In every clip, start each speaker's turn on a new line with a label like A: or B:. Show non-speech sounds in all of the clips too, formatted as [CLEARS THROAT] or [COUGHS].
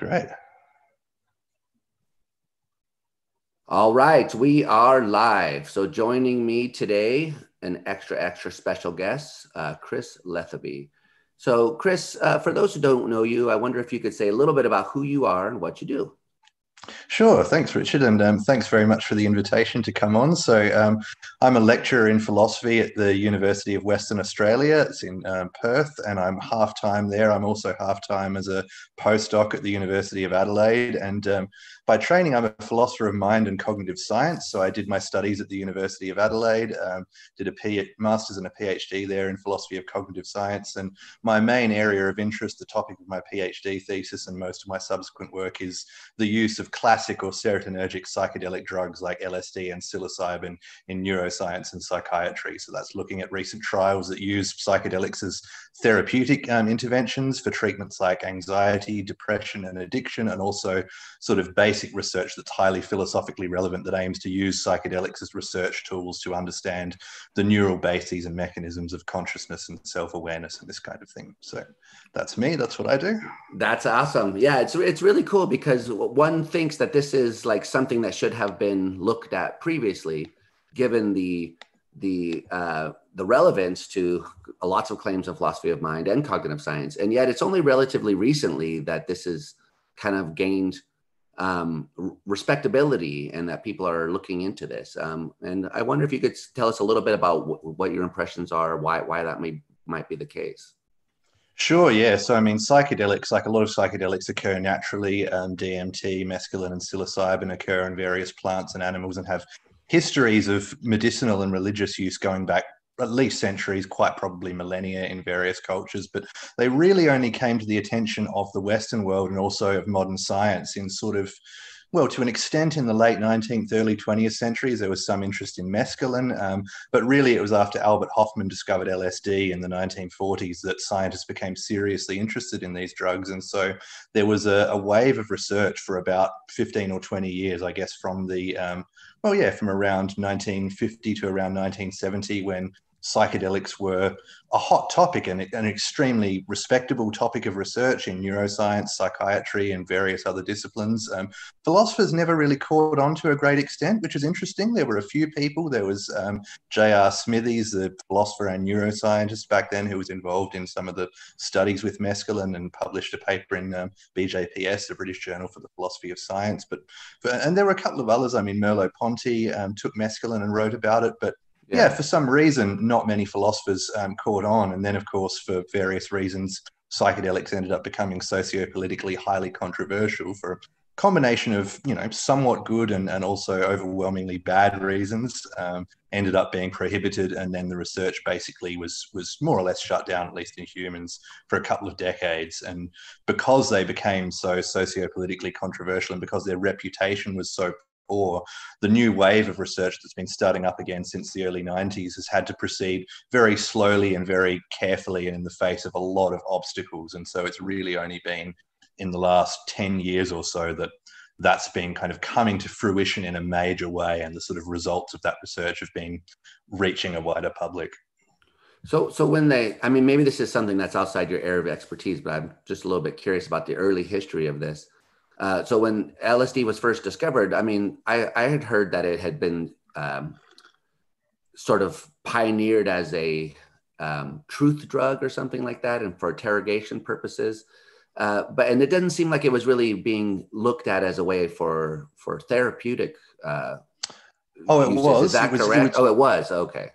A: Great.
B: All right, we are live. So joining me today, an extra, extra special guest, uh, Chris Letheby. So, Chris, uh, for those who don't know you, I wonder if you could say a little bit about who you are and what you do.
A: Sure. Thanks, Richard. And um, thanks very much for the invitation to come on. So, um, I'm a lecturer in philosophy at the University of Western Australia. It's in um, Perth, and I'm half time there. I'm also half time as a postdoc at the University of Adelaide. And um, by training, I'm a philosopher of mind and cognitive science. So I did my studies at the University of Adelaide, um, did a P- master's and a PhD there in philosophy of cognitive science. And my main area of interest, the topic of my PhD thesis and most of my subsequent work is the use of classic or serotonergic psychedelic drugs like LSD and psilocybin in neuroscience and psychiatry. So that's looking at recent trials that use psychedelics as therapeutic um, interventions for treatments like anxiety, depression, and addiction, and also sort of basic basic research that's highly philosophically relevant that aims to use psychedelics as research tools to understand the neural bases and mechanisms of consciousness and self-awareness and this kind of thing. So that's me. That's what I do.
B: That's awesome. Yeah, it's it's really cool because one thinks that this is like something that should have been looked at previously, given the the uh, the relevance to lots of claims of philosophy of mind and cognitive science, and yet it's only relatively recently that this is kind of gained um, respectability and that people are looking into this. Um, and I wonder if you could tell us a little bit about w- what your impressions are, why why that may might be the case.
A: Sure, yeah. So, I mean, psychedelics, like a lot of psychedelics, occur naturally. Um, DMT, mescaline, and psilocybin occur in various plants and animals and have histories of medicinal and religious use going back at least centuries, quite probably millennia in various cultures, but they really only came to the attention of the Western world and also of modern science in sort of well, to an extent, in the late 19th, early 20th centuries, there was some interest in mescaline, um, but really it was after Albert Hofmann discovered LSD in the 1940s that scientists became seriously interested in these drugs. And so there was a, a wave of research for about 15 or 20 years, I guess, from the, um, well, yeah, from around 1950 to around 1970 when psychedelics were a hot topic and an extremely respectable topic of research in neuroscience, psychiatry, and various other disciplines. Um, philosophers never really caught on to a great extent, which is interesting. There were a few people. There was um, J.R. Smythies, the philosopher and neuroscientist back then, who was involved in some of the studies with mescaline and published a paper in um, BJPS, the British Journal for the Philosophy of Science. But, and there were a couple of others. I mean, Merleau-Ponty um, took mescaline and wrote about it, but yeah. for some reason, not many philosophers um, caught on. And then, of course, for various reasons, psychedelics ended up becoming socio-politically highly controversial for a combination of, you know, somewhat good and, and also overwhelmingly bad reasons. Um, ended up being prohibited, and then the research basically was was more or less shut down, at least in humans, for a couple of decades. And because they became so socio-politically controversial, and because their reputation was so or the new wave of research that's been starting up again since the early 90s has had to proceed very slowly and very carefully and in the face of a lot of obstacles. And so it's really only been in the last 10 years or so that that's been kind of coming to fruition in a major way and the sort of results of that research have been reaching a wider public
B: so so when they i mean maybe this is something that's outside your area of expertise but i'm just a little bit curious about the early history of this uh, so when LSD was first discovered, I mean, I, I had heard that it had been um, sort of pioneered as a um, truth drug or something like that, and for interrogation purposes. Uh, but and it doesn't seem like it was really being looked at as a way for for therapeutic. Uh,
A: oh, it was.
B: Is that
A: it was,
B: correct? It was, oh, it was. Okay.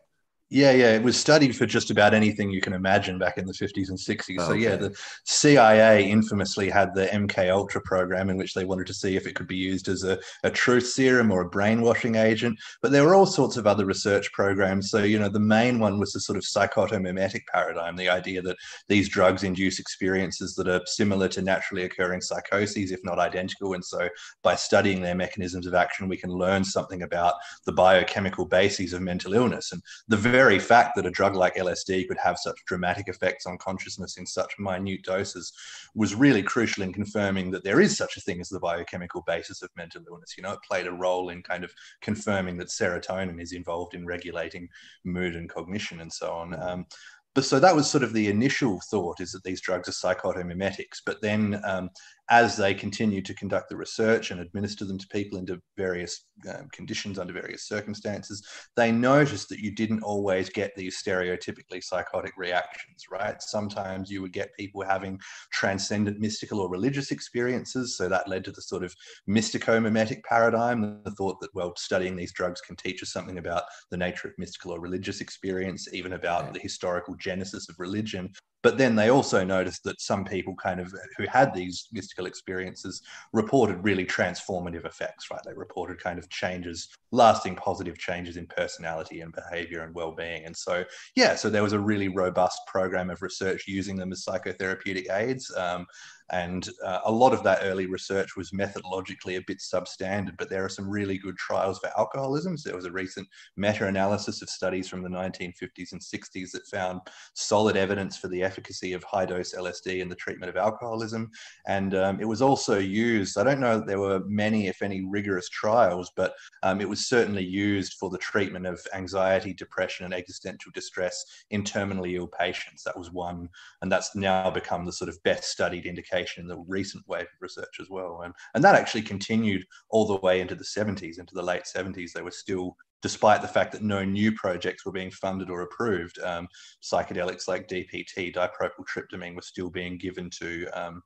A: Yeah, yeah, it was studied for just about anything you can imagine back in the 50s and 60s. Oh, so yeah, the CIA infamously had the MK Ultra program in which they wanted to see if it could be used as a, a truth serum or a brainwashing agent. But there were all sorts of other research programs. So you know, the main one was the sort of psychotomimetic paradigm, the idea that these drugs induce experiences that are similar to naturally occurring psychoses, if not identical. And so by studying their mechanisms of action, we can learn something about the biochemical bases of mental illness and the very fact that a drug like LSD could have such dramatic effects on consciousness in such minute doses was really crucial in confirming that there is such a thing as the biochemical basis of mental illness. You know, it played a role in kind of confirming that serotonin is involved in regulating mood and cognition and so on. Um, but so that was sort of the initial thought is that these drugs are psychotomimetics. But then um, as they continued to conduct the research and administer them to people into various um, conditions under various circumstances, they noticed that you didn't always get these stereotypically psychotic reactions, right? Sometimes you would get people having transcendent mystical or religious experiences. So that led to the sort of mystico-mimetic paradigm, the thought that, well, studying these drugs can teach us something about the nature of mystical or religious experience, even about the historical genesis of religion. But then they also noticed that some people kind of who had these mystical experiences reported really transformative effects, right? They reported kind of changes, lasting positive changes in personality and behavior and well-being. And so, yeah, so there was a really robust program of research using them as psychotherapeutic aids. Um, and uh, a lot of that early research was methodologically a bit substandard, but there are some really good trials for alcoholism. So there was a recent meta analysis of studies from the 1950s and 60s that found solid evidence for the efficacy of high dose LSD in the treatment of alcoholism. And um, it was also used, I don't know that there were many, if any, rigorous trials, but um, it was certainly used for the treatment of anxiety, depression, and existential distress in terminally ill patients. That was one, and that's now become the sort of best studied indication in the recent wave of research as well. And, and that actually continued all the way into the 70s, into the late 70s. They were still, despite the fact that no new projects were being funded or approved, um, psychedelics like DPT, dipropyltryptamine, were still being given to um,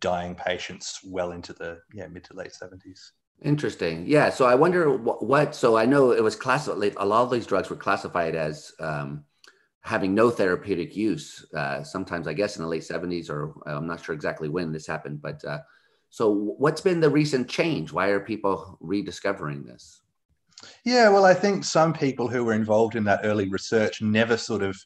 A: dying patients well into the yeah, mid to late 70s.
B: Interesting. Yeah. So I wonder what, what, so I know it was classified, a lot of these drugs were classified as um, having no therapeutic use. Uh, sometimes, I guess, in the late 70s, or uh, I'm not sure exactly when this happened. But uh, so, what's been the recent change? Why are people rediscovering this?
A: Yeah, well, I think some people who were involved in that early research never sort of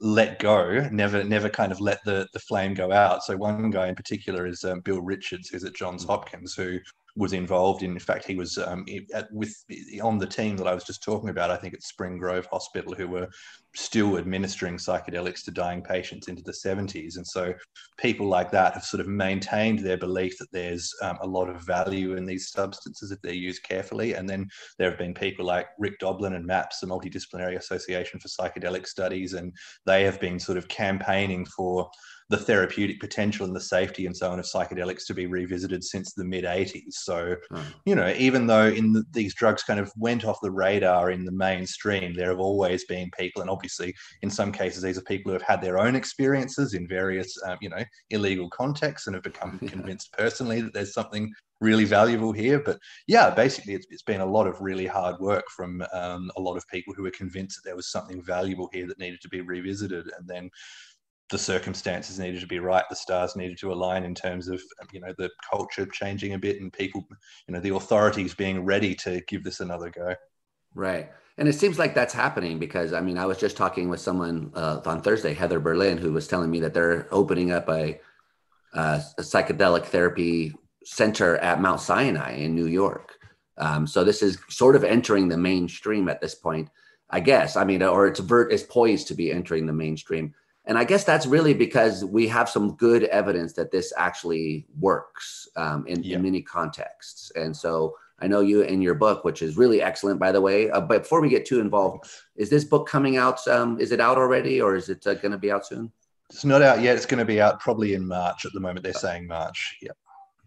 A: let go, never never kind of let the the flame go out. So one guy in particular is um, Bill Richards, who's at Johns Hopkins, who was involved in. In fact, he was um, at, with on the team that I was just talking about. I think at Spring Grove Hospital, who were still administering psychedelics to dying patients into the 70s. And so, people like that have sort of maintained their belief that there's um, a lot of value in these substances if they're used carefully. And then there have been people like Rick Doblin and MAPS, the Multidisciplinary Association for Psychedelic Studies, and they have been sort of campaigning for the therapeutic potential and the safety and so on of psychedelics to be revisited since the mid 80s. So, mm. you know, even though in the, these drugs kind of went off the radar in the mainstream, there have always been people, and obviously in some cases these are people who have had their own experiences in various, um, you know, illegal contexts and have become [LAUGHS] yeah. convinced personally that there's something really valuable here. But yeah, basically, it's, it's been a lot of really hard work from um, a lot of people who were convinced that there was something valuable here that needed to be revisited. And then the circumstances needed to be right the stars needed to align in terms of you know the culture changing a bit and people you know the authorities being ready to give this another go.
B: Right. And it seems like that's happening because i mean i was just talking with someone uh, on thursday heather berlin who was telling me that they're opening up a, a psychedelic therapy center at mount sinai in new york. Um, so this is sort of entering the mainstream at this point i guess. I mean or it's vert is poised to be entering the mainstream and I guess that's really because we have some good evidence that this actually works um, in, yeah. in, many contexts. And so I know you in your book, which is really excellent, by the way. Uh, but before we get too involved, is this book coming out? Um, is it out already, or is it uh, going to be out soon?
A: It's not out yet. It's going to be out probably in March. At the moment, they're saying March. Yep.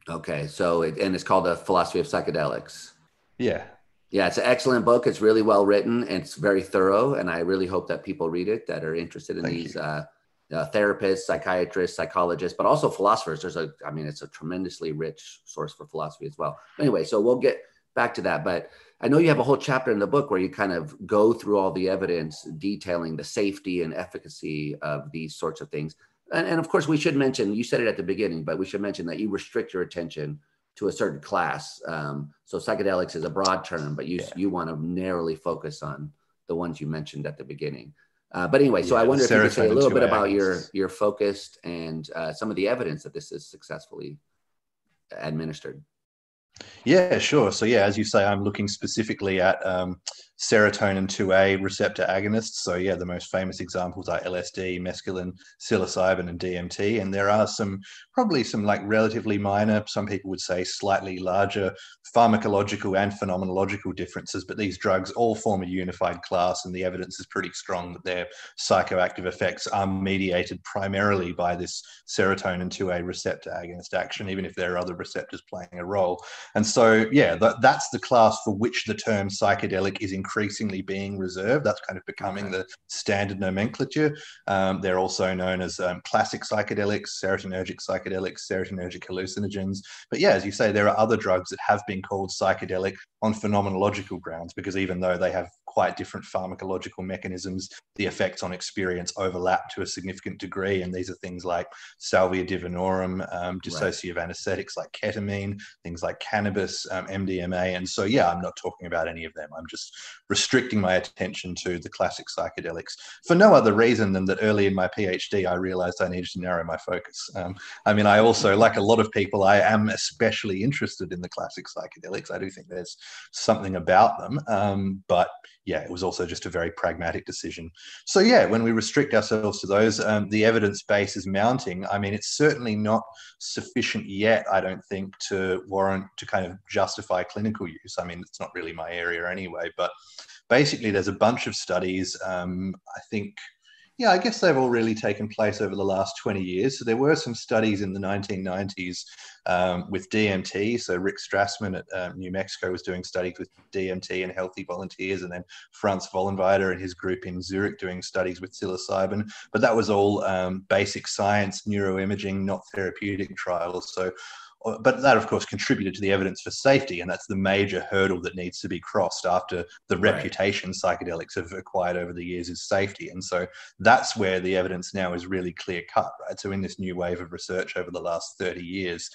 B: Okay. So, it, and it's called the Philosophy of Psychedelics.
A: Yeah.
B: Yeah, it's an excellent book. It's really well written and it's very thorough. And I really hope that people read it that are interested in Thank these uh, uh, therapists, psychiatrists, psychologists, but also philosophers. There's a, I mean, it's a tremendously rich source for philosophy as well. Anyway, so we'll get back to that. But I know you have a whole chapter in the book where you kind of go through all the evidence detailing the safety and efficacy of these sorts of things. And, and of course, we should mention, you said it at the beginning, but we should mention that you restrict your attention to a certain class. Um, so psychedelics is a broad term, but you, yeah. you want to narrowly focus on the ones you mentioned at the beginning. Uh, but anyway, so yeah, I wonder if you could say a little bit about your your focused and uh, some of the evidence that this is successfully administered.
A: Yeah, sure. So yeah, as you say, I'm looking specifically at um, serotonin 2A receptor agonists. So, yeah, the most famous examples are LSD, mescaline, psilocybin, and DMT. And there are some, probably some like relatively minor, some people would say slightly larger pharmacological and phenomenological differences. But these drugs all form a unified class, and the evidence is pretty strong that their psychoactive effects are mediated primarily by this serotonin 2A receptor agonist action, even if there are other receptors playing a role. And so, yeah, that, that's the class for which the term psychedelic is increasingly being reserved. That's kind of becoming the standard nomenclature. Um, they're also known as um, classic psychedelics, serotonergic psychedelics, serotonergic hallucinogens. But yeah, as you say, there are other drugs that have been called psychedelic on phenomenological grounds because even though they have quite different pharmacological mechanisms, the effects on experience overlap to a significant degree. And these are things like salvia divinorum, um, dissociative right. anesthetics like ketamine, things like cannabis, um, MDMA. And so, yeah, I'm not talking about any of them. I'm just restricting my attention to the classic psychedelics for no other reason than that early in my PhD, I realized I needed to narrow my focus. Um, I mean, I also, like a lot of people, I am especially interested in the classic psychedelics. I do think there's something about them. Um, but yeah, it was also just a very pragmatic decision. So yeah, when we restrict ourselves to those, um, the evidence base is mounting. I mean, it's certainly not sufficient yet, I don't think, to warrant to kind of justify clinical use. I mean, it's not really my area anyway, but basically, there's a bunch of studies. Um, I think yeah, I guess they've all really taken place over the last 20 years. So there were some studies in the 1990s um, with DMT. So Rick Strassman at um, New Mexico was doing studies with DMT and healthy volunteers, and then Franz Vollenweider and his group in Zurich doing studies with psilocybin. But that was all um, basic science, neuroimaging, not therapeutic trials. So but that of course contributed to the evidence for safety and that's the major hurdle that needs to be crossed after the right. reputation psychedelics have acquired over the years is safety and so that's where the evidence now is really clear cut right so in this new wave of research over the last 30 years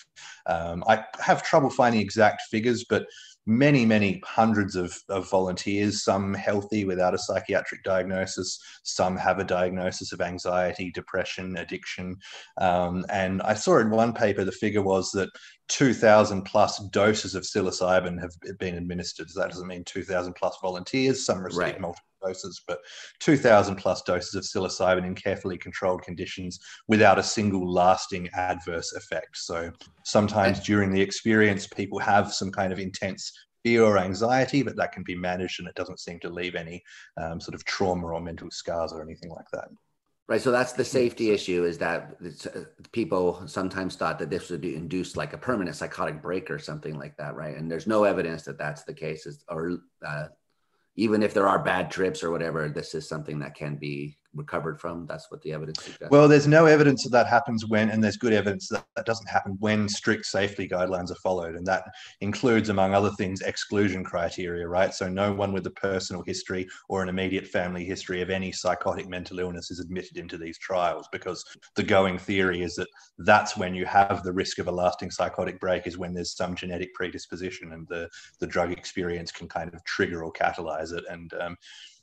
A: um, i have trouble finding exact figures but many, many hundreds of, of volunteers, some healthy without a psychiatric diagnosis, some have a diagnosis of anxiety, depression, addiction. Um, and I saw in one paper the figure was that 2,000 plus doses of psilocybin have been administered. So that doesn't mean 2,000 plus volunteers, some receive right. multiple doses, but 2,000 plus doses of psilocybin in carefully controlled conditions without a single lasting adverse effect. So sometimes during the experience, people have some kind of intense fear or anxiety, but that can be managed and it doesn't seem to leave any um, sort of trauma or mental scars or anything like that.
B: Right. So that's the safety issue is that uh, people sometimes thought that this would induce like a permanent psychotic break or something like that. Right. And there's no evidence that that's the case is, or uh, even if there are bad trips or whatever, this is something that can be recovered from. That's what the evidence suggests.
A: Well, there's no evidence that that happens when, and there's good evidence that that doesn't happen when strict safety guidelines are followed. And that includes, among other things, exclusion criteria, right? So no one with a personal history or an immediate family history of any psychotic mental illness is admitted into these trials because the going theory is that that's when you have the risk of a lasting psychotic break is when there's some genetic predisposition and the, the drug experience can kind of trigger or catalyze it. And, um,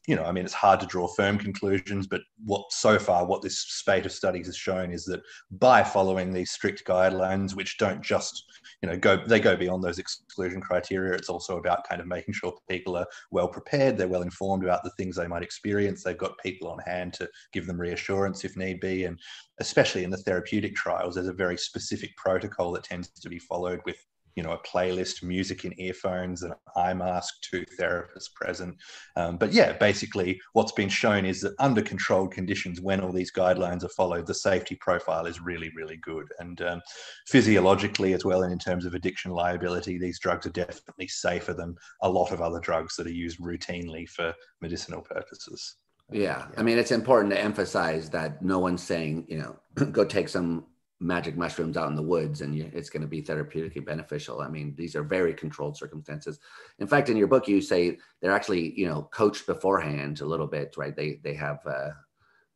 A: you know, I mean, it's hard to draw firm conclusions, but what so far, what this spate of studies has shown is that by following these strict guidelines, which don't just, you know, go, they go beyond those exclusion criteria. It's also about kind of making sure people are well prepared, they're well informed about the things they might experience. They've got people on hand to give them reassurance if need be. And especially in the therapeutic trials, there's a very specific protocol that tends to be followed with you know a playlist music in earphones and an eye mask two therapists present. Um, but yeah basically what's been shown is that under controlled conditions when all these guidelines are followed the safety profile is really really good. And um, physiologically as well and in terms of addiction liability these drugs are definitely safer than a lot of other drugs that are used routinely for medicinal purposes.
B: Yeah. I mean, it's important to emphasize that no one's saying, you know, [CLEARS THROAT] go take some magic mushrooms out in the woods and you, it's going to be therapeutically beneficial. I mean, these are very controlled circumstances. In fact, in your book, you say they're actually, you know, coached beforehand a little bit, right? They they have uh,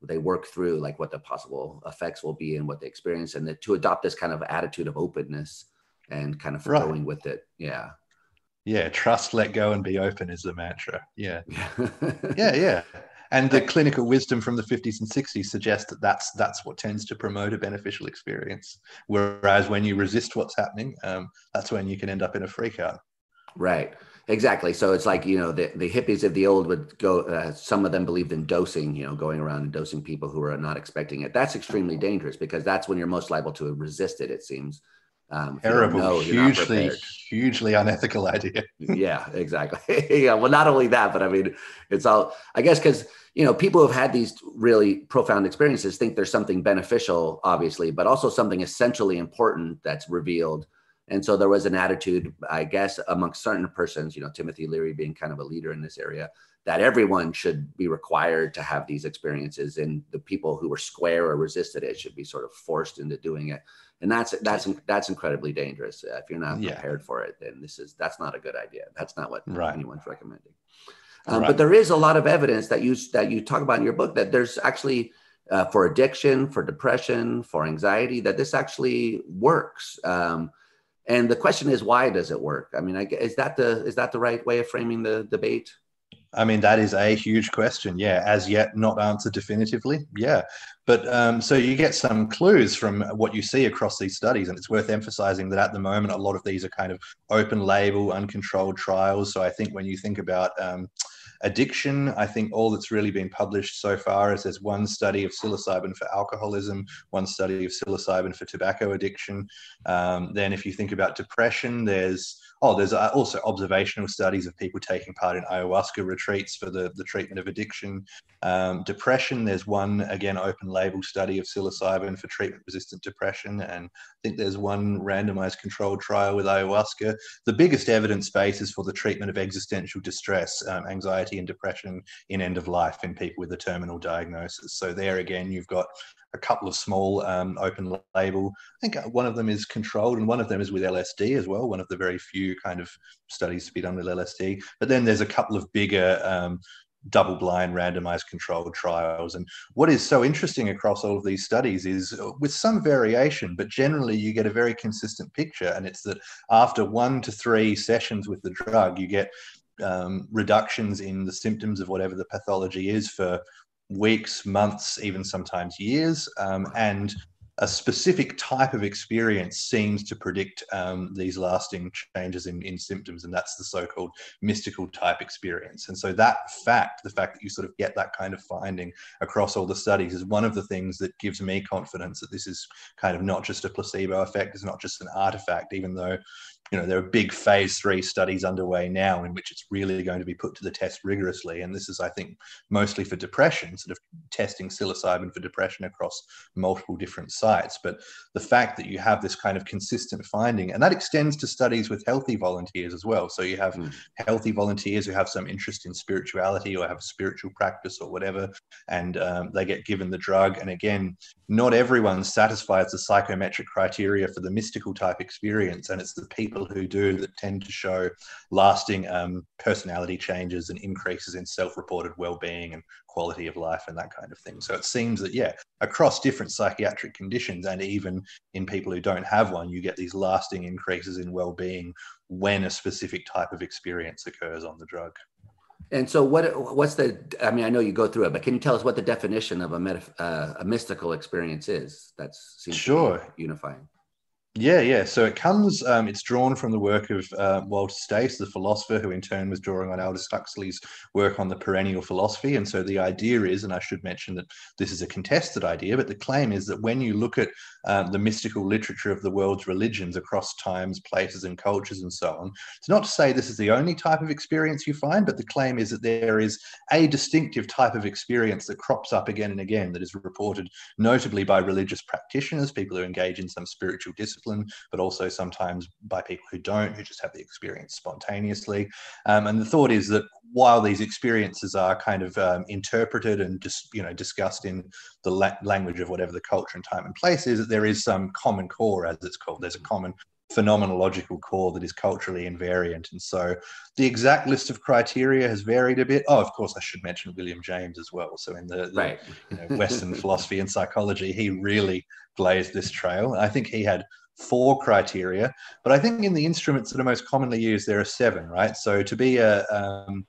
B: they work through like what the possible effects will be and what they experience, and the, to adopt this kind of attitude of openness and kind of right. going with it. Yeah.
A: Yeah. Trust, let go, and be open is the mantra. Yeah. [LAUGHS] yeah. Yeah. And the clinical wisdom from the 50s and 60s suggests that that's that's what tends to promote a beneficial experience. Whereas when you resist what's happening, um, that's when you can end up in a freak out.
B: Right. Exactly. So it's like, you know, the, the hippies of the old would go, uh, some of them believed in dosing, you know, going around and dosing people who are not expecting it. That's extremely dangerous because that's when you're most liable to resist it, it seems.
A: Um, Terrible, know, hugely, hugely unethical [LAUGHS] idea.
B: yeah, exactly. [LAUGHS] yeah. Well, not only that, but I mean, it's all, I guess, because, you know, people who have had these really profound experiences think there's something beneficial, obviously, but also something essentially important that's revealed and so there was an attitude, I guess, amongst certain persons, you know, Timothy Leary being kind of a leader in this area, that everyone should be required to have these experiences, and the people who were square or resisted it should be sort of forced into doing it. And that's that's that's incredibly dangerous. Uh, if you're not prepared yeah. for it, then this is that's not a good idea. That's not what right. anyone's recommending. Um, right. But there is a lot of evidence that you that you talk about in your book that there's actually uh, for addiction, for depression, for anxiety, that this actually works. Um, and the question is, why does it work? I mean, I, is that the is that the right way of framing the debate?
A: I mean, that is a huge question. Yeah, as yet not answered definitively. Yeah, but um, so you get some clues from what you see across these studies, and it's worth emphasizing that at the moment a lot of these are kind of open label, uncontrolled trials. So I think when you think about um, Addiction, I think all that's really been published so far is there's one study of psilocybin for alcoholism, one study of psilocybin for tobacco addiction. Um, then, if you think about depression, there's oh, there's uh, also observational studies of people taking part in ayahuasca retreats for the, the treatment of addiction. Um, depression, there's one, again, open label study of psilocybin for treatment resistant depression. And I think there's one randomized controlled trial with ayahuasca. The biggest evidence base is for the treatment of existential distress, um, anxiety, and depression in end of life in people with a terminal diagnosis. So, there again, you've got a couple of small um, open label. I think uh, one of them is controlled, and one of them is with LSD as well. One of the very few kind of studies to be done with LSD. But then there's a couple of bigger um, double blind randomized controlled trials. And what is so interesting across all of these studies is uh, with some variation, but generally you get a very consistent picture. And it's that after one to three sessions with the drug, you get um, reductions in the symptoms of whatever the pathology is for weeks, months, even sometimes years. Um, and a specific type of experience seems to predict um, these lasting changes in, in symptoms, and that's the so-called mystical type experience. And so that fact, the fact that you sort of get that kind of finding across all the studies, is one of the things that gives me confidence that this is kind of not just a placebo effect, it's not just an artifact, even though you know, there are big phase three studies underway now in which it's really going to be put to the test rigorously. And this is, I think, mostly for depression, sort of testing psilocybin for depression across multiple different sites. But the fact that you have this kind of consistent finding, and that extends to studies with healthy volunteers as well. So you have mm. healthy volunteers who have some interest in spirituality or have a spiritual practice or whatever, and um, they get given the drug. And again, not everyone satisfies the psychometric criteria for the mystical type experience. And it's the people who do that tend to show lasting um, personality changes and increases in self reported well being and quality of life and that kind of thing. So it seems that, yeah, across different psychiatric conditions and even in people who don't have one, you get these lasting increases in well being when a specific type of experience occurs on the drug.
B: And so, what what's the? I mean, I know you go through it, but can you tell us what the definition of a meta, uh, a mystical experience is? That's
A: sure
B: unifying.
A: Yeah, yeah. So it comes, um, it's drawn from the work of uh, Walter Stace, the philosopher, who in turn was drawing on Aldous Huxley's work on the perennial philosophy. And so the idea is, and I should mention that this is a contested idea, but the claim is that when you look at um, the mystical literature of the world's religions across times, places, and cultures, and so on, it's not to say this is the only type of experience you find, but the claim is that there is a distinctive type of experience that crops up again and again that is reported notably by religious practitioners, people who engage in some spiritual discipline but also sometimes by people who don't, who just have the experience spontaneously. Um, and the thought is that while these experiences are kind of um, interpreted and just you know discussed in the la- language of whatever the culture and time and place is, there is some common core, as it's called. There's a common phenomenological core that is culturally invariant. And so the exact list of criteria has varied a bit. Oh, of course, I should mention William James as well. So in the, the right. you know, Western [LAUGHS] philosophy and psychology, he really blazed this trail. I think he had four criteria, but I think in the instruments that are most commonly used, there are seven, right? So to be a um,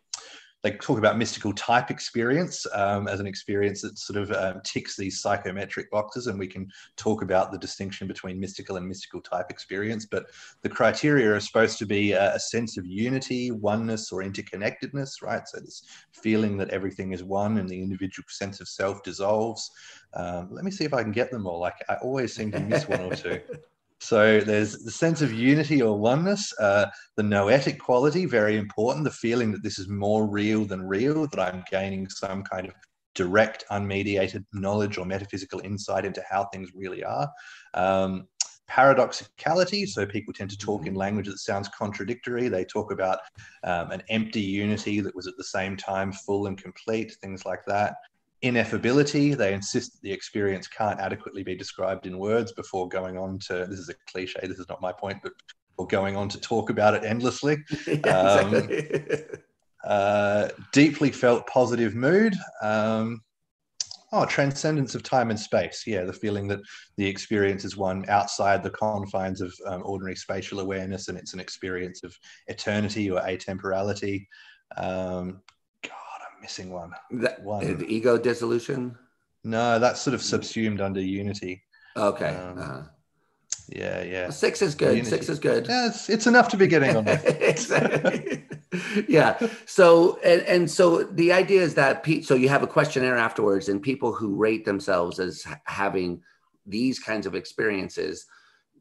A: they talk about mystical type experience um, as an experience that sort of um, ticks these psychometric boxes, and we can talk about the distinction between mystical and mystical type experience. But the criteria are supposed to be a, sense of unity, oneness, or interconnectedness, right? So this feeling that everything is one and the individual sense of self dissolves. Um, let me see if I can get them all. Like I always seem to miss one or two. [LAUGHS] So there's the sense of unity or oneness, uh, the noetic quality, very important, the feeling that this is more real than real, that I'm gaining some kind of direct, unmediated knowledge or metaphysical insight into how things really are. Um, paradoxicality, so people tend to talk in mm-hmm. language that sounds contradictory. They talk about um, an empty unity that was at the same time full and complete, things like that ineffability. They insist that the experience can't adequately be described in words before going on to this is a cliche, this is not my point, but or going on to talk about it endlessly. [LAUGHS] yeah, um, exactly. uh, deeply felt positive mood. Um, oh, transcendence of time and space. Yeah, the feeling that the experience is one outside the confines of um, ordinary spatial awareness and it's an experience of eternity or atemporality. Um, missing one.
B: That, one. ego dissolution?
A: No, that's sort of subsumed under unity.
B: Okay. Um, uh-huh.
A: Yeah, yeah.
B: Six is good. Unity. Six is good.
A: Yeah, it's, it's enough to be getting on [LAUGHS]
B: yeah. So and, and so the idea is that Pete. So you have a questionnaire afterwards, and people who rate themselves as having these kinds of experiences,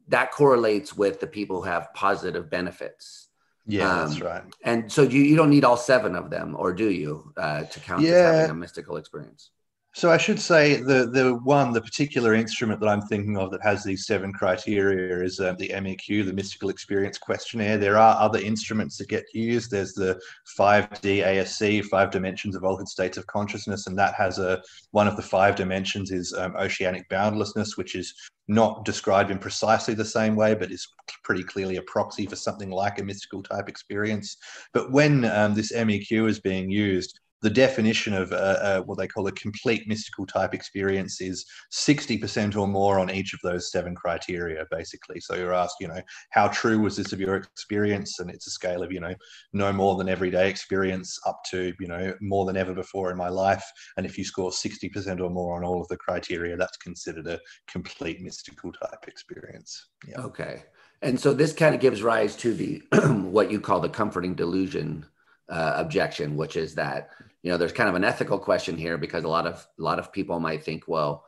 B: that correlates with the people who have positive benefits
A: yeah, um, that's right.
B: And so you, you don't need all seven of them, or do you, uh, to count yeah. as having a mystical experience?
A: So I should say the the one, the particular instrument that I'm thinking of that has these seven criteria is uh, the MEQ, the Mystical Experience Questionnaire. There are other instruments that get used. There's the 5D ASC, Five Dimensions of Altered States of Consciousness, and that has a one of the five dimensions is um, oceanic boundlessness, which is not described in precisely the same way, but is pretty clearly a proxy for something like a mystical type experience. But when um, this MEQ is being used, the definition of uh, uh, what they call a complete mystical type experience is 60% or more on each of those seven criteria, basically. So you're asked, you know, how true was this of your experience? And it's a scale of, you know, no more than everyday experience up to, you know, more than ever before in my life. And if you score 60% or more on all of the criteria, that's considered a complete mystical type experience.
B: Yeah. Okay. And so this kind of gives rise to the [CLEARS THROAT] what you call the comforting delusion uh, objection, which is that you know there's kind of an ethical question here because a lot of a lot of people might think well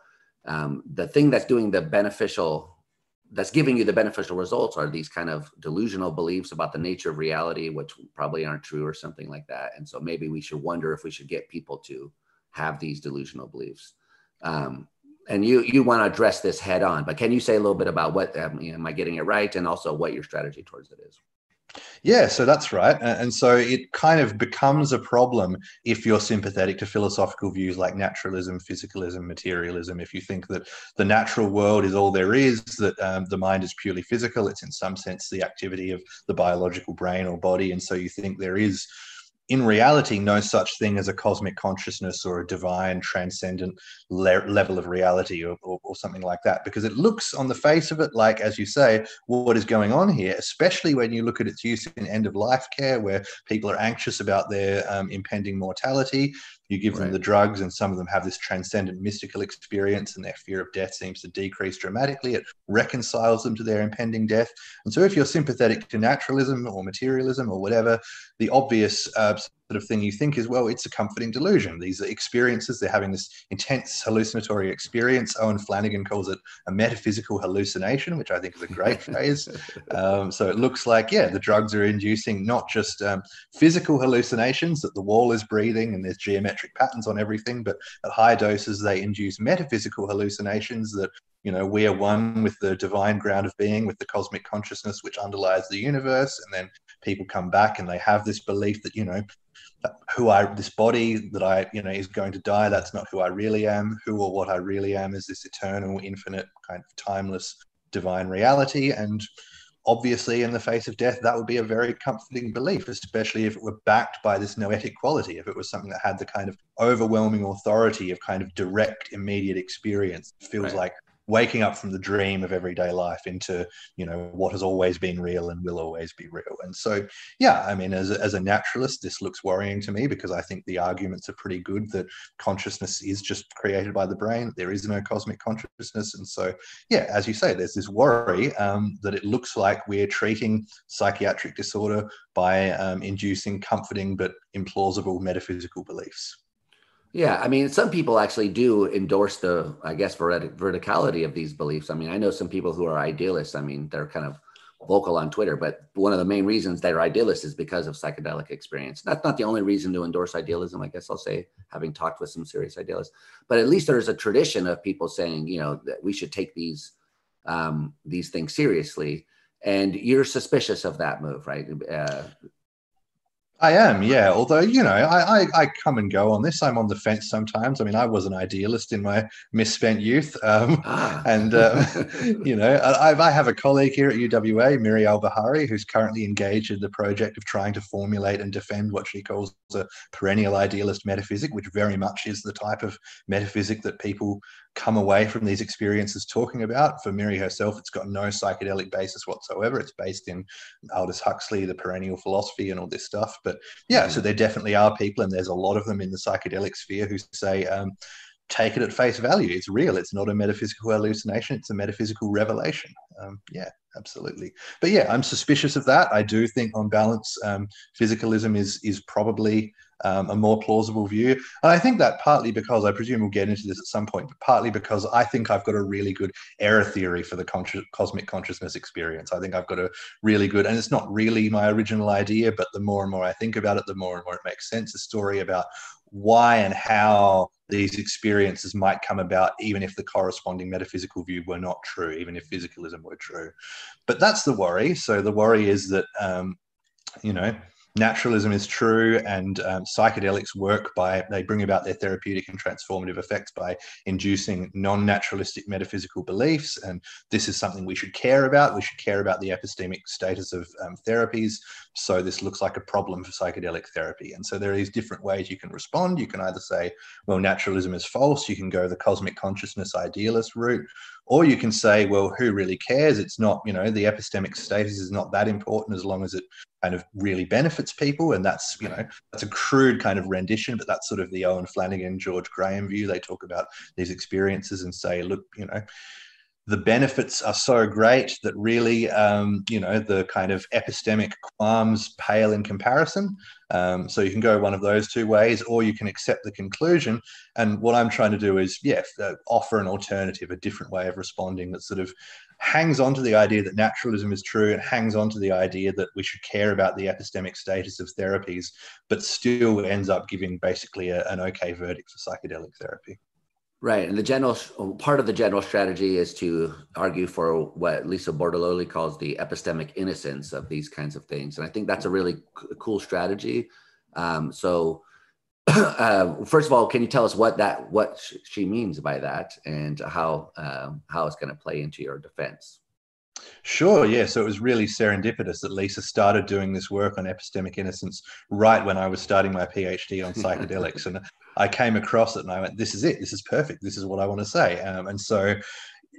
B: um, the thing that's doing the beneficial that's giving you the beneficial results are these kind of delusional beliefs about the nature of reality which probably aren't true or something like that. And so maybe we should wonder if we should get people to have these delusional beliefs. Um, and you you want to address this head on but can you say a little bit about what um, am i getting it right? And also what your strategy towards it is
A: yeah, so that's right. And so it kind of becomes a problem if you're sympathetic to philosophical views like naturalism, physicalism, materialism. If you think that the natural world is all there is, that um, the mind is purely physical, it's in some sense the activity of the biological brain or body. And so you think there is in reality no such thing as a cosmic consciousness or a divine transcendent le- level of reality or, or, or, something like that because it looks on the face of it like as you say what is going on here especially when you look at its use in end of life care where people are anxious about their um, impending mortality you give right. them the drugs and some of them have this transcendent mystical experience and their fear of death seems to decrease dramatically it reconciles them to their impending death and so if you're sympathetic to naturalism or materialism or whatever the obvious uh, sort of thing you think is, well, it's a comforting delusion. These are experiences, they're having this intense hallucinatory experience. Owen Flanagan calls it a metaphysical hallucination, which I think is a great [LAUGHS] phrase. Um, so it looks like, yeah, the drugs are inducing not just um, physical hallucinations that the wall is breathing and there's geometric patterns on everything, but at high doses, they induce metaphysical hallucinations that you know we are one with the divine ground of being with the cosmic consciousness which underlies the universe and then people come back and they have this belief that you know who I this body that I you know is going to die. That's not who I really am. Who or what I really am is this eternal, infinite, kind of timeless, divine reality. And obviously, in the face of death, that would be a very comforting belief, especially if it were backed by this noetic quality. If it was something that had the kind of overwhelming authority of kind of direct, immediate experience, it feels right. like waking up from the dream of everyday life into you know what has always been real and will always be real. And so yeah i mean as a, as a naturalist this looks worrying to me because i think the arguments are pretty good that consciousness is just created by the brain there is no cosmic consciousness. And so yeah as you say there's this worry um, that it looks like we're treating psychiatric disorder by um, inducing comforting but implausible metaphysical beliefs
B: yeah, I mean, some people actually do endorse the, I guess, veridicality of these beliefs. I mean, I know some people who are idealists. I mean, they're kind of vocal on Twitter, but one of the main reasons they're idealists is because of psychedelic experience. That's not the only reason to endorse idealism, I guess I'll say, having talked with some serious idealists. But at least there's a tradition of people saying, you know, that we should take these um, these things seriously. And you're suspicious of that move, right? Uh,
A: I am, yeah. Although you know, I, I, I come and go on this. I'm on the fence sometimes. I mean, I was an idealist in my misspent youth, um, ah. [LAUGHS] and uh, you know, I, I have a colleague here at UWA, Miri Albahari, who's currently engaged in the project of trying to formulate and defend what she calls a perennial idealist metaphysic, which very much is the type of metaphysic that people come away from these experiences talking about. For Miri herself, it's got no psychedelic basis whatsoever. It's based in Aldous Huxley, the perennial philosophy, and all this stuff. But yeah, so mm. there definitely are people, and there's a lot of them in the psychedelic sphere who say, um, take it at face value. It's real. It's not a metaphysical hallucination. It's a metaphysical revelation. Um, yeah, absolutely. But yeah, I'm suspicious of that. I do think, on balance, um, physicalism is is probably um, a more plausible view. And I think that partly because I presume we'll get into this at some point, but partly because I think I've got a really good error theory for the cosmic consciousness experience. I think I've got a really good, and it's not really my original idea, but the more and more I think about it, the more and more it makes sense. A story about why and how these experiences might come about, even if the corresponding metaphysical view were not true, even if physicalism were true. But that's the worry. So the worry is that, um, you know, naturalism is true and um, psychedelics work by they bring about their therapeutic and transformative effects by inducing non-naturalistic metaphysical beliefs and this is something we should care about. We should care about the epistemic status of um, therapies so this looks like a problem for psychedelic therapy. And so there are these different ways you can respond. You can either say well naturalism is false you can go the cosmic consciousness idealist route or you can say well who really cares? It's not you know the epistemic status is not that important as long as it kind of really benefits people and that's you know that's a crude kind of rendition but that's sort of the owen flanagan george graham view they talk about these experiences and say look you know the benefits are so great that really, um, you know, the kind of epistemic qualms pale in comparison. Um, so you can go one of those two ways, or you can accept the conclusion. And what I'm trying to do is, yeah, uh, offer an alternative, a different way of responding that sort of hangs on to the idea that naturalism is true and hangs on to the idea that we should care about the epistemic status of therapies, but still ends up giving basically a, an okay verdict for psychedelic therapy.
B: Right, and the general part of the general strategy is to argue for what Lisa Bortolotti calls the epistemic innocence of these kinds of things, and I think that's a really c- cool strategy. Um, so, [COUGHS] uh, first of all, can you tell us what that what she means by that, and how um, how it's going to play into your defense?
A: Sure, yeah. So it was really serendipitous that Lisa started doing this work on epistemic innocence right when I was starting my PhD on [LAUGHS] psychedelics. and I came across it and I went, this is it. This is perfect. This is what I want to say. Um, and so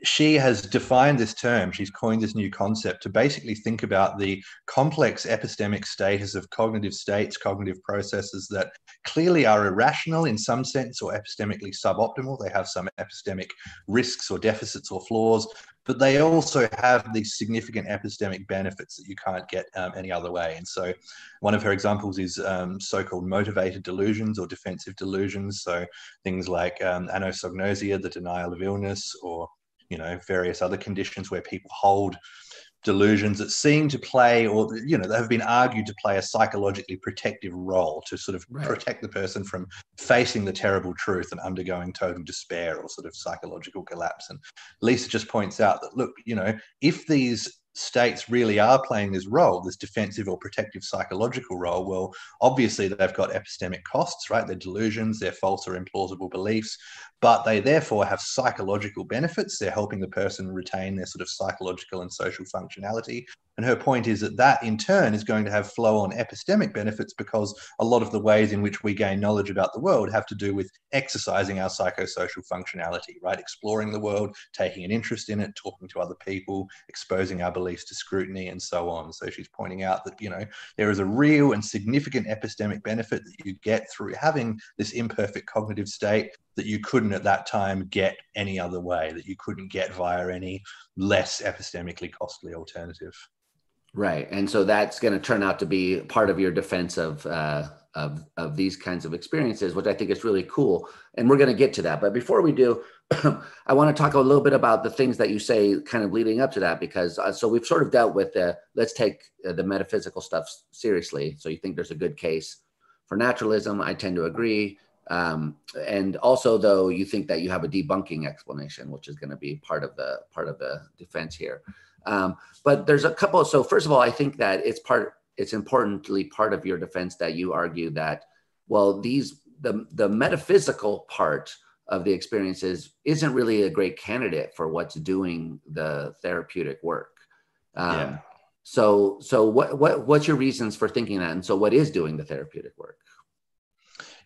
A: she has defined this term, she's coined this new concept to basically think about the complex epistemic status of cognitive states, cognitive processes that clearly are irrational in some sense or epistemically suboptimal. They have some epistemic risks or deficits or flaws, but they also have these significant epistemic benefits that you can't get um, any other way. And so, one of her examples is um, so called motivated delusions or defensive delusions. So, things like um, anosognosia, the denial of illness, or you know various other conditions where people hold delusions that seem to play or you know they have been argued to play a psychologically protective role to sort of right. protect the person from facing the terrible truth and undergoing total despair or sort of psychological collapse and lisa just points out that look you know if these states really are playing this role, this defensive or protective psychological role, well, obviously they've got epistemic costs, right? They're delusions, they're false or implausible beliefs, but they therefore have psychological benefits. They're helping the person retain their sort of psychological and social functionality. And her point is that that in turn is going to have flow on epistemic benefits because a lot of the ways in which we gain knowledge about the world have to do with exercising our psychosocial functionality, right? Exploring the world, taking an interest in it, talking to other people, exposing our beliefs to scrutiny, and so on. So she's pointing out that, you know, there is a real and significant epistemic benefit that you get through having this imperfect cognitive state that you couldn't at that time get any other way, that you couldn't get via any less epistemically costly alternative.
B: Right, and so that's going to turn out to be part of your defense of uh, of of these kinds of experiences, which I think is really cool. And we're going to get to that, but before we do, [CLEARS THROAT] I want to talk a little bit about the things that you say, kind of leading up to that, because uh, so we've sort of dealt with the let's take uh, the metaphysical stuff seriously. So you think there's a good case for naturalism? I tend to agree. Um, and also, though, you think that you have a debunking explanation, which is going to be part of the part of the defense here. Um, but there's a couple. So first of all, I think that it's part. It's importantly part of your defense that you argue that well, these the the metaphysical part of the experiences isn't really a great candidate for what's doing the therapeutic work. Um, yeah. So so what what what's your reasons for thinking that? And so what is doing the therapeutic work?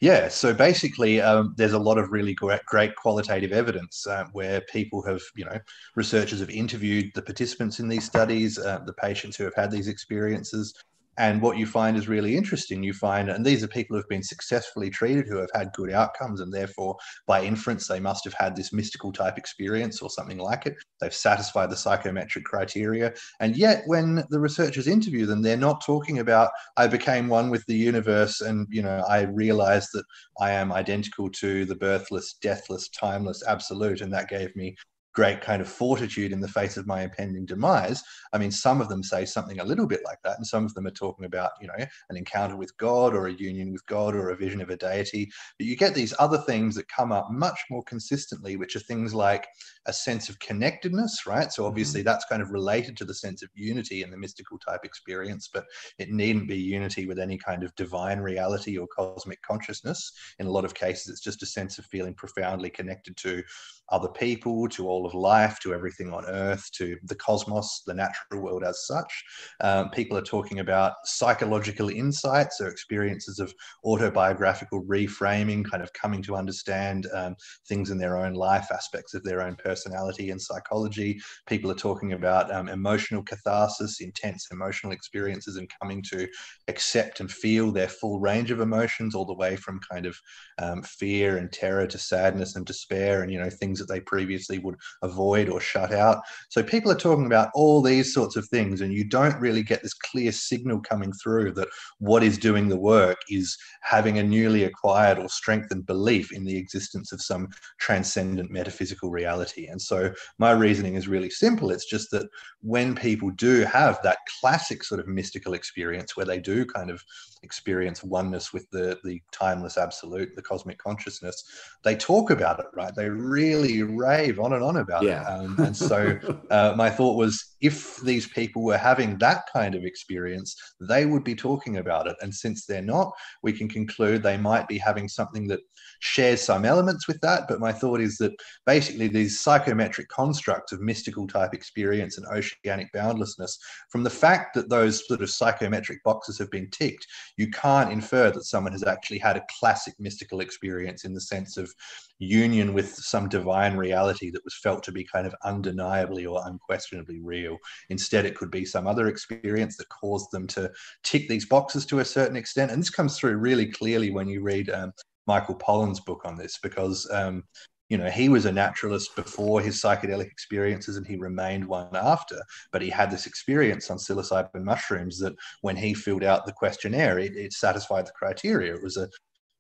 A: Yeah, so basically, um, there's a lot of really great, great qualitative evidence uh, where people have, you know, researchers have interviewed the participants in these studies, uh, the patients who have had these experiences, and what you find is really interesting. You find, and these are people who have been successfully treated, who have had good outcomes, and therefore, by inference, they must have had this mystical type experience or something like it. They've satisfied the psychometric criteria. And yet, when the researchers interview them, they're not talking about, I became one with the universe, and, you know, I realized that I am identical to the birthless, deathless, timeless absolute, and that gave me great kind of fortitude in the face of my impending demise. I mean, some of them say something a little bit like that, and some of them are talking about, you know, an encounter with God or a union with God or a vision of a deity. But you get these other things that come up much more consistently, which are things like a sense of connectedness, right? So obviously mm-hmm. that's kind of related to the sense of unity and the mystical type experience, but it needn't be unity with any kind of divine reality or cosmic consciousness. In a lot of cases, it's just a sense of feeling profoundly connected to other people, to all of life, to everything on earth, to the cosmos, the natural world as such. Um, people are talking about psychological insights or experiences of autobiographical reframing, kind of coming to understand um, things in their own life, aspects of their own personality and psychology. People are talking about um, emotional catharsis, intense emotional experiences, and coming to accept and feel their full range of emotions, all the way from kind of um, fear and terror to sadness and despair, and you know things that they previously would avoid or shut out. So people are talking about all these sorts of things, and you don't really get this clear signal coming through that what is doing the work is having a newly acquired or strengthened belief in the existence of some transcendent metaphysical reality. And so my reasoning is really simple. It's just that when people do have that classic sort of mystical experience where they do kind of experience oneness with the the timeless absolute, the cosmic consciousness, they talk about it, right? They really rave on and on about yeah. it. Um, and so [LAUGHS] uh, my thought was, if these people were having that kind of experience, they would be talking about it. And since they're not, we can conclude they might be having something that shares some elements with that. But my thought is that basically these psychometric constructs of mystical type experience and oceanic boundlessness, from the fact that those sort of psychometric boxes have been ticked, you can't infer that someone has actually had a classic mystical experience in the sense of union with some divine reality that was felt to be kind of undeniably or unquestionably real. Instead, it could be some other experience that caused them to tick these boxes to a certain extent. And this comes through really clearly when you read um, Michael Pollan's book on this, because um, you know, he was a naturalist before his psychedelic experiences and he remained one after. But he had this experience on psilocybin mushrooms that when he filled out the questionnaire, it, it satisfied the criteria. It was a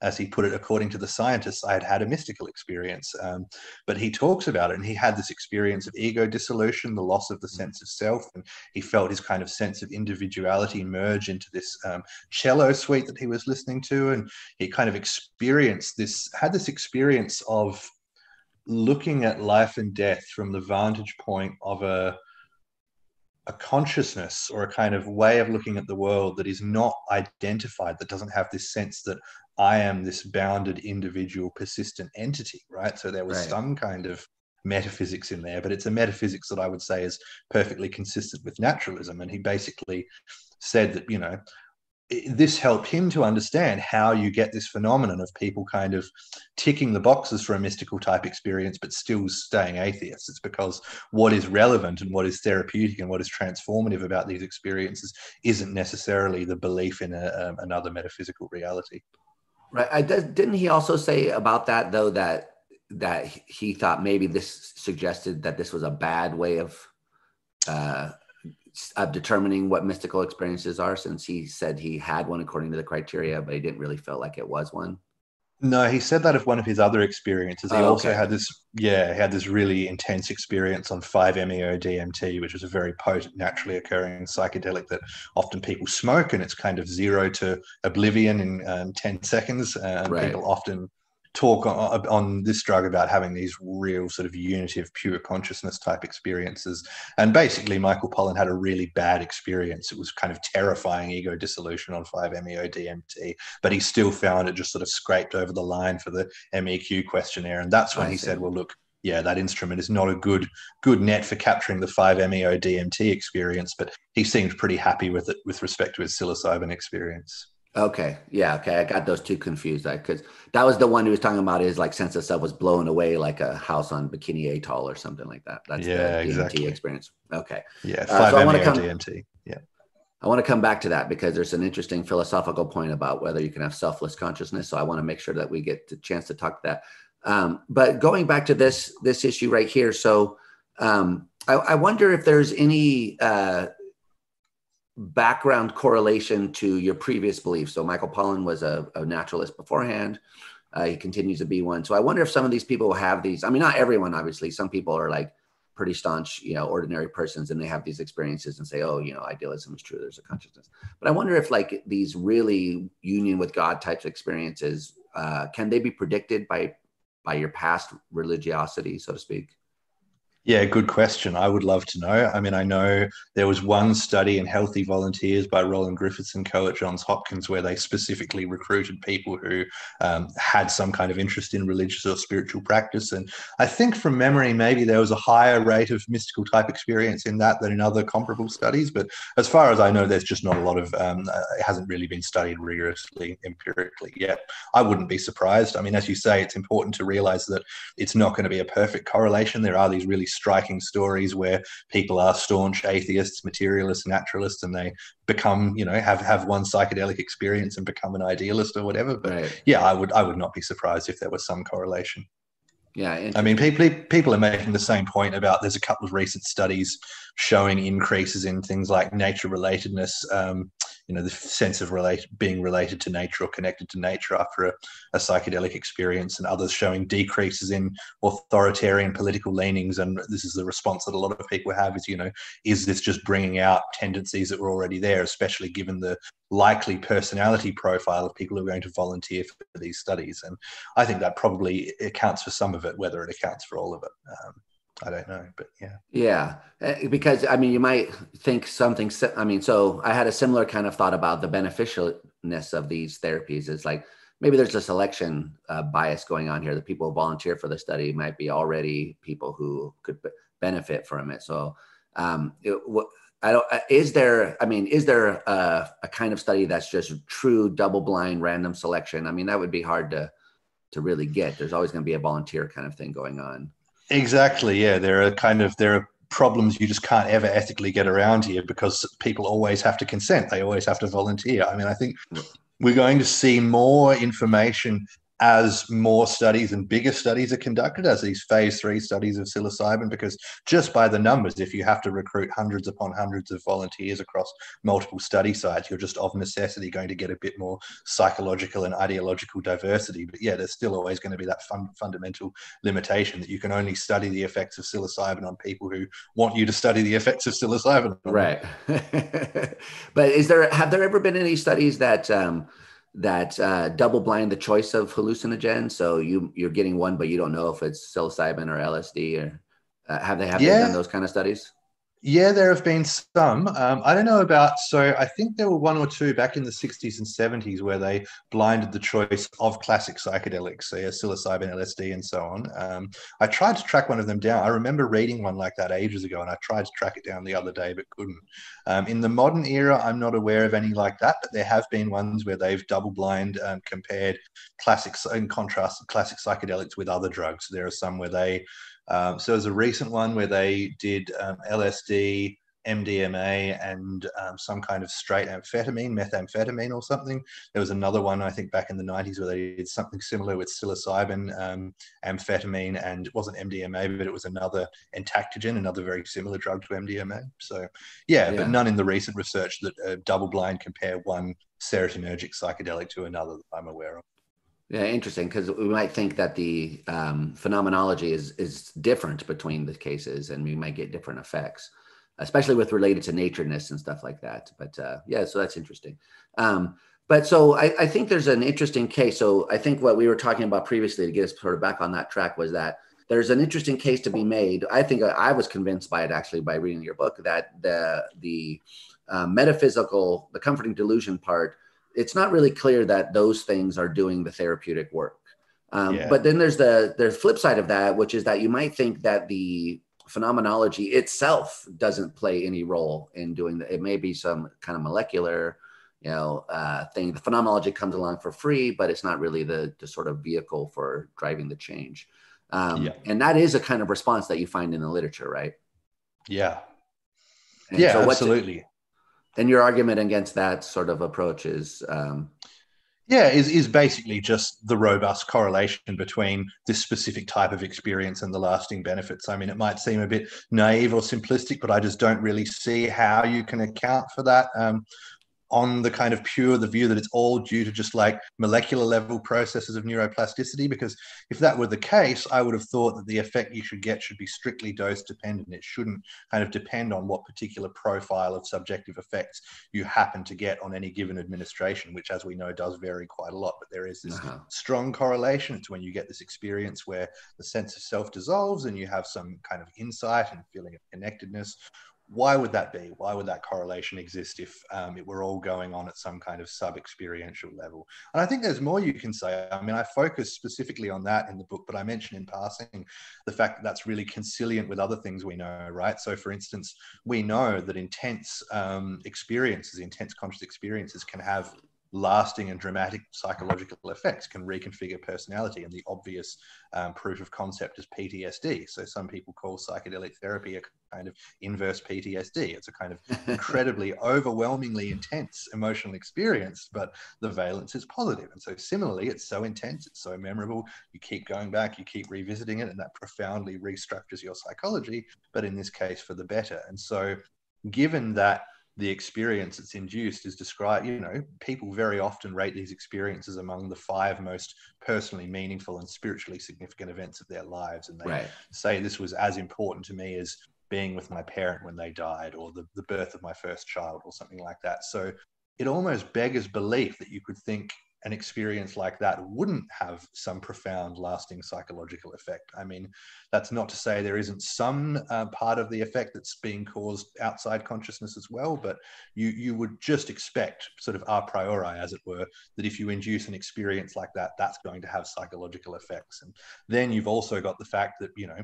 A: as he put it, according to the scientists, I had had a mystical experience. Um, but he talks about it, and he had this experience of ego dissolution, the loss of the sense of self, and he felt his kind of sense of individuality merge into this um, cello suite that he was listening to, and he kind of experienced this, had this experience of looking at life and death from the vantage point of a a consciousness or a kind of way of looking at the world that is not identified that doesn't have this sense that i am this bounded individual persistent entity right so there was right. some kind of metaphysics in there, but it's a metaphysics that I would say is perfectly consistent with naturalism. And he basically said that, you know, this helped him to understand how you get this phenomenon of people kind of ticking the boxes for a mystical type experience but still staying atheists it's because what is relevant and what is therapeutic and what is transformative about these experiences isn't necessarily the belief in a, um, another metaphysical reality
B: right. I does, didn't he also say about that though that that he thought maybe this suggested that this was a bad way of uh, of determining what mystical experiences are since he said he had one according to the criteria but he didn't really feel like it was one
A: no he said that of one of his other experiences he oh, also had this yeah he had this really intense experience on 5-meo dmt which is a very potent naturally occurring psychedelic that often people smoke and it's kind of zero to oblivion in um, 10 seconds and right. people often talk on, on, this drug about having these real sort of unitive pure consciousness type experiences and basically michael pollan had a really bad experience it was kind of terrifying ego dissolution on 5-meo dmt but he still found it just sort of scraped over the line for the meq questionnaire and that's when I he see. said well look yeah, that instrument is not a good good net for capturing the 5-MeO DMT experience, but he seemed pretty happy with it with respect to his psilocybin experience.
B: Okay. Yeah. Okay. I got those two confused because that was the one he was talking about. His like sense of self was blown away like a house on Bikini Atoll or something like that. That's
A: yeah,
B: the DMT
A: exactly.
B: experience. Okay.
A: Yeah. Five uh, so I want to come DMT. Yeah.
B: I want to come back to that because there's an interesting philosophical point about whether you can have selfless consciousness. So I want to make sure that we get the chance to talk that. Um, but going back to this this issue right here, so um, I, I, wonder if there's any uh, background correlation to your previous beliefs. So Michael Pollan was a, a naturalist beforehand. Uh, he continues to be one. So I wonder if some of these people have these. I mean, not everyone, obviously. Some people are like pretty staunch, you know, ordinary persons, and they have these experiences and say, "Oh, you know, idealism is true. There's a consciousness." But I wonder if like these really union with God types of experiences uh, can they be predicted by by your past religiosity, so to speak?
A: Yeah, good question. I would love to know. I mean, I know there was one study in healthy volunteers by Roland Griffiths and co at Johns Hopkins where they specifically recruited people who um, had some kind of interest in religious or spiritual practice. And I think from memory, maybe there was a higher rate of mystical type experience in that than in other comparable studies. But as far as I know, there's just not a lot of, um, uh, it hasn't really been studied rigorously empirically yet. I wouldn't be surprised. I mean, as you say, it's important to realize that it's not going to be a perfect correlation. There are these really striking stories where people are staunch atheists, materialists, naturalists, and they become, you know, have have one psychedelic experience and become an idealist or whatever. But right. yeah, I would I would not be surprised if there was some correlation.
B: Yeah,
A: I mean, people people are making the same point about. There's a couple of recent studies showing increases in things like nature relatedness. Um, you know, the sense of relate being related to nature or connected to nature after a, a, psychedelic experience, and others showing decreases in authoritarian political leanings. And this is the response that a lot of people have: is you know, is this just bringing out tendencies that were already there, especially given the likely personality profile of people who are going to volunteer for these studies. And I think that probably accounts for some of it, whether it accounts for all of it. Um, I don't know, but yeah.
B: Yeah. Eh, because I mean, you might think something, I mean, so I had a similar kind of thought about the beneficialness of these therapies. It's like maybe there's a selection uh, bias going on here. The people who volunteer for the study might be already people who could benefit from it. So, um, it, I don't. Uh, is there? I mean, is there a, a kind of study that's just true double-blind random selection? I mean, that would be hard to to really get. There's always going to be a volunteer kind of thing going on.
A: Exactly. Yeah, there are kind of there are problems you just can't ever ethically get around here because people always have to consent. They always have to volunteer. I mean, I think we're going to see more information as more studies and bigger studies are conducted, as these phase three studies of psilocybin, because just by the numbers, if you have to recruit hundreds upon hundreds of volunteers across multiple study sites, you're just of necessity going to get a bit more psychological and ideological diversity. But yeah, there's still always going to be that fun, fundamental limitation that you can only study the effects of psilocybin on people who want you to study the effects of psilocybin.
B: Right. [LAUGHS] but is there have there ever been any studies that um, that uh, double blind the choice of hallucinogen. So you you're getting one, but you don't know if it's psilocybin or LSD or uh, have they have yeah. they done those kind of studies?
A: Yeah, there have been some. Um, I don't know about, so I think there were one or two back in the 60s and 70s where they blinded the choice of classic psychedelics, say psilocybin, LSD, and so on. Um, I tried to track one of them down. I remember reading one like that ages ago, and I tried to track it down the other day, but couldn't. Um, in the modern era, I'm not aware of any like that, but there have been ones where they've double blind um, compared classics in contrast classic psychedelics with other drugs. There are some where they um, so there's a recent one where they did um, LSD, MDMA, and um, some kind of straight amphetamine, methamphetamine or something. There was another one, I think, back in the 90s where they did something similar with psilocybin, um, amphetamine, and it wasn't MDMA, but it was another entactogen, another very similar drug to MDMA. So, yeah, yeah. but none in the recent research that uh, double blind compare one serotonergic psychedelic to another that I'm aware of.
B: Yeah, interesting because we might think that the um, phenomenology is is different between the cases, and we might get different effects, especially with related to natureness and stuff like that. But uh, yeah, so that's interesting. Um, but so I, I, think there's an interesting case. So I think what we were talking about previously to get us sort of back on that track was that there's an interesting case to be made. I think I was convinced by it actually by reading your book that the the uh, metaphysical, the comforting delusion part it's not really clear that those things are doing the therapeutic work. Um, yeah. But then there's the the flip side of that, which is that you might think that the phenomenology itself doesn't play any role in doing that. It may be some kind of molecular, you know, uh, thing. The phenomenology comes along for free, but it's not really the the sort of vehicle for driving the change. Um, yeah. And that is a kind of response that you find in the literature, right?
A: Yeah. And yeah, so absolutely
B: and your argument against that sort of approach is um,
A: yeah is, is basically just the robust correlation between this specific type of experience and the lasting benefits. I mean it might seem a bit naive or simplistic but i just don't really see how you can account for that. Um, on the kind of pure the view that it's all due to just like molecular level processes of neuroplasticity? Because if that were the case i would have thought that the effect you should get should be strictly dose dependent. It shouldn't kind of depend on what particular profile of subjective effects you happen to get on any given administration which as we know does vary quite a lot. But there is this uh-huh. strong correlation. It's when you get this experience where the sense of self dissolves and you have some kind of insight and feeling of connectedness why would that be? Why would that correlation exist if um, it were all going on at some kind of sub experiential level? And I think there's more you can say. I mean, I focus specifically on that in the book, but I mention in passing the fact that that's really consilient with other things we know, right? So, for instance, we know that intense um, experiences, intense conscious experiences, can have lasting and dramatic psychological effects can reconfigure personality. And the obvious um, proof of concept is PTSD. So some people call psychedelic therapy a kind of inverse PTSD. It's a kind of [LAUGHS] incredibly overwhelmingly intense emotional experience, but the valence is positive. And so similarly, it's so intense, it's so memorable. You keep going back, you keep revisiting it, and that profoundly restructures your psychology, but in this case for the better. And so given that the experience that's induced is described you know people very often rate these experiences among the five most personally meaningful and spiritually significant events of their lives and they right. say this was as important to me as being with my parent when they died or the, the birth of my first child or something like that so it almost beggars belief that you could think an experience like that wouldn't have some profound lasting psychological effect. I mean, that's not to say there isn't some uh, part of the effect that's being caused outside consciousness as well, but you you would just expect, sort of a priori, as it were, that if you induce an experience like that, that's going to have psychological effects. And then you've also got the fact that you know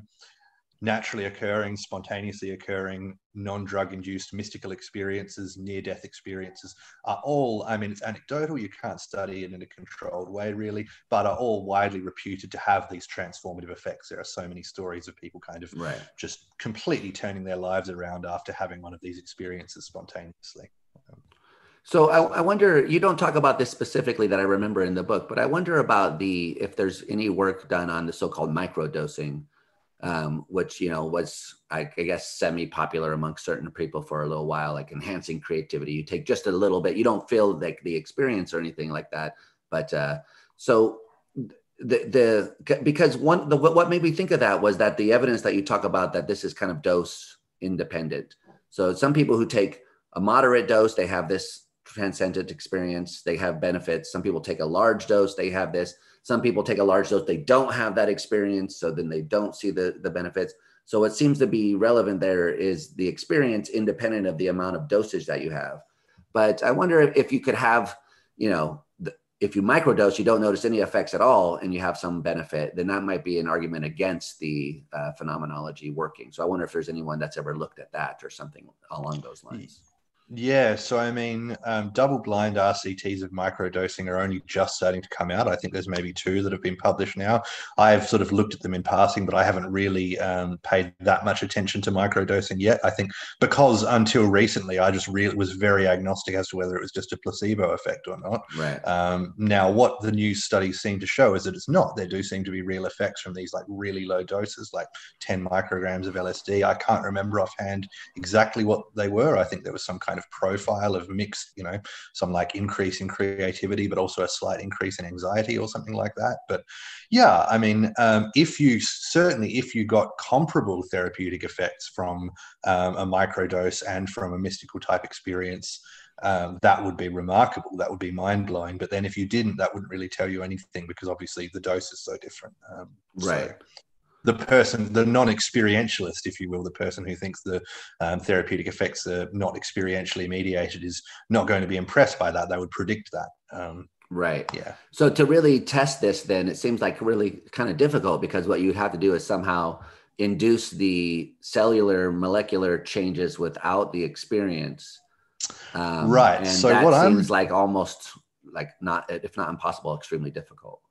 A: naturally occurring, spontaneously occurring, non drug induced mystical experiences, near death experiences are all, I mean, it's anecdotal, you can't study it in a controlled way really, but are all widely reputed to have these transformative effects. There are so many stories of people kind of right. just completely turning their lives around after having one of these experiences spontaneously.
B: So I, I, wonder, you don't talk about this specifically that I remember in the book, but I wonder about the, if there's any work done on the so-called microdosing um, which you know was I, I guess semi-popular amongst certain people for a little while, like enhancing creativity. You take just a little bit, you don't feel like the experience or anything like that. But uh, so the the because one the what made me think of that was that the evidence that you talk about that this is kind of dose independent. So some people who take a moderate dose, they have this transcendent experience, they have benefits. Some people take a large dose, they have this some people take a large dose, they don't have that experience, so then they don't see the, the benefits. So what seems to be relevant there is the experience independent of the amount of dosage that you have. But I wonder if you could have, you know, if you microdose, you don't notice any effects at all, and you have some benefit, then that might be an argument against the uh, phenomenology working. So I wonder if there's anyone that's ever looked at that or something along those lines.
A: Yeah, so I mean, um, double blind RCTs of microdosing are only just starting to come out. I think there's maybe two that have been published now. I've sort of looked at them in passing, but I haven't really um, paid that much attention to microdosing yet. I think because until recently, I just really was very agnostic as to whether it was just a placebo effect or not.
B: Right.
A: Um, now, what the new studies seem to show is that it's not. There do seem to be real effects from these like really low doses, like 10 micrograms of LSD. I can't remember offhand exactly what they were. I think there was some kind kind of profile of mixed, you know, some like increase in creativity, but also a slight increase in anxiety or something like that. But yeah, I mean, um, if you certainly, if you got comparable therapeutic effects from um, a microdose and from a mystical type experience, um, that would be remarkable. That would be mind blowing. But then if you didn't, that wouldn't really tell you anything because obviously the dose is so different. Um,
B: right. So,
A: the person, the non-experientialist, if you will, the person who thinks the um, therapeutic effects are not experientially mediated, is not going to be impressed by that. They would predict that. Um,
B: right.
A: Yeah.
B: So to really test this, then it seems like really kind of difficult because what you'd have to do is somehow induce the cellular molecular changes without the experience.
A: Um, right.
B: And so that what seems I'm... like almost like not, if not impossible, extremely difficult.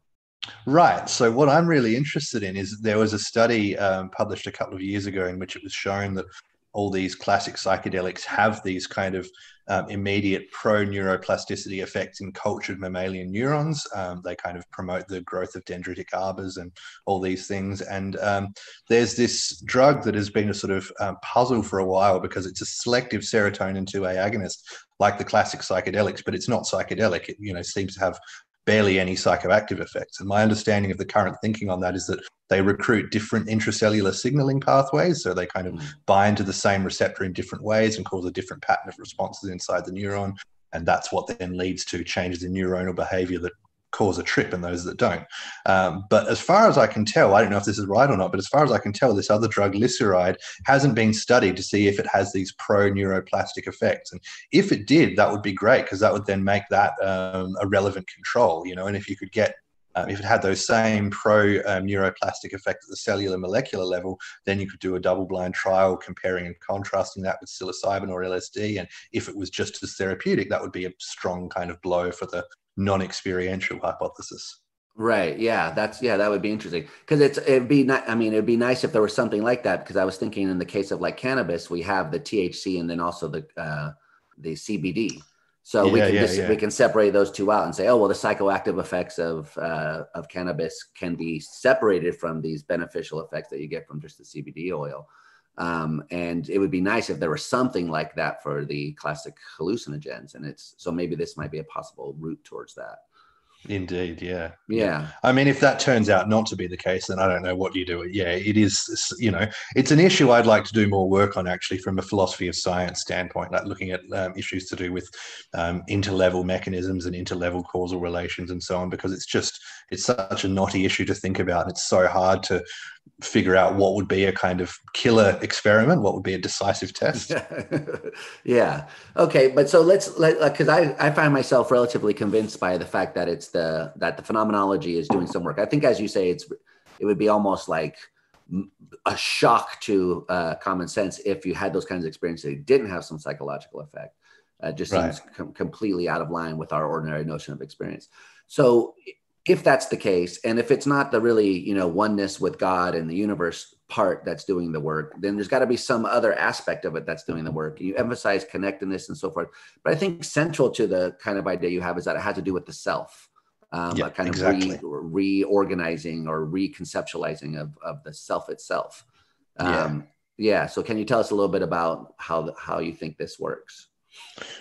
A: Right. So, what I'm really interested in is there was a study um, published a couple of years ago in which it was shown that all these classic psychedelics have these kind of um, immediate pro neuroplasticity effects in cultured mammalian neurons. Um, they kind of promote the growth of dendritic arbors and all these things. And um, there's this drug that has been a sort of um, puzzle for a while because it's a selective serotonin 2A agonist, like the classic psychedelics, but it's not psychedelic. It you know seems to have barely any psychoactive effects. And my understanding of the current thinking on that is that they recruit different intracellular signaling pathways. So they kind of mm. bind to the same receptor in different ways and cause a different pattern of responses inside the neuron. And that's what then leads to changes in neuronal behavior that cause a trip and those that don't. Um, but as far as I can tell, I don't know if this is right or not, but as far as I can tell, this other drug, lisuride, hasn't been studied to see if it has these pro neuroplastic effects. And if it did, that would be great because that would then make that um, a relevant control, you know, and if you could get um, if it had those same pro um, neuroplastic effects at the cellular molecular level, then you could do a double blind trial comparing and contrasting that with psilocybin or LSD. And if it was just as therapeutic, that would be a strong kind of blow for the non-experiential hypothesis.
B: Right. Yeah. That's yeah. That would be interesting because it's it'd be not. I mean, it'd be nice if there was something like that because I was thinking in the case of like cannabis, we have the THC and then also the uh, the CBD. So yeah, we can yeah, just, yeah. we can separate those two out and say, oh well, the psychoactive effects of uh, of cannabis can be separated from these beneficial effects that you get from just the CBD oil. Um, and it would be nice if there was something like that for the classic hallucinogens. And it's so maybe this might be a possible route towards that.
A: Indeed, yeah.
B: yeah.
A: I mean, if that turns out not to be the case, then I don't know what you do. Yeah, it is, you know, it's an issue I'd like to do more work on actually from a philosophy of science standpoint, like looking at um, issues to do with um, interlevel mechanisms and interlevel causal relations and so on, because it's just, it's such a knotty issue to think about. It's so hard to figure out what would be a kind of killer experiment, what would be a decisive test. [LAUGHS]
B: yeah. Okay. But so let's let because I I find myself relatively convinced by the fact that it's the that the phenomenology is doing some work. I think, as you say, it's it would be almost like a shock to uh, common sense if you had those kinds of experiences that didn't have some psychological effect. Uh, just right. seems com- completely out of line with our ordinary notion of experience. So if that's the case and if it's not the really you know oneness with god and the universe part that's doing the work then there's got to be some other aspect of it that's doing the work you emphasize connectedness and so forth but i think central to the kind of idea you have is that it has to do with the self um, yeah, kind of exactly. re- reorganizing or reconceptualizing of, of the self itself um, yeah. yeah so can you tell us a little bit about how how you think this works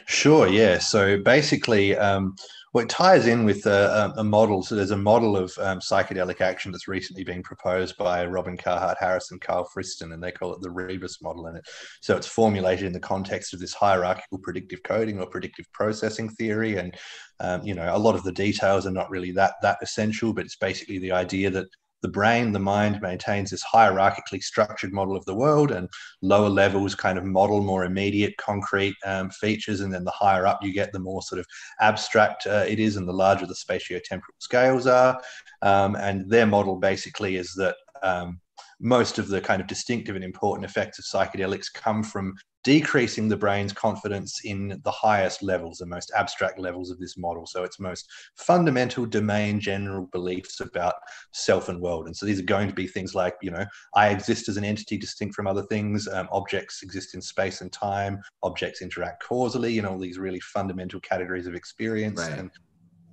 A: Sure. Yeah. So basically, um, well, it ties in with a, a, model. So there's a model of um, psychedelic action that's recently been proposed by Robin Carhart Harris and Carl Friston, and they call it the Rebus model. And it so it's formulated in the context of this hierarchical predictive coding or predictive processing theory. And um, you know, a lot of the details are not really that that essential, but it's basically the idea that the brain, the mind maintains this hierarchically structured model of the world, and lower levels kind of model more immediate, concrete um, features. And then the higher up you get, the more sort of abstract uh, it is, and the larger the spatiotemporal scales are. Um, and their model basically is that um, most of the kind of distinctive and important effects of psychedelics come from decreasing the brain's confidence in the highest levels, the most abstract levels of this model. So its most fundamental domain general beliefs about self and world. And so these are going to be things like, you know, I exist as an entity distinct from other things, um, objects exist in space and time, objects interact causally, you know, all these really fundamental categories of experience. Right. And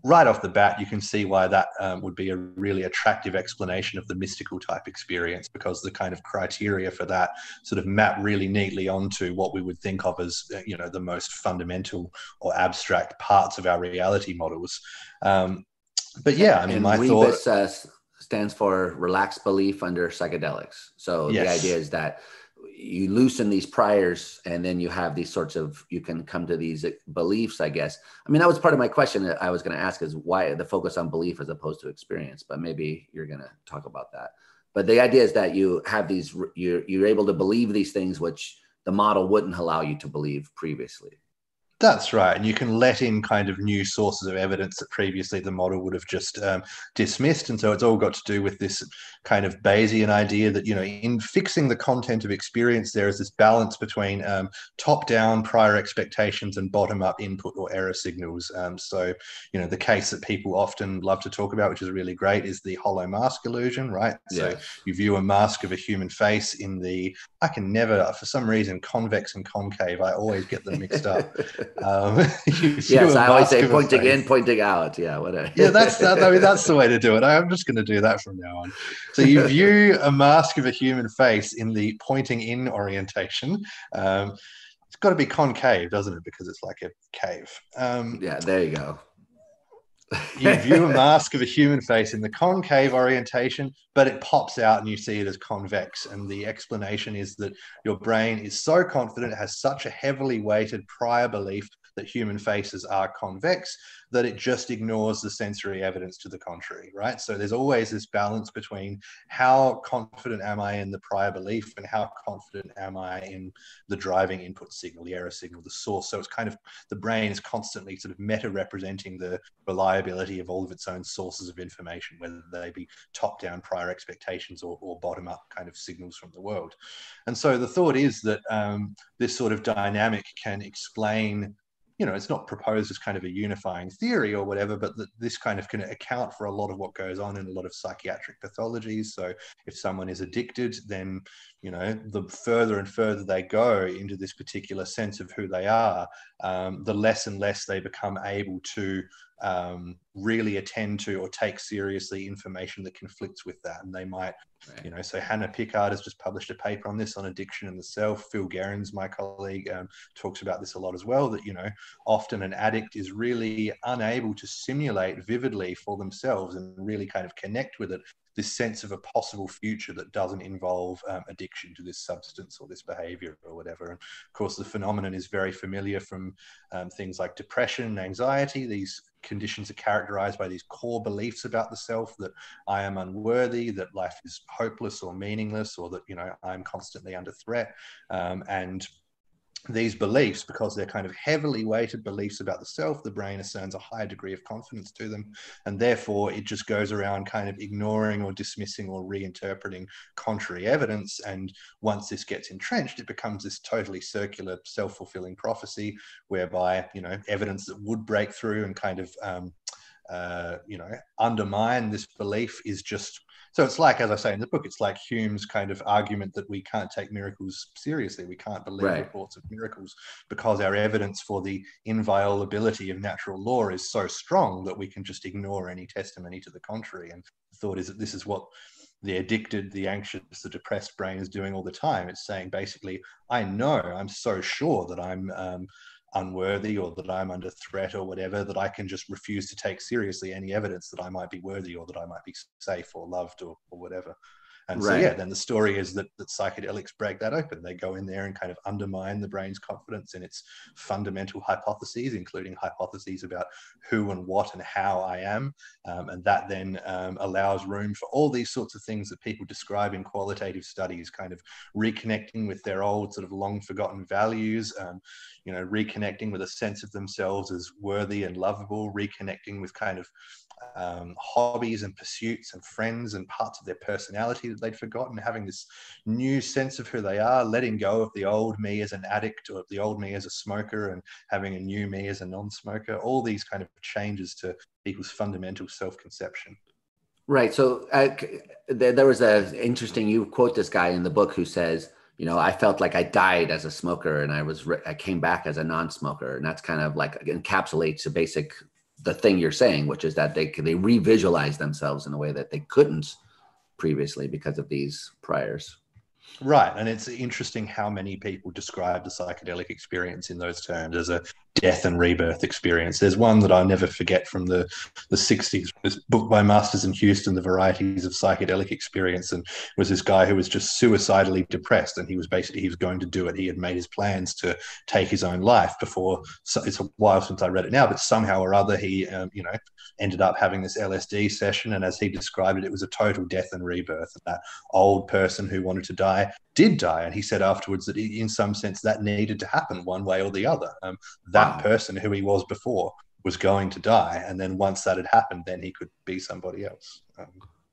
A: right off the bat, you can see why that um, would be a really attractive explanation of the mystical type experience because the kind of criteria for that sort of map really neatly onto what we would think of as, uh, you know, the most fundamental or abstract parts of our reality models. Um, but yeah, I mean, and my Rebus, thought.
B: Uh, stands for relaxed belief under psychedelics. So yes. the idea is that you loosen these priors and then you have these sorts of you can come to these beliefs i guess. I mean that was part of my question that i was going to ask is why the focus on belief as opposed to experience but maybe you're going to talk about that. But the idea is that you have these you're, you're able to believe these things which the model wouldn't allow you to believe previously
A: that's right. And you can let in kind of new sources of evidence that previously the model would have just um, dismissed. And so it's all got to do with this kind of Bayesian idea that, you know, in fixing the content of experience, there is this balance between um, top down prior expectations and bottom up input or error signals. Um, so, you know, the case that people often love to talk about, which is really great, is the hollow mask illusion, right? Yeah. So you view a mask of a human face in the, I can never, for some reason, convex and concave, I always get them mixed up. [LAUGHS]
B: Um, [LAUGHS] yes, I always say pointing in, pointing out. Yeah, whatever.
A: yeah, that's that. I mean, that's the way to do it. I'm just going to do that from now on. So you [LAUGHS] view a mask of a human face in the pointing in orientation. Um, it's got to be concave, doesn't it? Because it's like a cave.
B: Um, yeah, there you go
A: you view a mask of a human face in the concave orientation, but it pops out and you see it as convex. And the explanation is that your brain is so confident, it has such a heavily weighted prior belief that human faces are convex that it just ignores the sensory evidence to the contrary, right? So there's always this balance between how confident am I in the prior belief and how confident am I in the driving input signal, the error signal, the source. So it's kind of the brain is constantly sort of meta representing the reliability of all of its own sources of information, whether they be top down prior expectations or, or bottom up kind of signals from the world. And so the thought is that um, this sort of dynamic can explain you know, it's not proposed as kind of a unifying theory or whatever, but that this kind of can account for a lot of what goes on in a lot of psychiatric pathologies. So if someone is addicted, then, you know, the further and further they go into this particular sense of who they are, um, the less and less they become able to um, really attend to or take seriously information that conflicts with that. And they might, right. you know, so Hanna Pickard has just published a paper on this on addiction and the self. Phil Gerrans, my colleague, um, talks about this a lot as well. That you know, often an addict is really unable to simulate vividly for themselves and really kind of connect with it this sense of a possible future that doesn't involve um, addiction to this substance or this behavior or whatever. And of course, the phenomenon is very familiar from um, things like depression and anxiety. These conditions are characterized by these core beliefs about the self that I am unworthy, that life is hopeless or meaningless, or that, you know, I'm constantly under threat. Um, and these beliefs, because they're kind of heavily weighted beliefs about the self, the brain assigns a high degree of confidence to them. And therefore, it just goes around kind of ignoring or dismissing or reinterpreting contrary evidence. And once this gets entrenched, it becomes this totally circular, self fulfilling prophecy whereby, you know, evidence that would break through and kind of, um, uh, you know, undermine this belief is just so it's like, as I say in the book, it's like Hume's kind of argument that we can't take miracles seriously. We can't believe right. reports of miracles because our evidence for the inviolability of natural law is so strong that we can just ignore any testimony to the contrary. And the thought is that this is what the addicted, the anxious, the depressed brain is doing all the time. It's saying basically, I know, I'm so sure that I'm um, unworthy or that I'm under threat or whatever, that I can just refuse to take seriously any evidence that I might be worthy or that I might be safe or loved or, or whatever. And so, yeah, then the story is that, that psychedelics break that open. They go in there and kind of undermine the brain's confidence in its fundamental hypotheses, including hypotheses about who and what and how I am. Um, and that then um, allows room for all these sorts of things that people describe in qualitative studies, kind of reconnecting with their old sort of long forgotten values, um, you know, reconnecting with a sense of themselves as worthy and lovable, reconnecting with kind of um, hobbies and pursuits and friends and parts of their personality that they'd forgotten, having this new sense of who they are, letting go of the old me as an addict or the old me as a smoker and having a new me as a non smoker, all these kind of changes to people's fundamental self conception.
B: Right. So uh, there, was a interesting, you quote this guy in the book who says, you know, I felt like I died as a smoker and I was, I came back as a non-smoker. And that's kind of like encapsulates the basic the thing you're saying, which is that they they revisualize themselves in a way that they couldn't previously because of these priors.
A: Right. And it's interesting how many people describe the psychedelic experience in those terms as a death and rebirth experience. There's one that I'll never forget from the, the 60s, this book by Masters and Houston, The Varieties of Psychedelic Experience. And was this guy who was just suicidally depressed. And he was basically, he was going to do it. He had made his plans to take his own life before, so it's a while since I read it now, but somehow or other he, um, you know, ended up having this LSD session. And as he described it, it was a total death and rebirth. And that old person who wanted to die did die. And he said afterwards that in some sense that needed to happen one way or the other. Um, that wow. person who he was before was going to die. And then once that had happened, then he could be somebody else. Um,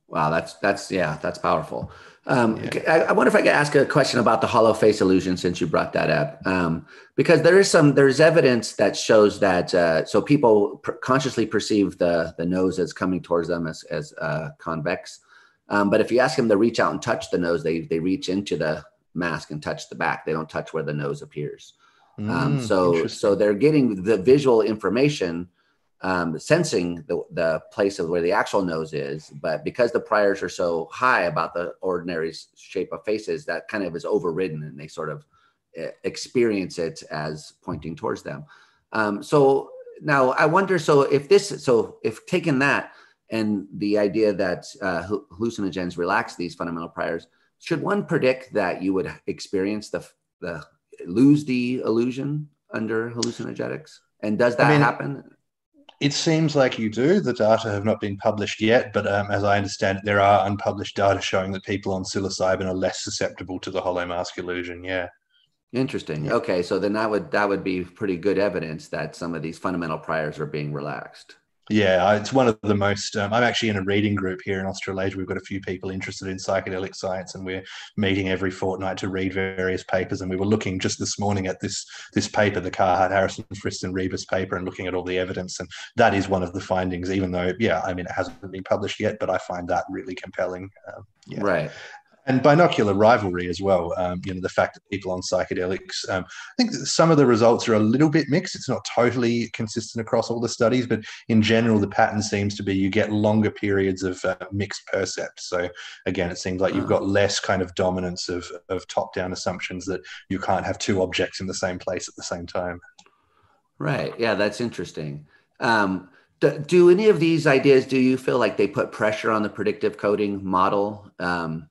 B: wow, that's, that's, yeah, that's powerful. Um, yeah. I, I, wonder if I could ask a question about the hollow face illusion since you brought that up. Um, because there is some, there's evidence that shows that, uh, so people per- consciously perceive the, the nose as coming towards them as, as uh, convex. Um, but if you ask them to reach out and touch the nose, they they reach into the mask and touch the back. They don't touch where the nose appears. Um, mm, um, so so they're getting the visual information, um, sensing the the place of where the actual nose is. But because the priors are so high about the ordinary shape of faces, that kind of is overridden, and they sort of eh, experience it as pointing towards them. Um, so now I wonder. So if this, so if taking that and the idea that uh, hallucinogens relax these fundamental priors. Should one predict that you would experience the the lose the illusion under hallucinogenics? And does that I mean, happen?
A: It seems like you do. The data have not been published yet, but um, as I understand it, there are unpublished data showing that people on psilocybin are less susceptible to the hollow mask illusion. Yeah.
B: Interesting. Yeah. Okay, so then that would that would be pretty good evidence that some of these fundamental priors are being relaxed.
A: Yeah, it's one of the most. Um, I'm actually in a reading group here in Australasia. We've got a few people interested in psychedelic science, and we're meeting every fortnight to read various papers. And we were looking just this morning at this this paper, the Carhart, Harrison, Friston, Rebus paper, and looking at all the evidence. And that is one of the findings. Even though, yeah, I mean, it hasn't been published yet, but I find that really compelling. Um,
B: yeah. Right
A: and binocular rivalry as well. Um, you know, the fact that people on psychedelics, um, I think some of the results are a little bit mixed. It's not totally consistent across all the studies, but in general, the pattern seems to be you get longer periods of uh, mixed percept. So again, it seems like you've got less kind of dominance of, of top-down assumptions that you can't have two objects in the same place at the same time.
B: Right. Yeah, that's interesting. Um, do, do, any of these ideas do you feel like they put pressure on the predictive coding model um,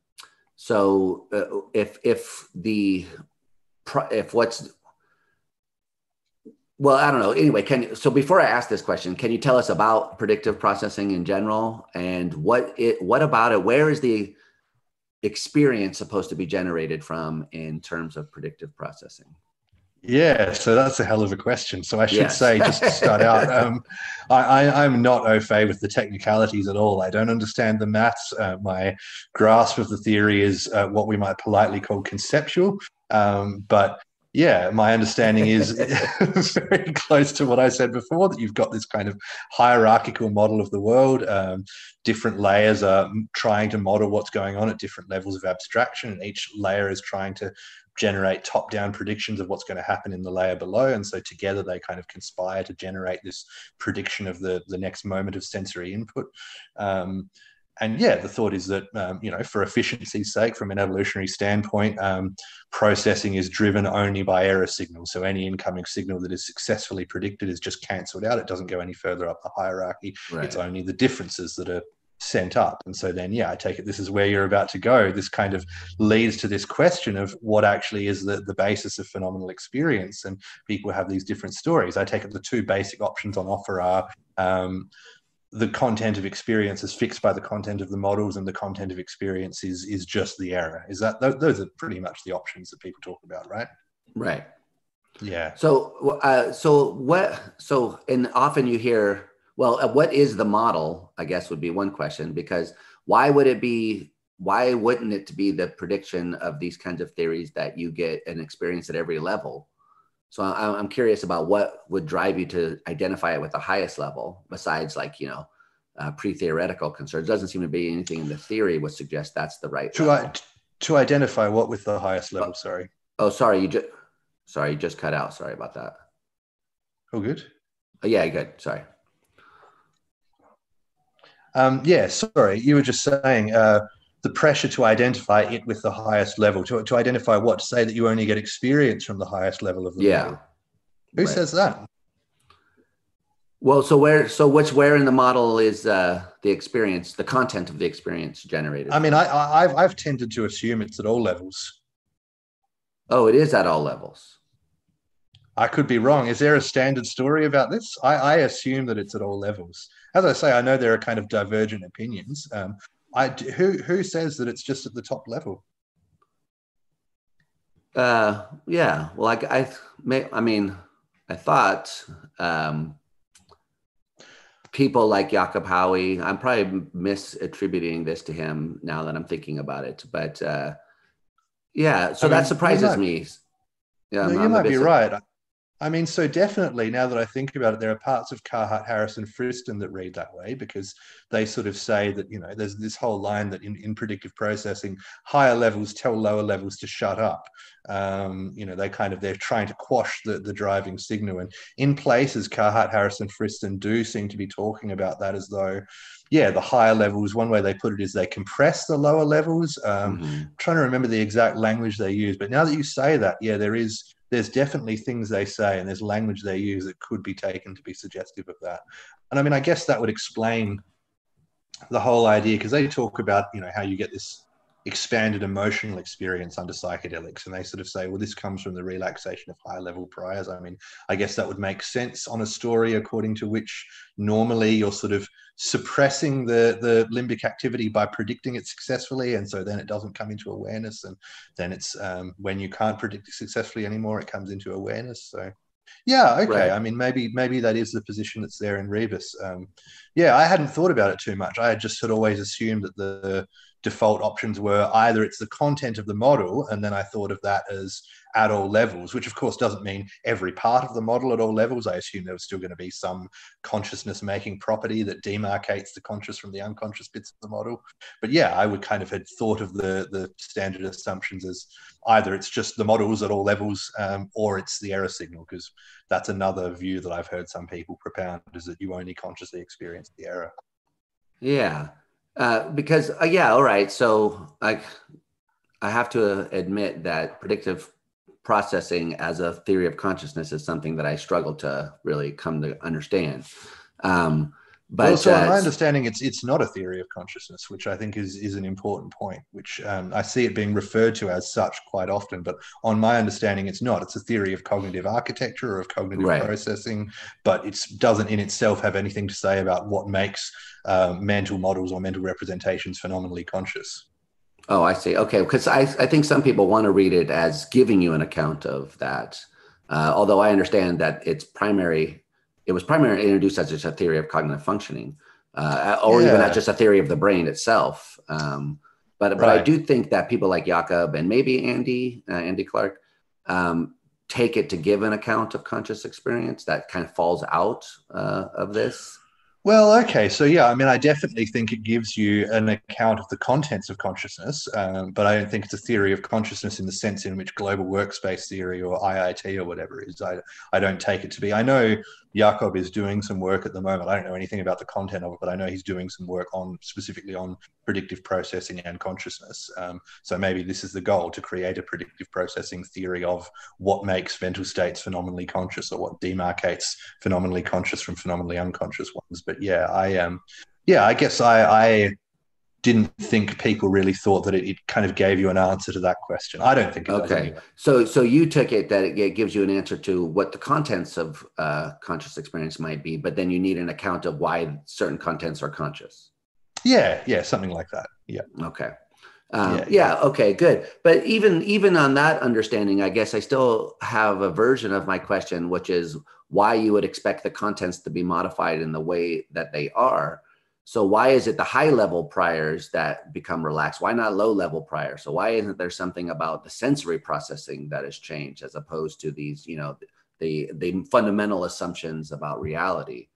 B: so uh, if if the if what's well, I don't know. Anyway, can so before I ask this question, can you tell us about predictive processing in general and what it what about it? Where is the experience supposed to be generated from in terms of predictive processing?
A: Yeah, so that's a hell of a question. So I should yes. say, just to start out, [LAUGHS] um, I, am not au fait with the technicalities at all. I don't understand the maths. Uh, my grasp of the theory is uh, what we might politely call conceptual. Um, but yeah, my understanding is [LAUGHS] very close to what I said before that you've got this kind of hierarchical model of the world. Um, different layers are trying to model what's going on at different levels of abstraction, and each layer is trying to generate top down predictions of what's going to happen in the layer below. And so together they kind of conspire to generate this prediction of the, the next moment of sensory input. Um, and yeah, the thought is that, um, you know, for efficiency's sake, from an evolutionary standpoint, um, processing is driven only by error signals. So any incoming signal that is successfully predicted is just cancelled out. It doesn't go any further up the hierarchy. Right. It's only the differences that are sent up. And so then, yeah, I take it this is where you're about to go. This kind of leads to this question of what actually is the, the basis of phenomenal experience. And people have these different stories. I take it the two basic options on offer are um, the content of experience is fixed by the content of the models and the content of experience is, is just the error. Is that, those are pretty much the options that people talk about, right?
B: Right.
A: Yeah.
B: So, uh, so what? So, and often you hear, well, uh, what is the model? I guess would be one question because why would it be? Why wouldn't it be the prediction of these kinds of theories that you get an experience at every level? So, I'm curious about what would drive you to identify it with the highest level, besides like you know, uh, pre-theoretical concerns. Doesn't seem to be anything in the theory would suggest that's the right.
A: To, I, to identify what with the highest level. Oh, sorry.
B: Oh, sorry. You just Sorry, you just cut out. Sorry about that.
A: Oh, good.
B: Oh, yeah, good. Sorry.
A: Um, yeah, sorry. You were just saying uh, the pressure to identify it with the highest level, to, to identify what, to say that you only get experience from the highest level of the
B: yeah. Model.
A: Who right. says that?
B: Well, so where, so which, where in the model is uh, the experience, the content of the experience generated?
A: I mean, I, I, I've, I've tended to assume it's at all levels.
B: Oh, it is at all levels.
A: I could be wrong. Is there a standard story about this? I, I, assume that it's at all levels. As I say, I know there are kind of divergent opinions. Um, I, who who says that it's just at the top level?
B: Uh, yeah. Well, I, I, may, I mean, I thought um, people like Jakob Hohwy. I'm probably misattributing this to him now that I'm thinking about it, but uh, yeah. So I mean, that surprises might, me.
A: Yeah, no, you I'm might be right. I mean, so definitely now that I think about it, there are parts of Carhart-Harris, and Friston that read that way because they sort of say that, you know, there's this whole line that in, in predictive processing, higher levels tell lower levels to shut up. Um, you know, they kind of, they're trying to quash the, the driving signal. And in places, Carhart-Harris, and Friston do seem to be talking about that as though, yeah, the higher levels, one way they put it is they compress the lower levels. Um, mm-hmm. trying to remember the exact language they use. But now that you say that, yeah, there is there's definitely things they say and there's language they use that could be taken to be suggestive of that. And I mean, I guess that would explain the whole idea because they talk about, you know, how you get this expanded emotional experience under psychedelics. And they sort of say, well, this comes from the relaxation of high level priors. I mean, I guess that would make sense on a story according to which normally you're sort of suppressing the, the limbic activity by predicting it successfully. And so then it doesn't come into awareness. And then it's um, when you can't predict it successfully anymore, it comes into awareness. So yeah, okay. Right. I mean, maybe maybe that is the position that's there in Rebus. Um, yeah, I hadn't thought about it too much. I had just had always assumed that the default options were either it's the content of the model, and then I thought of that as at all levels, which of course doesn't mean every part of the model at all levels. I assume there was still going to be some consciousness making property that demarcates the conscious from the unconscious bits of the model. But yeah, I would kind of had thought of the the standard assumptions as either it's just the models at all levels um, or it's the error signal, because that's another view that I've heard some people propound is that you only consciously experience the error.
B: Yeah. Uh, because uh, yeah, all right. So I, I have to admit that predictive processing as a theory of consciousness is something that I struggle to really come to understand. Um, but
A: well, so uh, my understanding, it's it's not a theory of consciousness, which I think is is an important point. Which um, I see it being referred to as such quite often, but on my understanding, it's not. It's a theory of cognitive architecture or of cognitive right. processing, but it doesn't in itself have anything to say about what makes uh, mental models or mental representations phenomenally conscious.
B: Oh, I see. Okay, because I I think some people want to read it as giving you an account of that. Uh, although I understand that its primary it was primarily introduced as just a theory of cognitive functioning, uh, or yeah. even as just a theory of the brain itself. Um, but right. but I do think that people like Jakob and maybe Andy uh, Andy Clark um, take it to give an account of conscious experience that kind of falls out uh, of this.
A: Well, okay. So, yeah, I mean, I definitely think it gives you an account of the contents of consciousness, um, but I don't think it's a theory of consciousness in the sense in which global workspace theory or IIT or whatever is. I, I don't take it to be. I know Jakob is doing some work at the moment. I don't know anything about the content of it, but I know he's doing some work on specifically on predictive processing and consciousness. Um, so maybe this is the goal to create a predictive processing theory of what makes mental states phenomenally conscious or what demarcates phenomenally conscious from phenomenally unconscious ones. But yeah, I am. Um, yeah, I guess I, I didn't think people really thought that it, it, kind of gave you an answer to that question. I don't think it
B: okay. So, so you took it that it gives you an answer to what the contents of uh, conscious experience might be, but then you need an account of why certain contents are conscious.
A: Yeah, yeah, something like that. Yeah.
B: Okay. Um, yeah, yeah, okay, good. But even even on that understanding, I guess I still have a version of my question, which is why you would expect the contents to be modified in the way that they are so why is it the high level priors that become relaxed? Why not low level prior? So why isn't there something about the sensory processing that has changed as opposed to these, you know, the the fundamental assumptions about reality?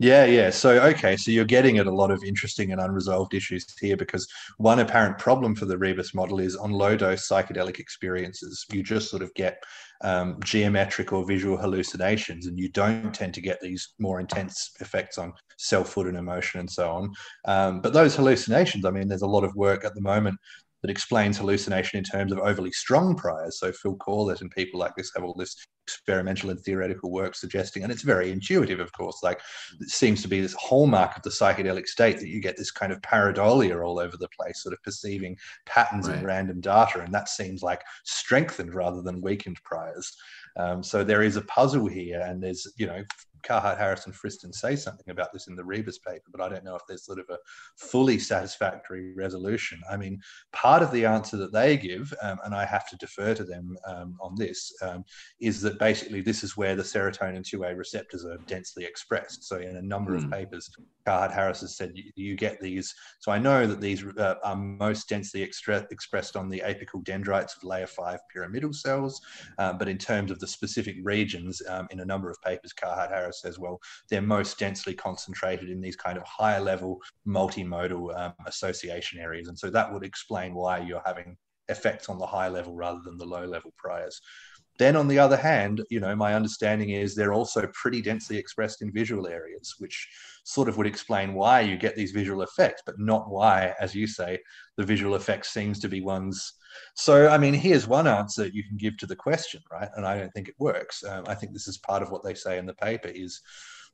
A: Yeah, yeah. So, okay, so you're getting at a lot of interesting and unresolved issues here because one apparent problem for the Rebus model is on low dose psychedelic experiences, you just sort of get um, geometric or visual hallucinations, and you don't tend to get these more intense effects on self-hood and emotion and so on. Um, but those hallucinations, I mean, there's a lot of work at the moment that explains hallucination in terms of overly strong priors. So Phil Corlett and people like this have all this experimental and theoretical work suggesting, and it's very intuitive, of course. Like it seems to be this hallmark of the psychedelic state that you get this kind of pareidolia all over the place, sort of perceiving patterns right. in random data, and that seems like strengthened rather than weakened priors. Um, so there is a puzzle here, and there's you know Carhart-Harris, and Friston say something about this in the Rebus paper, but I don't know if there's sort of a fully satisfactory resolution. I mean, part of the answer that they give, um, and I have to defer to them um, on this, um, is that basically this is where the serotonin 2A receptors are densely expressed. So, in a number mm. of hmm. papers, Carhart Harris has said you, you, get these. So, I know that these uh, are most densely expressed on the apical dendrites of layer 5 pyramidal cells, uh, but in terms of the specific regions, um, in a number of papers, Carhart Harris says, well, they're most densely concentrated in these kind of higher level multimodal um, association areas. And so that would explain why you're having effects on the high level rather than the low level priors. Then, on the other hand, you know, my understanding is they're also pretty densely expressed in visual areas, which sort of would explain why you get these visual effects, but not why, as you say, the visual effects seems to be ones so, I mean, here's one answer you can give to the question, right? And I don't think it works. Um, I think this is part of what they say in the paper is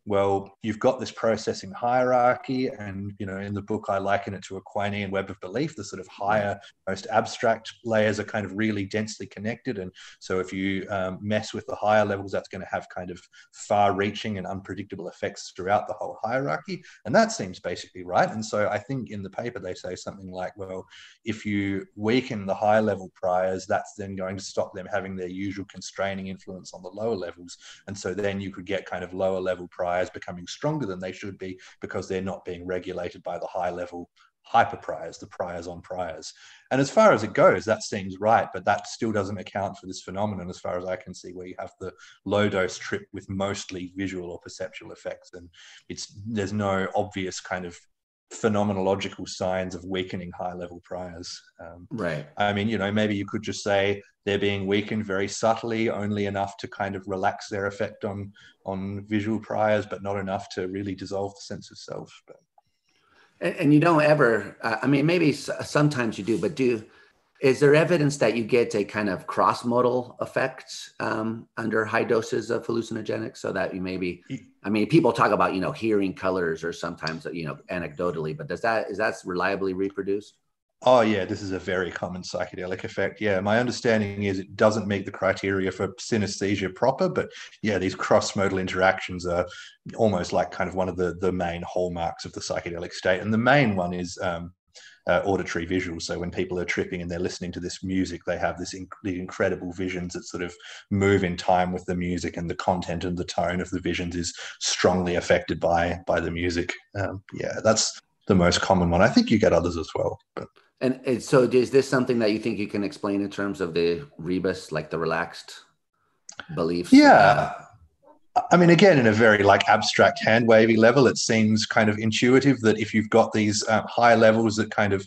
A: well, you've got this processing hierarchy, and you know, in the book, I liken it to a Quinean web of belief. The sort of higher, most abstract layers are kind of really densely connected, and so if you um, mess with the higher levels, that's going to have kind of far-reaching and unpredictable effects throughout the whole hierarchy, and that seems basically right. And so I think in the paper they say something like, well, if you weaken the high level priors, that's then going to stop them having their usual constraining influence on the lower levels, and so then you could get kind of lower level priors priors becoming stronger than they should be because they're not being regulated by the high level hyper priors, the priors on priors. And as far as it goes, that seems right, but that still doesn't account for this phenomenon, as far as I can see, where you have the low dose trip with mostly visual or perceptual effects, and it's there's no obvious kind of phenomenological signs of weakening high level priors.
B: Um, right.
A: I mean, you know, maybe you could just say they're being weakened very subtly, only enough to kind of relax their effect on on visual priors, but not enough to really dissolve the sense of self. But
B: and, and you don't ever. Uh, I mean, maybe sometimes you do, but do is there evidence that you get a kind of cross-modal effect um, under high doses of hallucinogenics so that you maybe i mean people talk about you know hearing colors or sometimes you know anecdotally but does that is that reliably reproduced?
A: Oh yeah this is a very common psychedelic effect. Yeah my understanding is it doesn't meet the criteria for synesthesia proper but yeah these cross-modal interactions are almost like kind of one of the the main hallmarks of the psychedelic state. And the main one is um, uh, auditory visuals. So when people are tripping and they're listening to this music, they have this inc- incredible visions that sort of move in time with the music, and the content and the tone of the visions is strongly affected by by the music. Um, yeah, that's the most common one. I think you get others as well, but.
B: And, and so, is this something that you think you can explain in terms of the rebus, like the relaxed beliefs?
A: Yeah, I mean, again, in a very like abstract hand wavy level, it seems kind of intuitive that if you've got these uh, high levels that kind of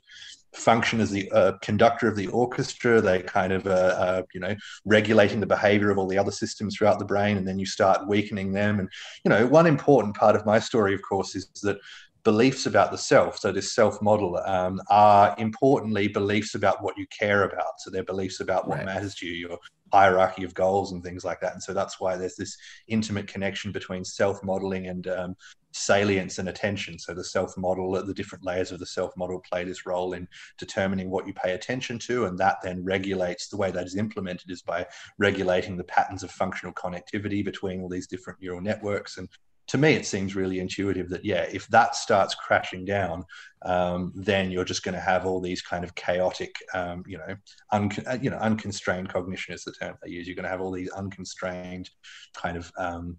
A: function as the uh, conductor of the orchestra, they kind of, uh, uh, you know, regulating the behavior of all the other systems throughout the brain, and then you start weakening them. And, you know, one important part of my story, of course, is that beliefs about the self, so this self model, um, are importantly beliefs about what you care about. So they're beliefs about what right. matters to you, your hierarchy of goals and things like that. And so that's why there's this intimate connection between self modeling and um, salience and attention. So the self model, the different layers of the self model play this role in determining what you pay attention to. And that then regulates the way that is implemented is by regulating the patterns of functional connectivity between all these different neural networks. And to me, it seems really intuitive that, yeah, if that starts crashing down, um, then you're just going to have all these kind of chaotic, um, you know, un- you know, unconstrained cognition is the term they use. You're going to have all these unconstrained kind of um,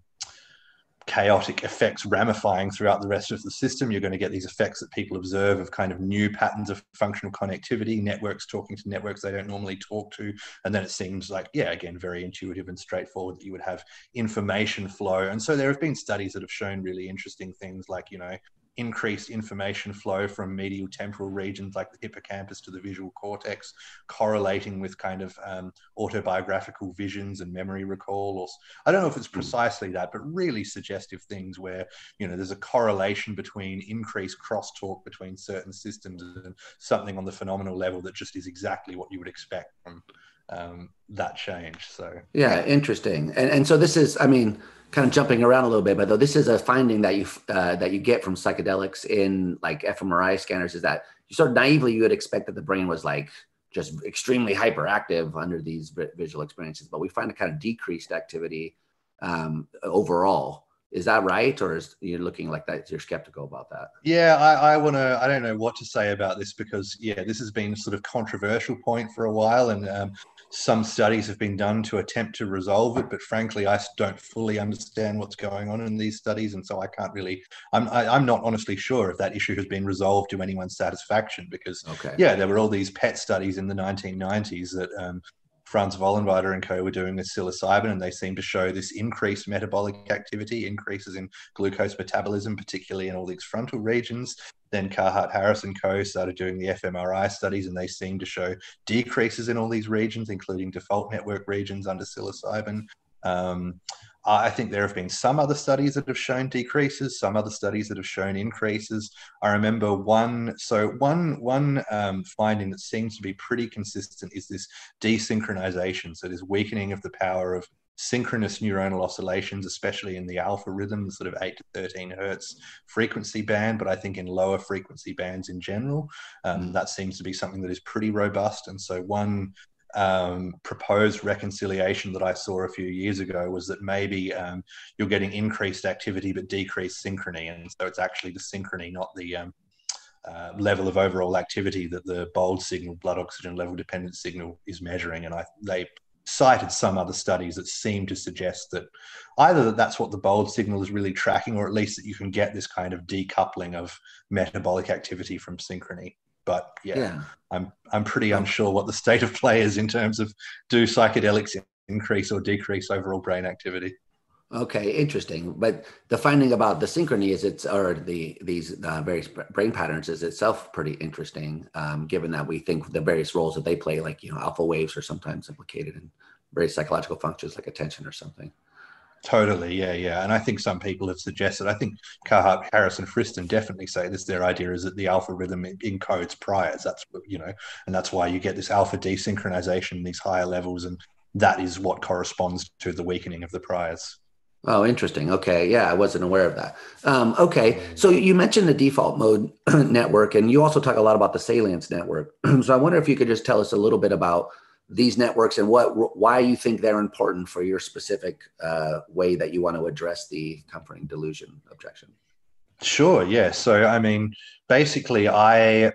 A: chaotic effects ramifying throughout the rest of the system. You're going to get these effects that people observe of kind of new patterns of functional connectivity, networks talking to networks they don't normally talk to. And then it seems like, yeah, again, very intuitive and straightforward that you would have information flow. And so there have been studies that have shown really interesting things like, you know, increased information flow from medial temporal regions like the hippocampus to the visual cortex, correlating with kind of um, autobiographical visions and memory recall. Or I don't know if it's hmm. precisely that, but really suggestive things where you know there's a correlation between increased crosstalk between certain systems and something on the phenomenal level that just is exactly what you would expect from um, that change. So
B: yeah, interesting. And and so this is, I mean kind of jumping around a little bit, but though this is a finding that you uh, that you get from psychedelics in like fMRI scanners is that you sort of naively you would expect that the brain was like just extremely hyperactive under these visual experiences, but we find a kind of decreased activity um, overall. Is that right, or is you're looking like that? You're skeptical about that?
A: Yeah, I, I want to. I don't know what to say about this because yeah, this has been sort of controversial point for a while, and um, some studies have been done to attempt to resolve it, but frankly, I don't fully understand what's going on in these studies, and so I can't really. I'm I, am i am not honestly sure if that issue has been resolved to anyone's satisfaction because okay. yeah, there were all these PET studies in the 1990s that um, Franz Vollenweider and co were doing with psilocybin, and they seem to show this increased metabolic activity, increases in glucose metabolism, particularly in all these frontal regions. Then Carhart Harris and co started doing the fMRI studies, and they seem to show decreases in all these regions, including default network regions under psilocybin. Um, I think there have been some other studies that have shown decreases, some other studies that have shown increases. I remember one, so one one um, finding that seems to be pretty consistent is this desynchronization, so this weakening of the power of synchronous neuronal oscillations, especially in the alpha rhythm, the sort of 8 to 13 hertz frequency band, but I think in lower frequency bands in general, um, that seems to be something that is pretty robust. And so, one um, proposed reconciliation that I saw a few years ago was that maybe um, you're getting increased activity but decreased synchrony. And so, it's actually the synchrony, not the um, uh, level of overall activity that the bold signal, blood oxygen level dependent signal, is measuring. And I, they cited some other studies that seem to suggest that either that that's what the bold signal is really tracking, or at least that you can get this kind of decoupling of metabolic activity from synchrony. But yeah, yeah. I'm I'm pretty unsure what the state of play is in terms of do psychedelics increase or decrease overall brain activity.
B: Okay, interesting. But the finding about the synchrony is it's or the these uh, various brain patterns is itself pretty interesting, um, given that we think the various roles that they play, like you know, alpha waves, are sometimes implicated in various psychological functions like attention or something.
A: Totally, yeah, yeah. And I think some people have suggested, I think Carhart-Harris, and Friston definitely say this. Their idea is that the alpha rhythm encodes priors. That's, you know, and that's why you get this alpha desynchronization, these higher levels. And that is what corresponds to the weakening of the priors.
B: Oh, interesting. Okay. Yeah, I wasn't aware of that. Um, okay. So you mentioned the default mode [CLEARS THROAT] network, and you also talk a lot about the salience network. [CLEARS THROAT] so I wonder if you could just tell us a little bit about these networks and what why you think they're important for your specific uh, way that you want to address the comforting delusion objection.
A: Sure. Yeah. So I mean, basically, I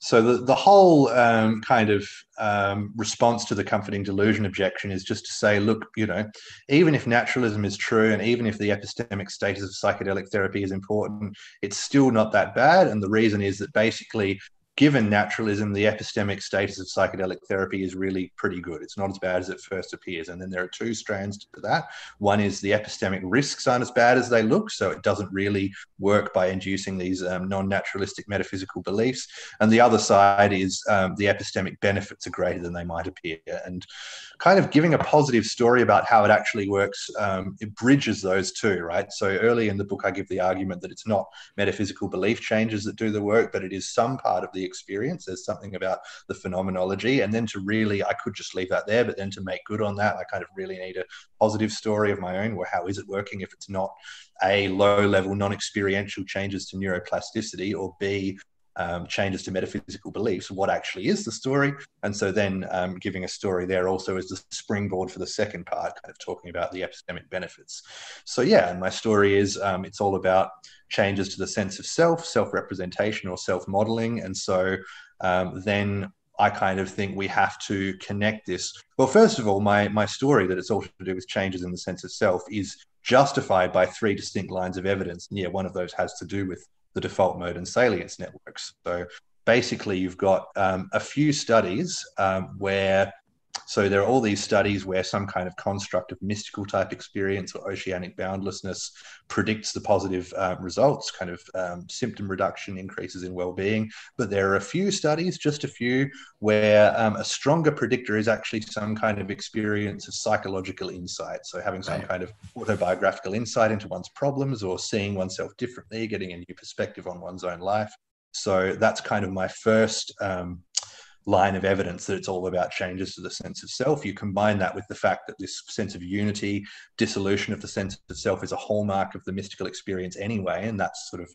A: so the, the whole um, kind of um, response to the comforting delusion objection is just to say, look, you know, even if naturalism is true and even if the epistemic status of psychedelic therapy is important, it's still not that bad. And the reason is that basically given naturalism, the epistemic status of psychedelic therapy is really pretty good. It's not as bad as it first appears. And then there are two strands to that. One is the epistemic risks aren't as bad as they look, so it doesn't really work by inducing these um, non naturalistic metaphysical beliefs. And the other side is um, the epistemic benefits are greater than they might appear. And kind of giving a positive story about how it actually works, um, it bridges those two, right? So early in the book, I give the argument that it's not metaphysical belief changes that do the work, but it is some part of the experience. There's something about the phenomenology. And then to really, I could just leave that there, but then to make good on that, I kind of really need a positive story of my own. Well, how is it working if it's not A, low level, non experiential changes to neuroplasticity, or B, um, changes to metaphysical beliefs, what actually is the story. And so then um, giving a story there also is the springboard for the second part, kind of talking about the epistemic benefits. So, yeah, and my story is um, it's all about changes to the sense of self, self representation, or self modeling. And so um, then I kind of think we have to connect this. Well, first of all, my, my story that it's all to do with changes in the sense of self is justified by three distinct lines of evidence. Yeah, one of those has to do with the default mode and salience networks. So basically, you've got um, a few studies um, where so there are all these studies where some kind of construct of mystical type experience or oceanic boundlessness predicts the positive um, results, kind of um, symptom reduction, increases in well-being. But there are a few studies, just a few, where um, a stronger predictor is actually some kind of experience of psychological insight. So having some right. kind of autobiographical insight into one's problems or seeing oneself differently, getting a new perspective on one's own life. So that's kind of my first um, line of evidence that it's all about changes to the sense of self. You combine that with the fact that this sense of unity, dissolution of the sense of self is a hallmark of the mystical experience anyway, and that sort of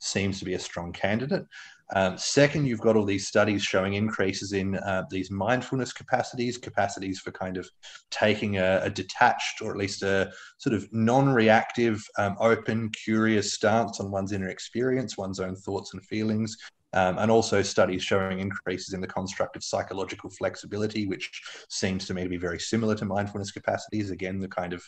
A: seems to be a strong candidate. Um, second, you've got all these studies showing increases in uh, these mindfulness capacities, capacities for kind of taking a, a detached or at least a sort of non reactive, um, open, curious stance on one's inner experience, one's own thoughts and feelings, um, and also studies showing increases in the construct of psychological flexibility, which seems to me to be very similar to mindfulness capacities. Again, the kind of,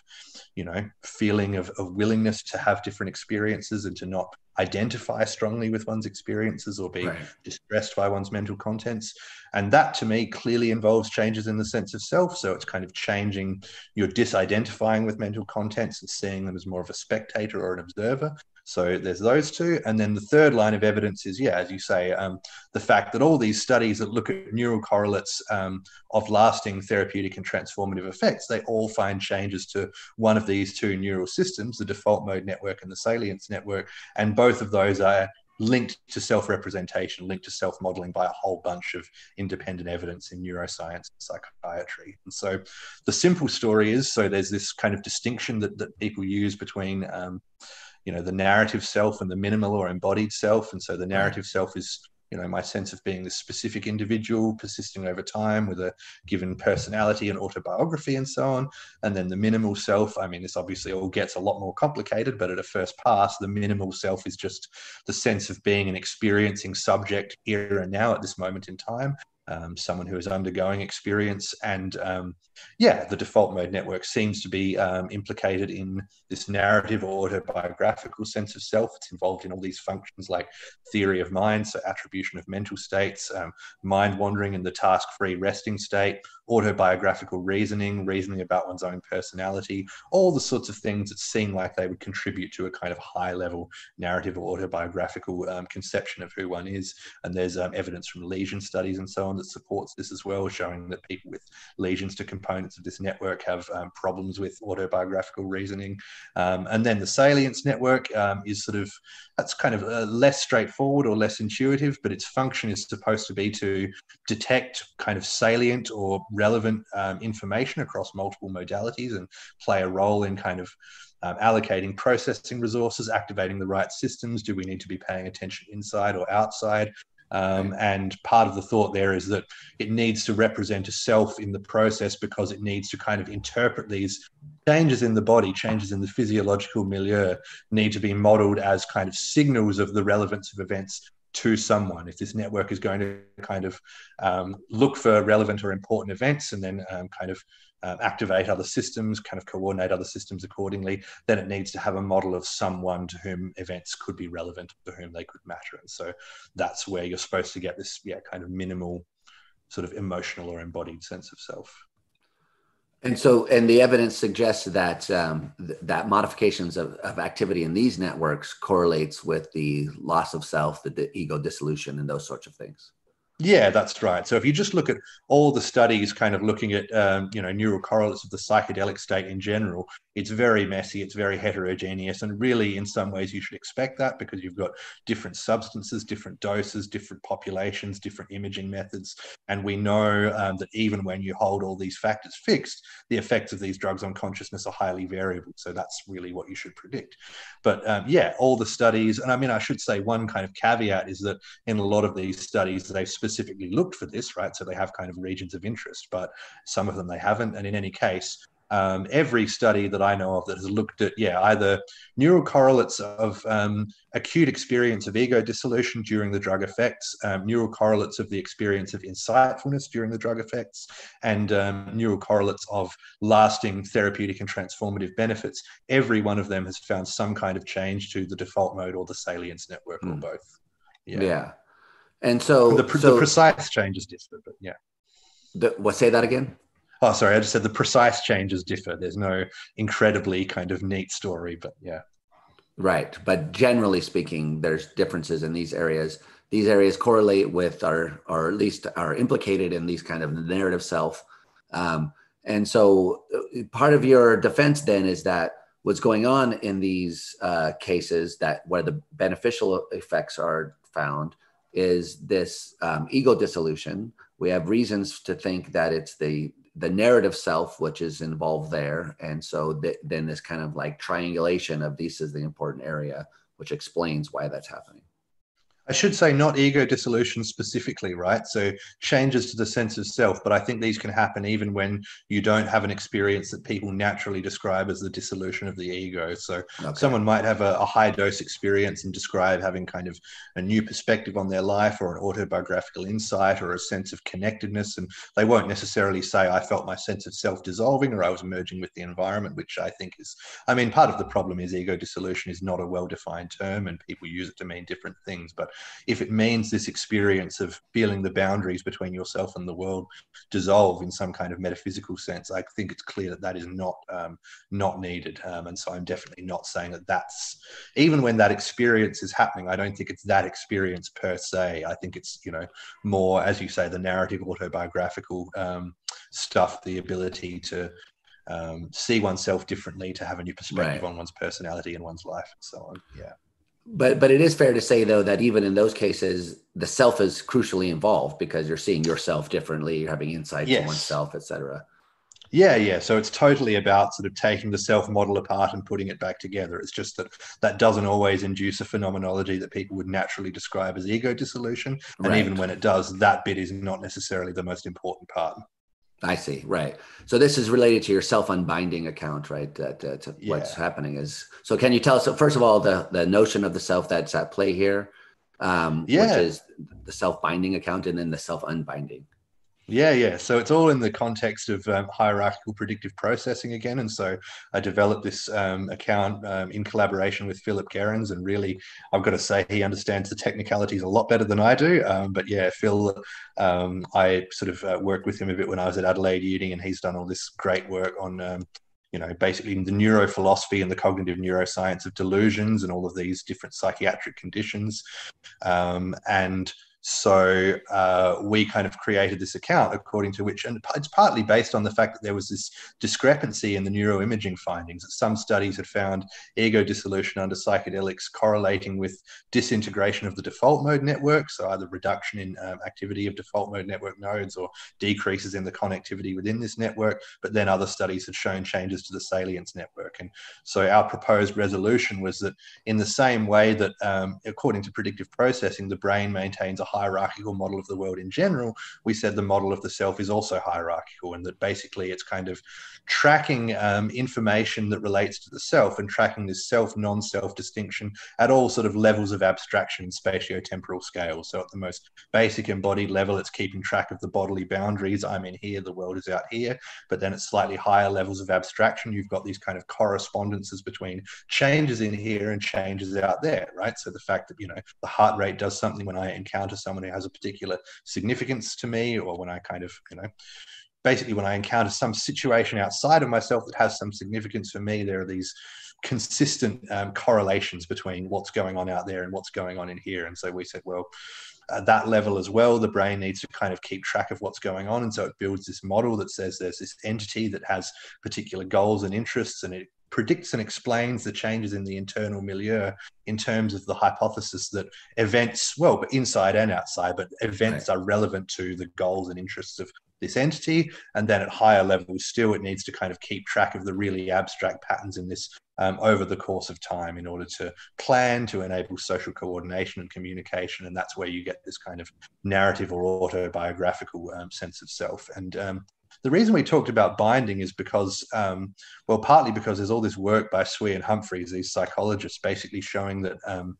A: you know, feeling of, of willingness to have different experiences and to not identify strongly with one's experiences or be right. distressed by one's mental contents. And that to me clearly involves changes in the sense of self. So it's kind of changing, you're disidentifying with mental contents and seeing them as more of a spectator or an observer. So there's those two. And then the third line of evidence is, yeah, as you say, um, the fact that all these studies that look at neural correlates um, of lasting therapeutic and transformative effects, they all find changes to one of these two neural systems, the default mode network and the salience network. And both of those are linked to self-representation, linked to self-modeling by a whole bunch of independent evidence in neuroscience and psychiatry. And so the simple story is, so there's this kind of distinction that, that people use between um, you know the narrative self and the minimal or embodied self. And so the mm. narrative self is you know my sense of being this specific individual persisting over time with a given personality and autobiography and so on. And then the minimal self i mean this obviously all gets a lot more complicated but at a first pass the minimal self is just the sense of being an experiencing subject here and now at this moment in time um, someone who is undergoing experience. And um, yeah, the default mode network seems to be um, implicated in this narrative or autobiographical sense of self. It's involved in all these functions like theory of mind, so attribution of mental states, um, mind wandering in the task free resting state, autobiographical reasoning, reasoning about one's own personality, all the sorts of things that seem like they would contribute to a kind of high level narrative or autobiographical um, conception of who one is. And there's um, evidence from lesion studies and so on that supports this as well, showing that people with lesions to components of this network have um, problems with autobiographical reasoning. Um, and then the salience network um, is sort of, that's kind of uh, less straightforward or less intuitive, but its function is supposed to be to detect kind of salient or relevant um, information across multiple modalities and play a role in kind of um, allocating processing resources, activating the right systems. Do we need to be paying attention inside or outside? Um, and part of the thought there is that it needs to represent a self in the process because it needs to kind of interpret these changes in the body, changes in the physiological milieu, need to be modeled as kind of signals of the relevance of events to someone. If this network is going to kind of um, look for relevant or important events and then um, kind of um, activate other systems, kind of coordinate other systems accordingly, then it needs to have a model of someone to whom events could be relevant, to whom they could matter. And so that's where you're supposed to get this, yeah, kind of minimal sort of emotional or embodied sense of self.
B: And so, and the evidence suggests that um, th- that modifications of, of activity in these networks correlates with the loss of self, the ego dissolution, and those sorts of things.
A: Yeah, that's right. So if you just look at all the studies, kind of looking at um, you know neural correlates of the psychedelic state in general, it's very messy, it's very heterogeneous, and really, in some ways, you should expect that because you've got different substances, different doses, different populations, different imaging methods, and we know um, that even when you hold all these factors fixed, the effects of these drugs on consciousness are highly variable. So that's really what you should predict. But um, yeah, all the studies, and I mean, I should say one kind of caveat is that in a lot of these studies, they've specifically looked for this, right? So they have kind of regions of interest, but some of them they haven't. And in any case, um, every study that I know of that has looked at, yeah, either neural correlates of um, acute experience of ego dissolution during the drug effects, um, neural correlates of the experience of insightfulness during the drug effects, and um, neural correlates of lasting therapeutic and transformative benefits. Every one of them has found some kind of change to the default mode or the salience network mm. or hmm. both.
B: Yeah. yeah. And so
A: the,
B: so,
A: the precise changes differ, but yeah.
B: The, what say that again?
A: Oh, sorry, I just said the precise changes differ. There's no incredibly kind of neat story, but yeah.
B: Right, but generally speaking, there's differences in these areas. These areas correlate with, or or at least are implicated in these kind of narrative self. Um, and so, uh, part of your defense then is that what's going on in these uh, cases that where the beneficial effects are found is this um, ego dissolution. We have reasons to think that it's the the narrative self which is involved there, and so th- then this kind of like triangulation of this is the important area, which explains why that's happening.
A: I should say not ego dissolution specifically, right? So changes to the sense of self, but I think these can happen even when you don't have an experience that people naturally describe as the dissolution of the ego. So okay. someone might have a, a, high dose experience and describe having kind of a new perspective on their life or an autobiographical insight or a sense of connectedness. And they won't necessarily say, I felt my sense of self dissolving or I was merging with the environment, which I think is, I mean, part of the problem is ego dissolution is not a well defined term and people use it to mean different things. But if it means this experience of feeling the boundaries between yourself and the world dissolve in some kind of metaphysical sense, I think it's clear that that is not um, not needed. Um, and so I'm definitely not saying that that's even when that experience is happening. I don't think it's that experience per se. I think it's you know more, as you say, the narrative, autobiographical um, stuff, the ability to um, see oneself differently, to have a new perspective right. on one's personality and one's life, and so on. Yeah
B: but but it is fair to say though that even in those cases the self is crucially involved because you're seeing yourself differently you're having insights yes. on oneself etc
A: yeah yeah. So it's totally about sort of taking the self model apart and putting it back together. It's just that that doesn't always induce a phenomenology that people would naturally describe as ego dissolution. And right. even when it does that bit is not necessarily the most important part
B: I see. Right. So this is related to your self unbinding account, right? That, uh, yeah. what's happening is. So can you tell us? So first of all, the the notion of the self that's at play here, um, yeah. which is the self binding account, and then the self unbinding.
A: Yeah, yeah. So it's all in the context of um, hierarchical predictive processing again. And so I developed this um, account um, in collaboration with Philip Gerrans. And really, I've got to say, he understands the technicalities a lot better than I do. Um, but yeah, Phil, um, I sort of uh, worked with him a bit when I was at Adelaide Uni, and he's done all this great work on um, you know, basically the neurophilosophy and the cognitive neuroscience of delusions and all of these different psychiatric conditions. Um, and so uh, we kind of created this account according to which, and it's partly based on the fact that there was this discrepancy in the neuroimaging findings. That some studies had found ego dissolution under psychedelics correlating with disintegration of the default mode network, so either reduction in um, activity of default mode network nodes or decreases in the connectivity within this network. But then other studies had shown changes to the salience network. And so our proposed resolution was that in the same way that, um, according to predictive processing, the brain maintains a hierarchical model of the world in general, we said the model of the self is also hierarchical, and that basically it's kind of tracking um, information that relates to the self and tracking this self non self distinction at all sort of levels of abstraction in spatio-temporal scale. So, at the most basic embodied level, it's keeping track of the bodily boundaries. I'm in here, the world is out here. But then at slightly higher levels of abstraction, you've got these kind of correspondences between changes in here and changes out there, right? So, the fact that, you know, the heart rate does something when I encounter someone who has a particular significance to me, or when I kind of, you know, basically when I encounter some situation outside of myself that has some significance for me, there are these consistent um, correlations between what's going on out there and what's going on in here. And so we said, well, at that level as well, the brain needs to kind of keep track of what's going on. And so it builds this model that says there's this entity that has particular goals and interests, and it predicts and explains the changes in the internal milieu in terms of the hypothesis that events, well, but inside and outside, but events right. are relevant to the goals and interests of this entity. And then at higher levels, still, it needs to kind of keep track of the really abstract patterns in this um, over the course of time in order to plan to enable social coordination and communication. And that's where you get this kind of narrative or autobiographical um, sense of self. And um, the reason we talked about binding is because, um, well, partly because there's all this work by Sui and Humphreys, these psychologists, basically showing that um,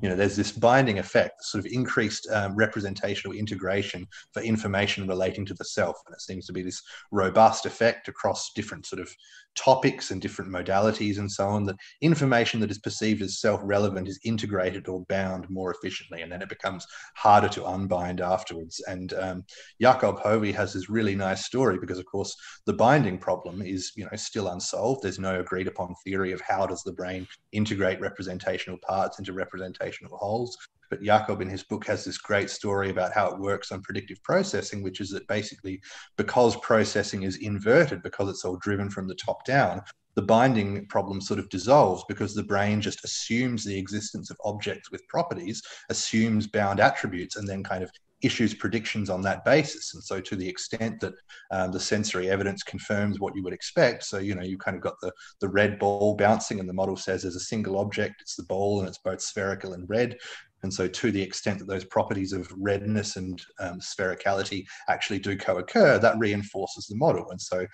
A: you know, there's this binding effect, sort of increased um, representational integration for information relating to the self. And it seems to be this robust effect across different sort of topics and different modalities and so on that information that is perceived as self-relevant is integrated or bound more efficiently and then it becomes harder to unbind afterwards. And um, Jakob Hohwy has this really nice story because of course the binding problem is you know still unsolved. There's no agreed upon theory of how does the brain integrate representational parts into representational wholes but Jakob in his book has this great story about how it works on predictive processing, which is that basically because processing is inverted, because it's all driven from the top down, the binding problem sort of dissolves because the brain just assumes the existence of objects with properties, assumes bound attributes, and then kind of issues predictions on that basis. And so, to the extent that um, the sensory evidence confirms what you would expect, so you know you've kind of got the the red ball bouncing, and the model says there's a single object, it's the ball, and it's both spherical and red. And so, to the extent that those properties of redness and um, sphericality actually do co occur, that reinforces the model. And so,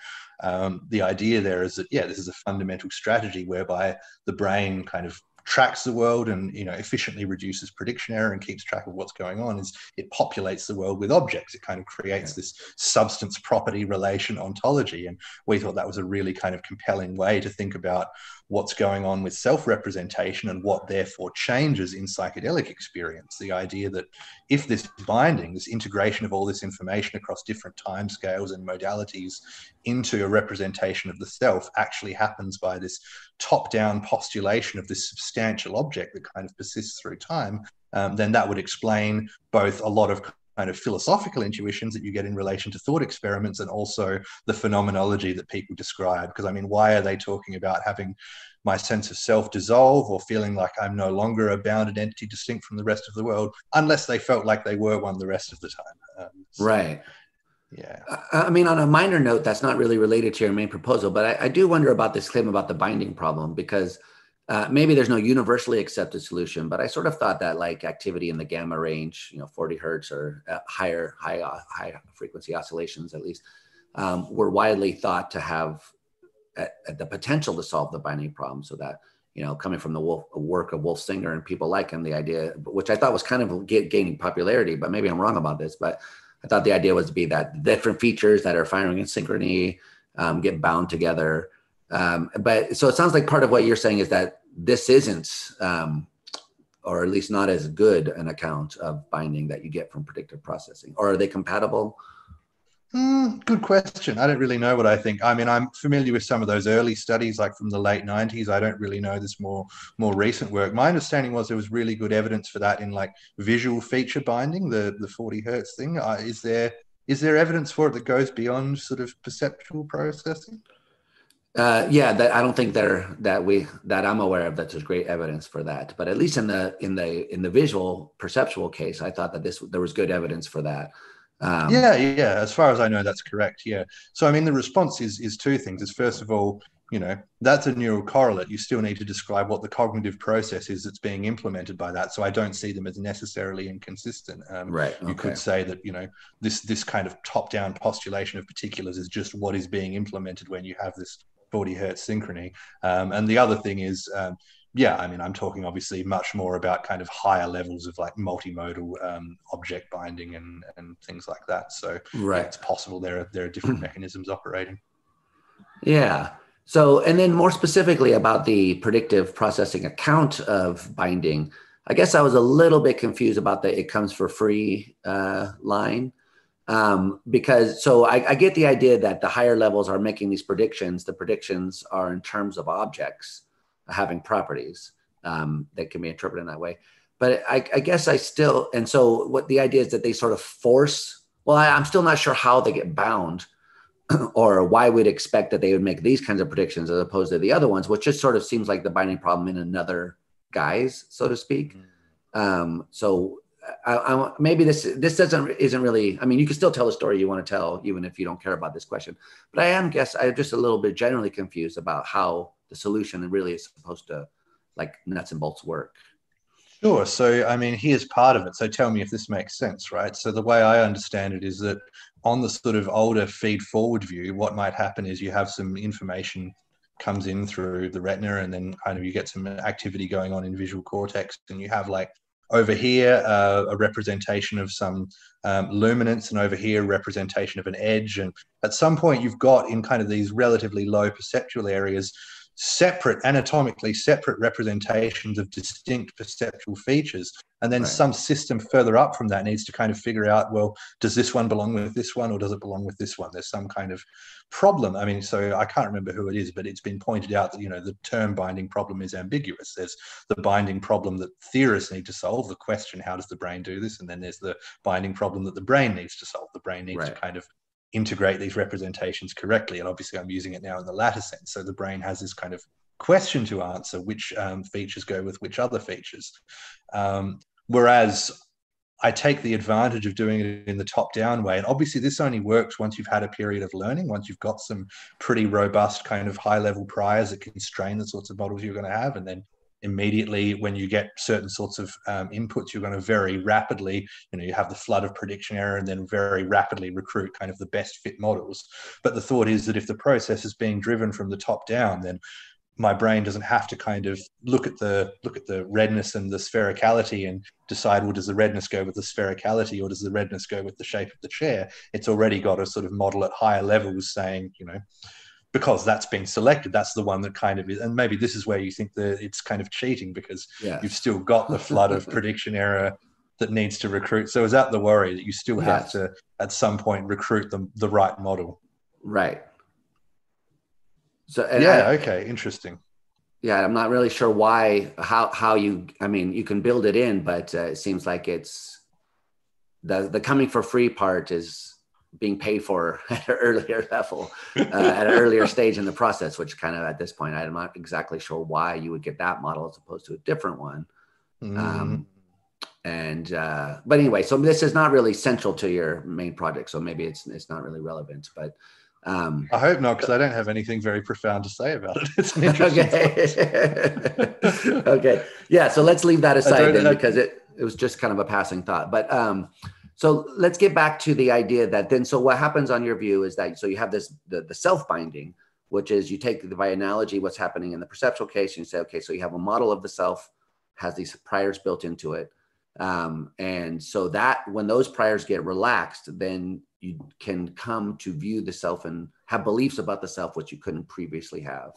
A: um, the idea there is that, yeah, this is a fundamental strategy whereby the brain kind of tracks the world and you know efficiently reduces prediction error and keeps track of what's going on is it populates the world with objects. It kind of creates this substance property relation ontology. And we thought that was a really kind of compelling way to think about what's going on with self representation and what therefore changes in psychedelic experience. The idea that if this binding, this integration of all this information across different timescales and modalities into a representation of the self actually happens by this top down postulation of this substantial object that kind of persists through time, um, then that would explain both a lot of kind of philosophical intuitions that you get in relation to thought experiments and also the phenomenology that people describe. Because I mean, why are they talking about having my sense of self dissolve or feeling like I'm no longer a bounded entity distinct from the rest of the world, unless they felt like they were one the rest of the time?
B: Um, so, right.
A: Yeah.
B: I mean, on a minor note, that's not really related to your main proposal, but I, I do wonder about this claim about the binding problem because uh, maybe there's no universally accepted solution, but I sort of thought that like activity in the gamma range, you know, 40 hertz or uh, higher, high, uh, high frequency oscillations, at least, um, were widely thought to have at, at the potential to solve the binding problem. So that you know, coming from the Wolf, work of Wolf Singer and people like him, the idea, which I thought was kind of gaining popularity, but maybe I'm wrong about this, but I thought the idea was to be that different features that are firing in synchrony um, get bound together. Um, but so it sounds like part of what you're saying is that this isn't, um, or at least not as good an account of binding that you get from predictive processing. Or are they compatible?
A: Mm, good question. I don't really know what I think. I mean, I'm familiar with some of those early studies, like from the late '90s. I don't really know this more more recent work. My understanding was there was really good evidence for that in like visual feature binding, the the 40 hertz thing. Uh, is there is there evidence for it that goes beyond sort of perceptual processing?
B: Uh, yeah, that I don't think there that we that I'm aware of that there's great evidence for that. But at least in the in the in the visual perceptual case, I thought that this there was good evidence for that.
A: Um, yeah, yeah. As far as I know, that's correct. Yeah. So I mean, the response is is two things. Is first of all, you know, that's a neural correlate. You still need to describe what the cognitive process is that's being implemented by that. So I don't see them as necessarily inconsistent.
B: Um, right.
A: You could say that you know this this kind of top down postulation of particulars is just what is being implemented when you have this 40 hertz synchrony. Um, and the other thing is, um, yeah, I mean, I'm talking obviously much more about kind of higher levels of like multimodal um, object binding and, and things like that. So right. Yeah, it's possible there are, there are different mechanisms operating.
B: Yeah. So, and then more specifically about the predictive processing account of binding, I guess I was a little bit confused about the it comes for free uh, line. Um, because so I, I, get the idea that the higher levels are making these predictions. The predictions are in terms of objects having properties um, that can be interpreted in that way. But I, I, guess I still, and so what the idea is that they sort of force. Well, I, I'm still not sure how they get bound, [CLEARS THROAT] or why we'd expect that they would make these kinds of predictions as opposed to the other ones, which just sort of seems like the binding problem in another guise, so to speak. Mm-hmm. Um, so I, I, maybe this this doesn't isn't really. I mean, you can still tell the story you want to tell, even if you don't care about this question. But I am guess I'm just a little bit generally confused about how the solution really is supposed to, like nuts and bolts, work.
A: Sure. So, I mean, here's part of it. So, tell me if this makes sense, right? So, the way I understand it is that on the sort of older feed forward view, what might happen is you have some information comes in through the retina, and then kind of you get some activity going on in visual cortex, and you have like over here uh, a representation of some um, luminance and over here representation of an edge. And at some point you've got in kind of these relatively low perceptual areas separate anatomically separate representations of distinct perceptual features. And then right. some system further up from that needs to kind of figure out well does this one belong with this one or does it belong with this one? There's some kind of problem. I mean so i can't remember who it is but it's been pointed out that you know the term binding problem is ambiguous. There's the binding problem that theorists need to solve the question how does the brain do this? And then there's the binding problem that the brain needs to solve. The brain needs right. to kind of integrate these representations correctly and obviously i'm using it now in the latter sense so the brain has this kind of question to answer which um, features go with which other features um, Whereas I take the advantage of doing it in the top down way. And obviously, this only works once you've had a period of learning, once you've got some pretty robust kind of high level priors that constrain the sorts of models you're going to have. And then immediately, when you get certain sorts of um, inputs, you're going to very rapidly, you know, you have the flood of prediction error and then very rapidly recruit kind of the best fit models. But the thought is that if the process is being driven from the top down, then my brain doesn't have to kind of look at the look at the redness and the sphericality and decide well does the redness go with the sphericality or does the redness go with the shape of the chair it's already got a sort of model at higher levels saying you know because that's been selected that's the one that kind of is and maybe this is where you think that it's kind of cheating because yeah. you've still got the flood of [LAUGHS] prediction error that needs to recruit so is that the worry that you still have yes. to at some point recruit the, the right model
B: right
A: so yeah, I, okay, interesting.
B: Yeah, I'm not really sure why how how you. I mean, you can build it in, but uh, it seems like it's the the coming for free part is being paid for [LAUGHS] at an earlier level, uh, at an earlier [LAUGHS] stage in the process. Which kind of at this point, I'm not exactly sure why you would get that model as opposed to a different one. Mm. Um, and uh, but anyway, so this is not really central to your main project, so maybe it's it's not really relevant, but.
A: Um, I hope not, because I don't have anything very profound to say about it. [LAUGHS] It's an interesting.
B: okay. okay. Yeah. So let's leave that aside then, because it it was just kind of a passing thought. But um, so let's get back to the idea that then. So what happens on your view is that so you have this the, the self binding, which is you take the by analogy what's happening in the perceptual case, and you say, okay, so you have a model of the self has these priors built into it. Um, and so that when those priors get relaxed, then you can come to view the self and have beliefs about the self which you couldn't previously have.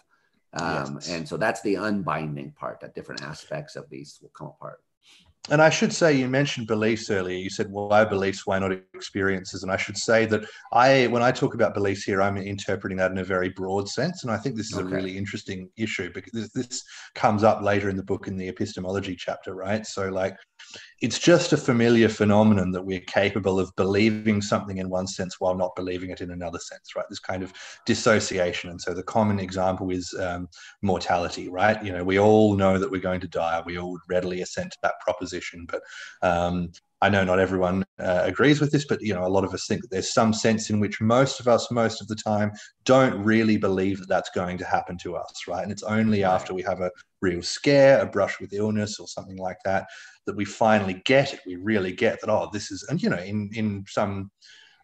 B: Um, yes. And so that's the unbinding part that different aspects of these will come apart.
A: And I should say, you mentioned beliefs earlier. You said, why beliefs? Why not experiences? And I should say that I, when I talk about beliefs here, I'm interpreting that in a very broad sense. And I think this is okay. a really interesting issue because this comes up later in the book in the epistemology chapter, right? So, like, it's just a familiar phenomenon that we're capable of believing something in one sense while not believing it in another sense, right? This kind of dissociation. And so the common example is um, mortality, right? You know, we all know that we're going to die. We all would readily assent to that proposition, but um, I know not everyone uh, agrees with this, but you know, a lot of us think that there's some sense in which most of us, most of the time, don't really believe that that's going to happen to us, right? And it's only after we have a real scare, a brush with illness, or something like that, that we finally get it. We really get that. Oh, this is, and you know, in in some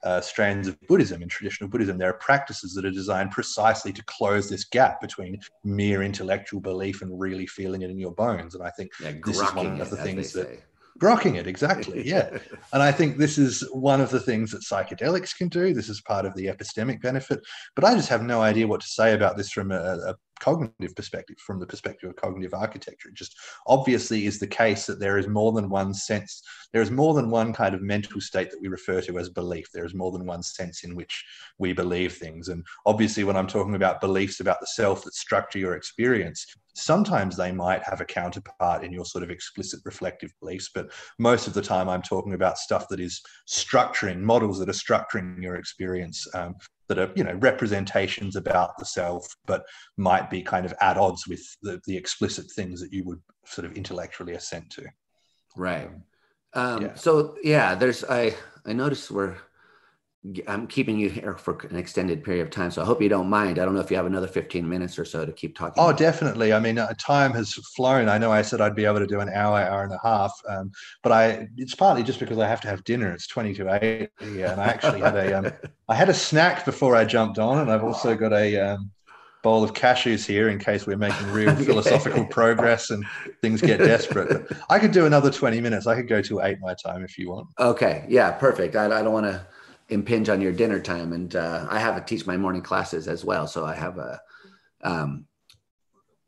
A: uh, strands of Buddhism, in traditional Buddhism, there are practices that are designed precisely to close this gap between mere intellectual belief and really feeling it in your bones. And I think yeah, this is one of the things that. Say grokking it exactly [LAUGHS] yeah. And i think this is one of the things that psychedelics can do. This is part of the epistemic benefit. But i just have no idea what to say about this from a, a cognitive perspective from the perspective of cognitive architecture. It just obviously is the case that there is more than one sense. There is more than one kind of mental state that we refer to as belief. There is more than one sense in which we believe things. And obviously when i'm talking about beliefs about the self that structure your experience Sometimes they might have a counterpart in your sort of explicit reflective beliefs, but most of the time I'm talking about stuff that is structuring models that are structuring your experience, um, that are you know representations about the self, but might be kind of at odds with the, the explicit things that you would sort of intellectually assent to.
B: Right. Um, yeah. So yeah, there's I I noticed we're I'm keeping you here for an extended period of time, so I hope you don't mind. I don't know if you have another 15 minutes or so to keep talking.
A: Oh, definitely. I mean, uh, time has flown. I know I said I'd be able to do an hour, hour and a half, um, but I it's partly just because I have to have dinner. It's 20 to 8 yeah, and I actually had a um, I had a snack before I jumped on, and I've also got a um, bowl of cashews here in case we're making real [LAUGHS] philosophical progress and things get desperate. But I could do another 20 minutes. I could go to eight my time if you want.
B: Okay. Yeah, perfect. I, I don't want to impinge on your dinner time. And uh, I have to teach my morning classes as well, so I have a um,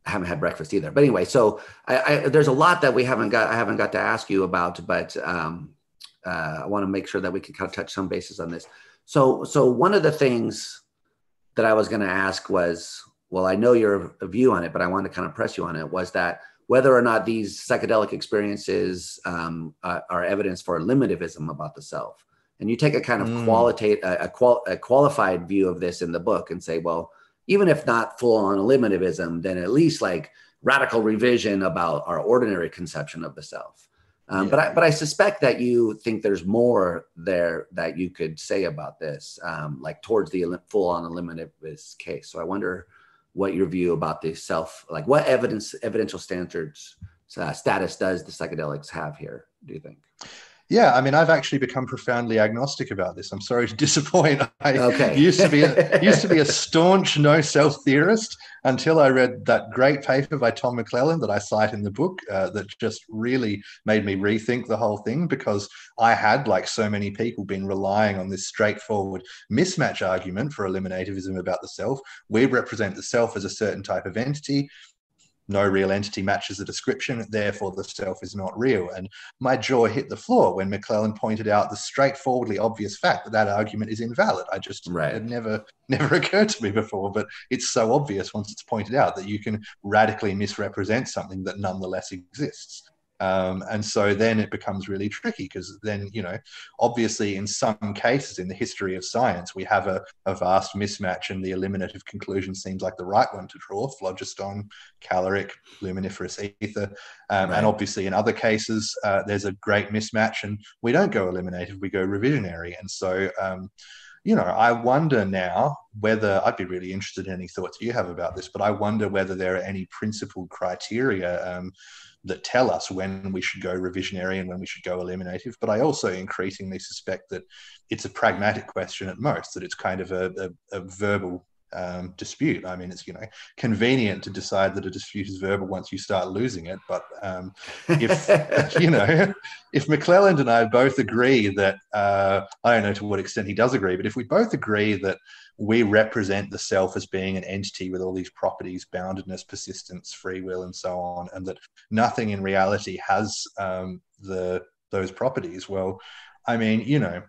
B: I haven't had breakfast either. But anyway, so I, I, there's a lot that we haven't got I haven't got to ask you about, but um, uh, I want to make sure that we can kind of touch some bases on this. So so one of the things that I was going to ask was, well, I know your view on it, but I want to kind of press you on it. Was that whether or not these psychedelic experiences um, uh, are evidence for eliminativism about the self? And you take a kind of mm. qualitative a, a, qual, a qualified view of this in the book and say well even if not full on eliminativism then at least like radical revision about our ordinary conception of the self um, yeah. but I, but I suspect that you think there's more there that you could say about this, um, like towards the full-on eliminativist case. So I wonder what your view about the self, like what evidence, evidential standards uh, status does the psychedelics have here? Do you think?
A: Yeah, I mean, I've actually become profoundly agnostic about this. I'm sorry to [LAUGHS] disappoint. I okay. [LAUGHS] used to be a, used to be a [LAUGHS] staunch no self theorist until I read that great paper by Tom McClelland that I cite in the book. Uh, that just really made me rethink the whole thing because I had, like so many people, been relying on this straightforward mismatch argument for eliminativism about the self. We represent the self as a certain type of entity no real entity matches the description, therefore the self is not real. And my jaw hit the floor when McClelland pointed out the straightforwardly obvious fact that that argument is invalid. I just right. it never [LAUGHS] never occurred to me before, but it's so obvious once it's pointed out that you can radically misrepresent something that nonetheless exists. Um, and so then it becomes really tricky because then, you know, obviously in some cases in the history of science, we have a, a, vast mismatch and the eliminative conclusion seems like the right one to draw, phlogiston, caloric, luminiferous ether. Um, right. And obviously in other cases, uh, there's a great mismatch and we don't go eliminative, we go revisionary. And so, um, you know, I wonder now whether I'd be really interested in any thoughts you have about this, but I wonder whether there are any principled criteria um, that tell us when we should go revisionary and when we should go eliminative. But I also increasingly suspect that it's a pragmatic question at most, that it's kind of a, a, a verbal um, dispute. I mean, it's you know convenient to decide that a dispute is verbal once you start losing it. But um, if [LAUGHS] you know, if McClelland and I both agree that uh, I don't know to what extent he does agree, but if we both agree that we represent the self as being an entity with all these properties, boundedness, persistence, free will, and so on, and that nothing in reality has um, the those properties. Well, I mean, you know,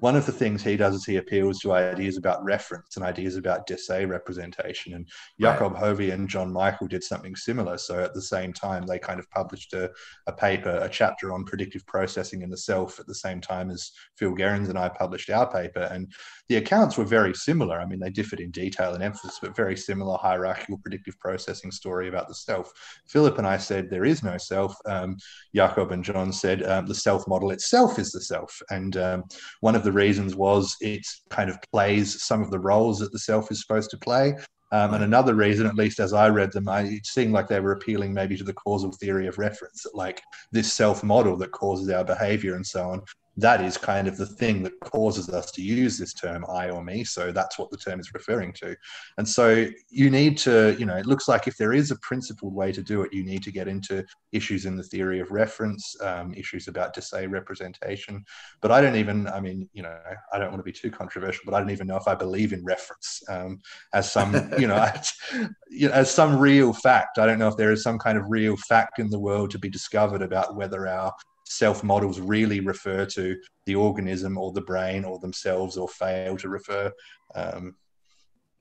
A: one of the things he does is he appeals to ideas about reference and ideas about de se representation. And Jakob right. Hohwy and John Michael did something similar. So at the same time, they kind of published a, a paper, a chapter on predictive processing in the self at the same time as Phil Gerrans and I published our paper. And the accounts were very similar. I mean, they differed in detail and emphasis, but very similar hierarchical predictive processing story about the self. Philip and I said there is no self. Um, Jakob and John said um, the self model itself is the self. And um, one of the reasons was it kind of plays some of the roles that the self is supposed to play. Um, and another reason, at least as I read them, I, it seemed like they were appealing maybe to the causal theory of reference, that like this self model that causes our behavior and so on that is kind of the thing that causes us to use this term I or me. So that's what the term is referring to. And so you need to, you know, it looks like if there is a principled way to do it, you need to get into issues in the theory of reference, um, issues about de se representation. But I don't even, I mean, you know, I don't want to be too controversial, but I don't even know if I believe in reference um, as some, [LAUGHS] you know, as, you know, as some real fact. I don't know if there is some kind of real fact in the world to be discovered about whether our self models really refer to the organism or the brain or themselves or fail to refer. Um,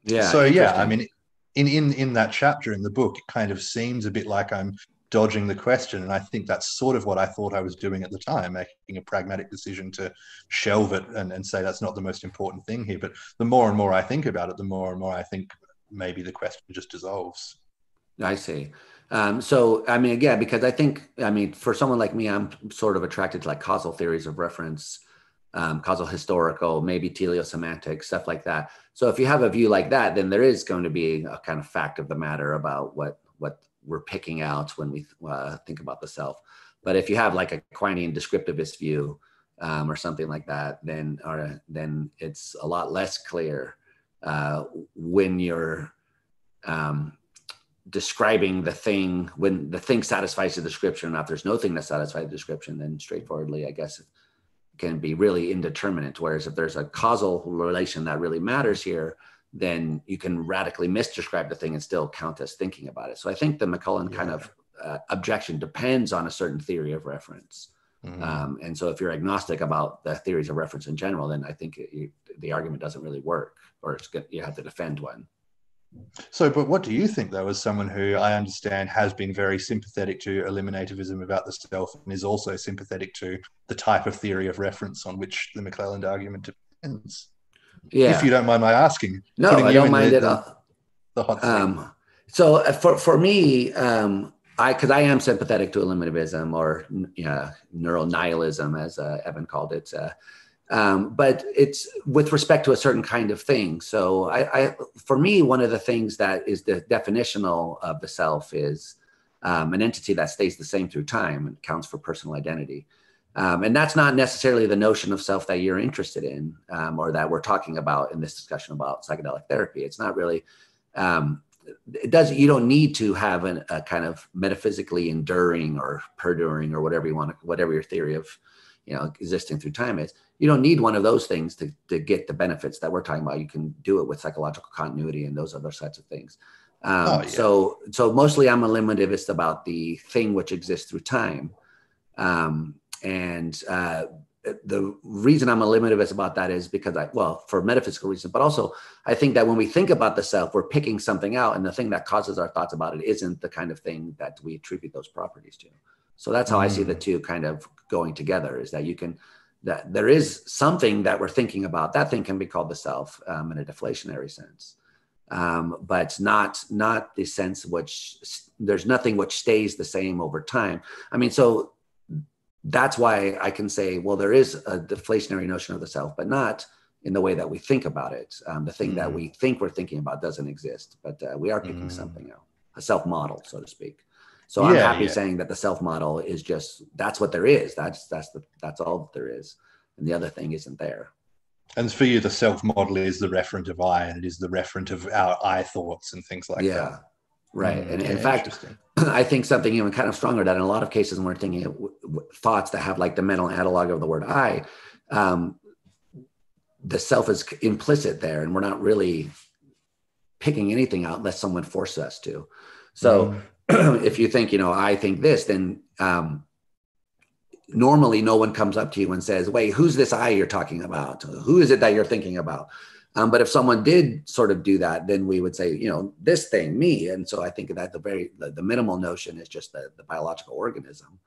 A: yeah. So yeah, I mean, in in in that chapter in the book, it kind of seems a bit like I'm dodging the question, and I think that's sort of what I thought I was doing at the time, making a pragmatic decision to shelve it and, and say that's not the most important thing here. But the more and more I think about it, the more and more I think maybe the question just dissolves.
B: I see. Um, so, I mean, again, because I think, I mean, for someone like me, I'm sort of attracted to like causal theories of reference, um, causal historical, maybe teleosemantic, stuff like that. So, if you have a view like that, then there is going to be a kind of fact of the matter about what what we're picking out when we uh, think about the self. But if you have like a Quinean descriptivist view um, or something like that, then or then it's a lot less clear uh, when you're um, describing the thing when the thing satisfies the description. Now, if there's no thing that satisfies the description, then straightforwardly, I guess it can be really indeterminate. Whereas if there's a causal relation that really matters here, then you can radically misdescribe the thing and still count as thinking about it. So I think the McClelland yeah. kind of uh, objection depends on a certain theory of reference. Mm-hmm. Um, and so if you're agnostic about the theories of reference in general, then I think it, the argument doesn't really work, or it's good, you have to defend one.
A: So, but what do you think, though, as someone who I understand has been very sympathetic to eliminativism about the self and is also sympathetic to the type of theory of reference on which the McClelland argument depends? Yeah. If you don't mind my asking.
B: No, I don't mind the, at all. The, hot um, so uh, for, for me, um, I, cause I am sympathetic to eliminativism or yeah, neural nihilism, as uh, Evan called it. Uh, um, but it's with respect to a certain kind of thing. So, I, I, for me, one of the things that is the definitional of the self is um, an entity that stays the same through time and counts for personal identity. Um, and that's not necessarily the notion of self that you're interested in um, or that we're talking about in this discussion about psychedelic therapy. It's not really. Um, it does. You don't need to have an, a kind of metaphysically enduring or perduring or whatever you want, whatever your theory of, you know, existing through time is you don't need one of those things to, to get the benefits that we're talking about. You can do it with psychological continuity and those other types of things. Um, oh, yeah. So, so mostly I'm a eliminativist about the thing which exists through time. Um, and uh, the reason I'm a eliminativist about that is because I, well, for metaphysical reasons, but also I think that when we think about the self, we're picking something out, and the thing that causes our thoughts about it isn't the kind of thing that we attribute those properties to. So that's how mm. I see the mm. two kind of going together. Is that you can that there is something that we're thinking about. That thing can be called the self um, in a deflationary sense, um, but not not the sense which there's nothing which stays the same over time. I mean, so that's why I can say, well, there is a deflationary notion of the self, but not in the way that we think about it. Um, the thing mm. that we think we're thinking about doesn't exist, but uh, we are picking mm. something out, a self model, so to speak. So I'm happy yeah. saying that the self model is just that's what there is. That's that's the that's all that there is, and the other thing isn't there.
A: And for you, the self model is the referent of I, and it is the referent of our I thoughts and things like that. yeah. that.
B: Right. Mm, and okay, in fact, [CLEARS THROAT] I think something even kind of stronger that in a lot of cases when we're thinking of thoughts that have like the mental analog of the word I, um, the self is implicit there, and we're not really picking anything out unless someone forces us to. So mm. [CLEARS THROAT] if you think, you know, I think this, then um, normally no one comes up to you and says, wait, who's this I you're talking about? Who is it that you're thinking about? Um, but if someone did sort of do that, then we would say, you know, this thing, me. And so I think that the very, the, the minimal notion is just the, the biological organism.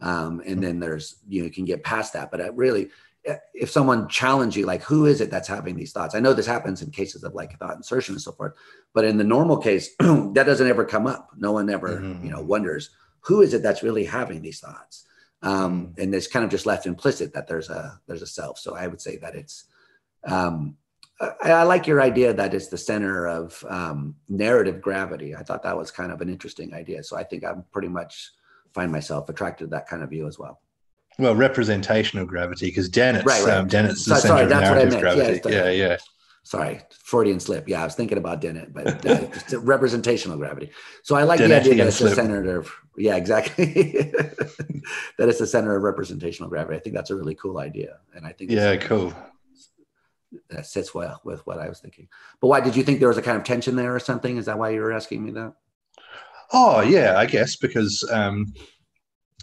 B: Um, and then there's, you know, you can get past that. But it really, if someone challenge you like who is it that's having these thoughts? I know this happens in cases of like thought insertion and so forth but in the normal case [CLEARS THROAT] that doesn't ever come up. No one ever mm-hmm. you know wonders who is it that's really having these thoughts? Um, and it's kind of just left implicit that there's a there's a self. So i would say that it's um, I, I, like your idea that it's the center of um, narrative gravity. I thought that was kind of an interesting idea. So i think i'm pretty much find myself attracted to that kind of view as well
A: Well, representational gravity, because Dennett's right, right. Um, Dennett's
B: the so, center sorry, of narrative
A: gravity. Yeah, yeah, yeah.
B: Sorry, Freudian slip. Yeah, I was thinking about Dennett, but uh, [LAUGHS] representational gravity. So I like the idea that it's the center of yeah, exactly. [LAUGHS] that it's the center of representational gravity. I think that's a really cool idea, and I think
A: yeah, cool.
B: That sits well with what I was thinking. But why did you think there was a kind of tension there or something? Is that why you were asking me that?
A: Oh yeah, I guess because um,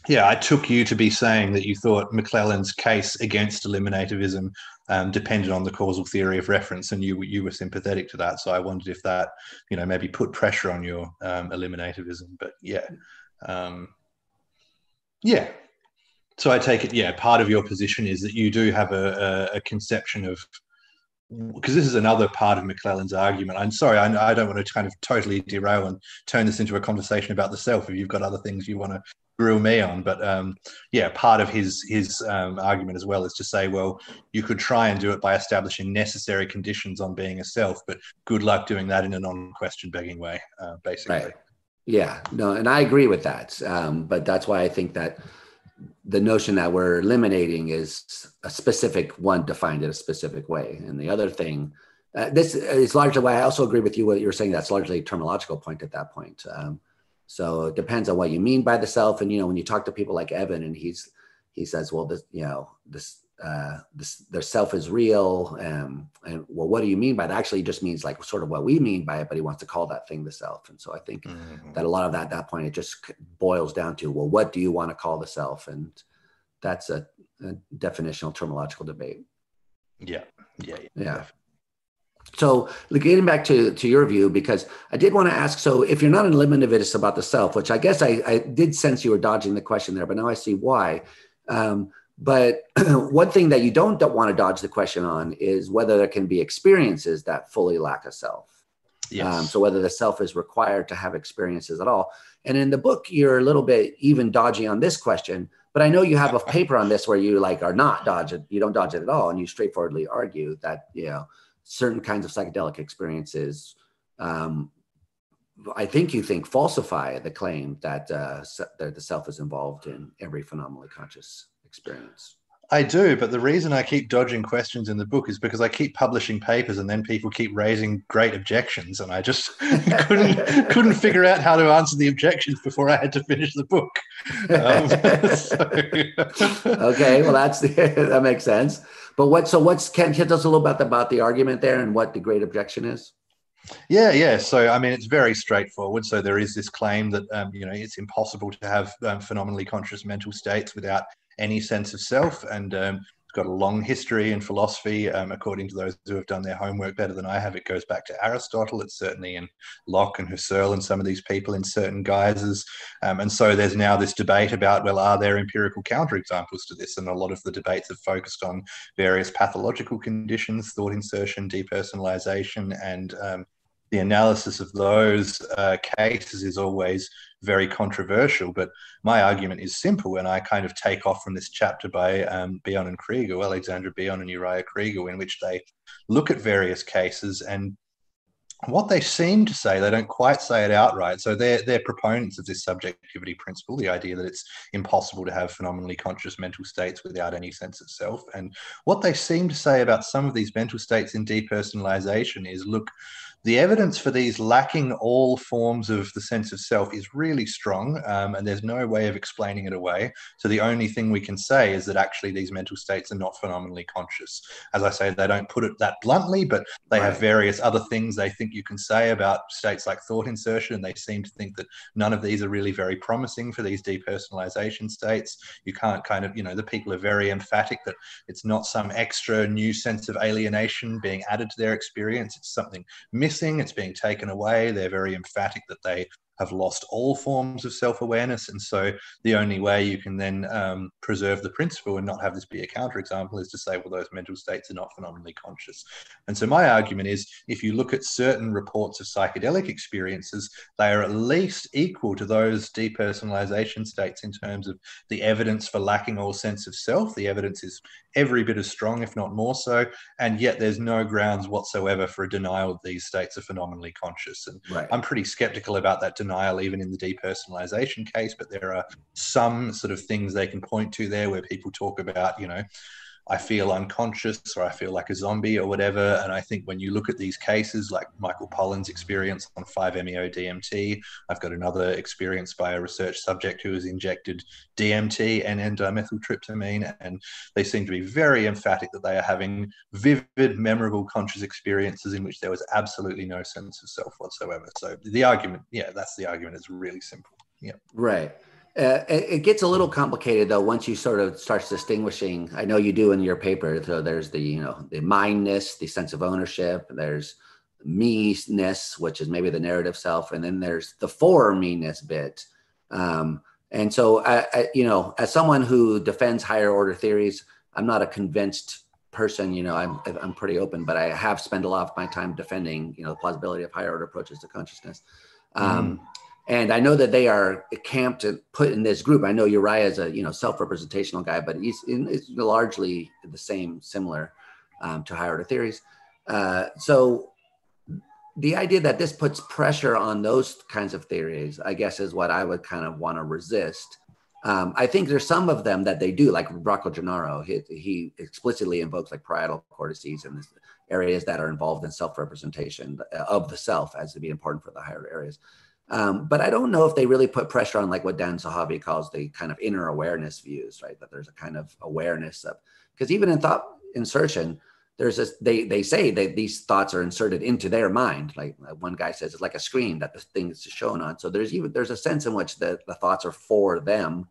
A: yeah, I took you to be saying that you thought McClelland's case against eliminativism um, depended on the causal theory of reference, and you you were sympathetic to that. So I wondered if that, you know, maybe put pressure on your um, eliminativism. But yeah, um, yeah. So I take it, yeah. Part of your position is that you do have a, a, a conception of because this is another part of McClelland's argument. I'm sorry, I, I, don't want to kind of totally derail and turn this into a conversation about the self. If you've got other things you want to grill me on. But um, yeah, part of his his um, argument as well is to say, well, you could try and do it by establishing necessary conditions on being a self, but good luck doing that in a non-question begging way, uh, basically.
B: Right. Yeah, no, and I agree with that. Um, but that's why I think that the notion that we're eliminating is a specific one defined in a specific way, and the other thing. Uh, this is largely why I also agree with you what you're saying. That's largely a terminological point at that point. Um, so it depends on what you mean by the self. And you know, when you talk to people like Evan, and he's he says, well, this you know this uh, this their self is real, um, and well, what do you mean by that? Actually, just means like sort of what we mean by it, but he wants to call that thing the self. And so I think mm-hmm. that a lot of that at that point it just boils down to well, what do you want to call the self? And that's a, a definitional terminological debate.
A: Yeah, yeah,
B: yeah. yeah. So getting back to, to your view, because I did want to ask, so if you're not eliminativist about the self, which I guess I, I did sense you were dodging the question there, but now I see why. Um, but [CLEARS THROAT] one thing that you don't, don't want to dodge the question on is whether there can be experiences that fully lack a self. Yes. Um, so whether the self is required to have experiences at all. And in the book, you're a little bit even dodgy on this question, but I know you have a paper on this where you like are not dodge it. You don't dodge it at all. And you straightforwardly argue that, you know, certain kinds of psychedelic experiences um, I think you think falsify the claim that, uh, that the self is involved in every phenomenally conscious experience.
A: I do, but the reason I keep dodging questions in the book is because I keep publishing papers and then people keep raising great objections, and I just [LAUGHS] couldn't couldn't figure out how to answer the objections before I had to finish the book. [LAUGHS] Um, [LAUGHS]
B: so. okay, well that's that makes sense. But what? So what's can you tell us a little bit about the argument there and what the great objection is?
A: Yeah, yeah. So I mean, it's very straightforward. So there is this claim that um, you know it's impossible to have um, phenomenally conscious mental states without any sense of self, and um, got a long history in philosophy. Um, according to those who have done their homework better than I have, it goes back to Aristotle. It's certainly in Locke and Husserl and some of these people in certain guises. Um, and so there's now this debate about, well, are there empirical counterexamples to this? And a lot of the debates have focused on various pathological conditions, thought insertion, depersonalization, and um, the analysis of those uh, cases is always very controversial. But my argument is simple, and I kind of take off from this chapter by um, Billon and Kriegel, Alexandre Billon and Uriah Kriegel, in which they look at various cases and what they seem to say, they don't quite say it outright. So they're, they're proponents of this subjectivity principle, the idea that it's impossible to have phenomenally conscious mental states without any sense of self. And what they seem to say about some of these mental states in depersonalization is look, the evidence for these lacking all forms of the sense of self is really strong, um, and there's no way of explaining it away. So the only thing we can say is that actually these mental states are not phenomenally conscious. As I say, they don't put it that bluntly, but they right. have various other things they think you can say about states like thought insertion. And they seem to think that none of these are really very promising for these depersonalization states. You can't kind of, you know, the people are very emphatic that it's not some extra new sense of alienation being added to their experience. It's something missing missing, it's being taken away. They're very emphatic that they have lost all forms of self awareness. And so the only way you can then um, preserve the principle and not have this be a counterexample is to say, well, those mental states are not phenomenally conscious. And so my argument is if you look at certain reports of psychedelic experiences, they are at least equal to those depersonalization states in terms of the evidence for lacking all sense of self. The evidence is every bit as strong, if not more so. And yet there's no grounds whatsoever for a denial that these states are phenomenally conscious. And right. I'm pretty skeptical about that denial even in the depersonalization case, but there are some sort of things they can point to there where people talk about, you know, I feel unconscious or I feel like a zombie or whatever. And I think when you look at these cases, like Michael Pollan's experience on 5-MeO DMT, I've got another experience by a research subject who was injected DMT and N-dimethyltryptamine, and they seem to be very emphatic that they are having vivid, memorable, conscious experiences in which there was absolutely no sense of self whatsoever. So the argument, yeah, that's the argument. It's really simple. Yeah.
B: Right. Uh, it gets a little complicated though once you sort of starts distinguishing. I know you do in your paper. So there's the you know the mineness, the sense of ownership. There's me-ness, which is maybe the narrative self, and then there's the for me-ness bit. Um, and so, I, I, you know, as someone who defends higher order theories, I'm not a convinced person. You know, I'm I'm pretty open, but I have spent a lot of my time defending you know the plausibility of higher order approaches to consciousness. Um, mm and I know that they are camped and put in this group. I know Uriah is a you know self-representational guy, but he's, in, he's largely the same, similar um, to higher order theories. Uh, so the idea that this puts pressure on those kinds of theories, I guess, is what I would kind of want to resist. Um, I think there's some of them that they do, like Rocco Gennaro. He, he explicitly invokes like parietal cortices and areas that are involved in self-representation of the self as to be important for the higher areas. Um, but I don't know if they really put pressure on like what Dan Zahavi calls the kind of inner awareness views, right? That there's a kind of awareness of because even in thought insertion, there's this they they say that these thoughts are inserted into their mind. Like uh, one guy says, it's like a screen that the thing is shown on. So there's even there's a sense in which the, the thoughts are for them,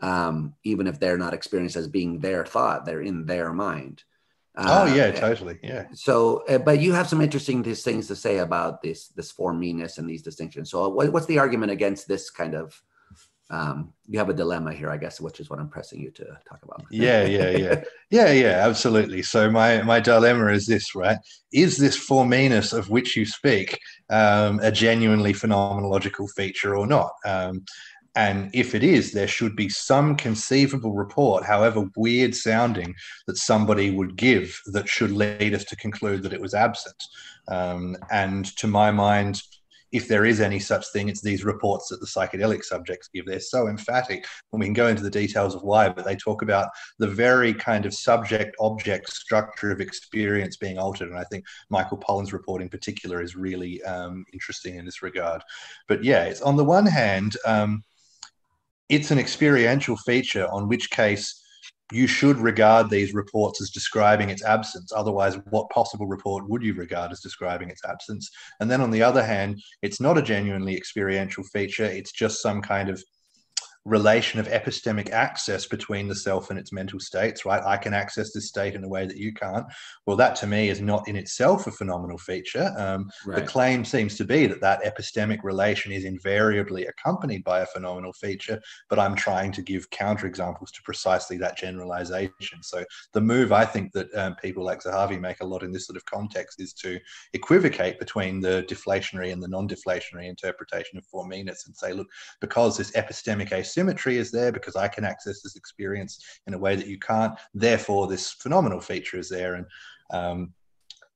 B: um, even if they're not experienced as being their thought, they're in their mind.
A: Uh, oh yeah, totally. Yeah.
B: So, uh, but you have some interesting things to say about this this for me-ness and these distinctions. So, what, what's the argument against this kind of? Um, you have a dilemma here, I guess, which is what I'm pressing you to talk about.
A: yeah, yeah, yeah, yeah, yeah, absolutely. So my my dilemma is this, right? Is this for me-ness of which you speak um, a genuinely phenomenological feature or not? Um, and if it is, there should be some conceivable report, however weird sounding, that somebody would give that should lead us to conclude that it was absent. Um, and to my mind, if there is any such thing, it's these reports that the psychedelic subjects give. They're so emphatic, and we can go into the details of why, but they talk about the very kind of subject object structure of experience being altered. And I think Michael Pollan's report in particular is really um, interesting in this regard. But yeah, it's on the one hand, um, it's an experiential feature, on which case you should regard these reports as describing its absence. Otherwise, what possible report would you regard as describing its absence? And then on the other hand, it's not a genuinely experiential feature, it's just some kind of relation of epistemic access between the self and its mental states, right? I can access this state in a way that you can't. Well, that to me is not in itself a phenomenal feature. Um, right. The claim seems to be that that epistemic relation is invariably accompanied by a phenomenal feature, but I'm trying to give counterexamples to precisely that generalization. So the move I think that um, people like Zahavi make a lot in this sort of context is to equivocate between the deflationary and the non-deflationary interpretation of for me-ness and say, look, because this epistemic symmetry is there because I can access this experience in a way that you can't. Therefore, this phenomenal feature is there. And um,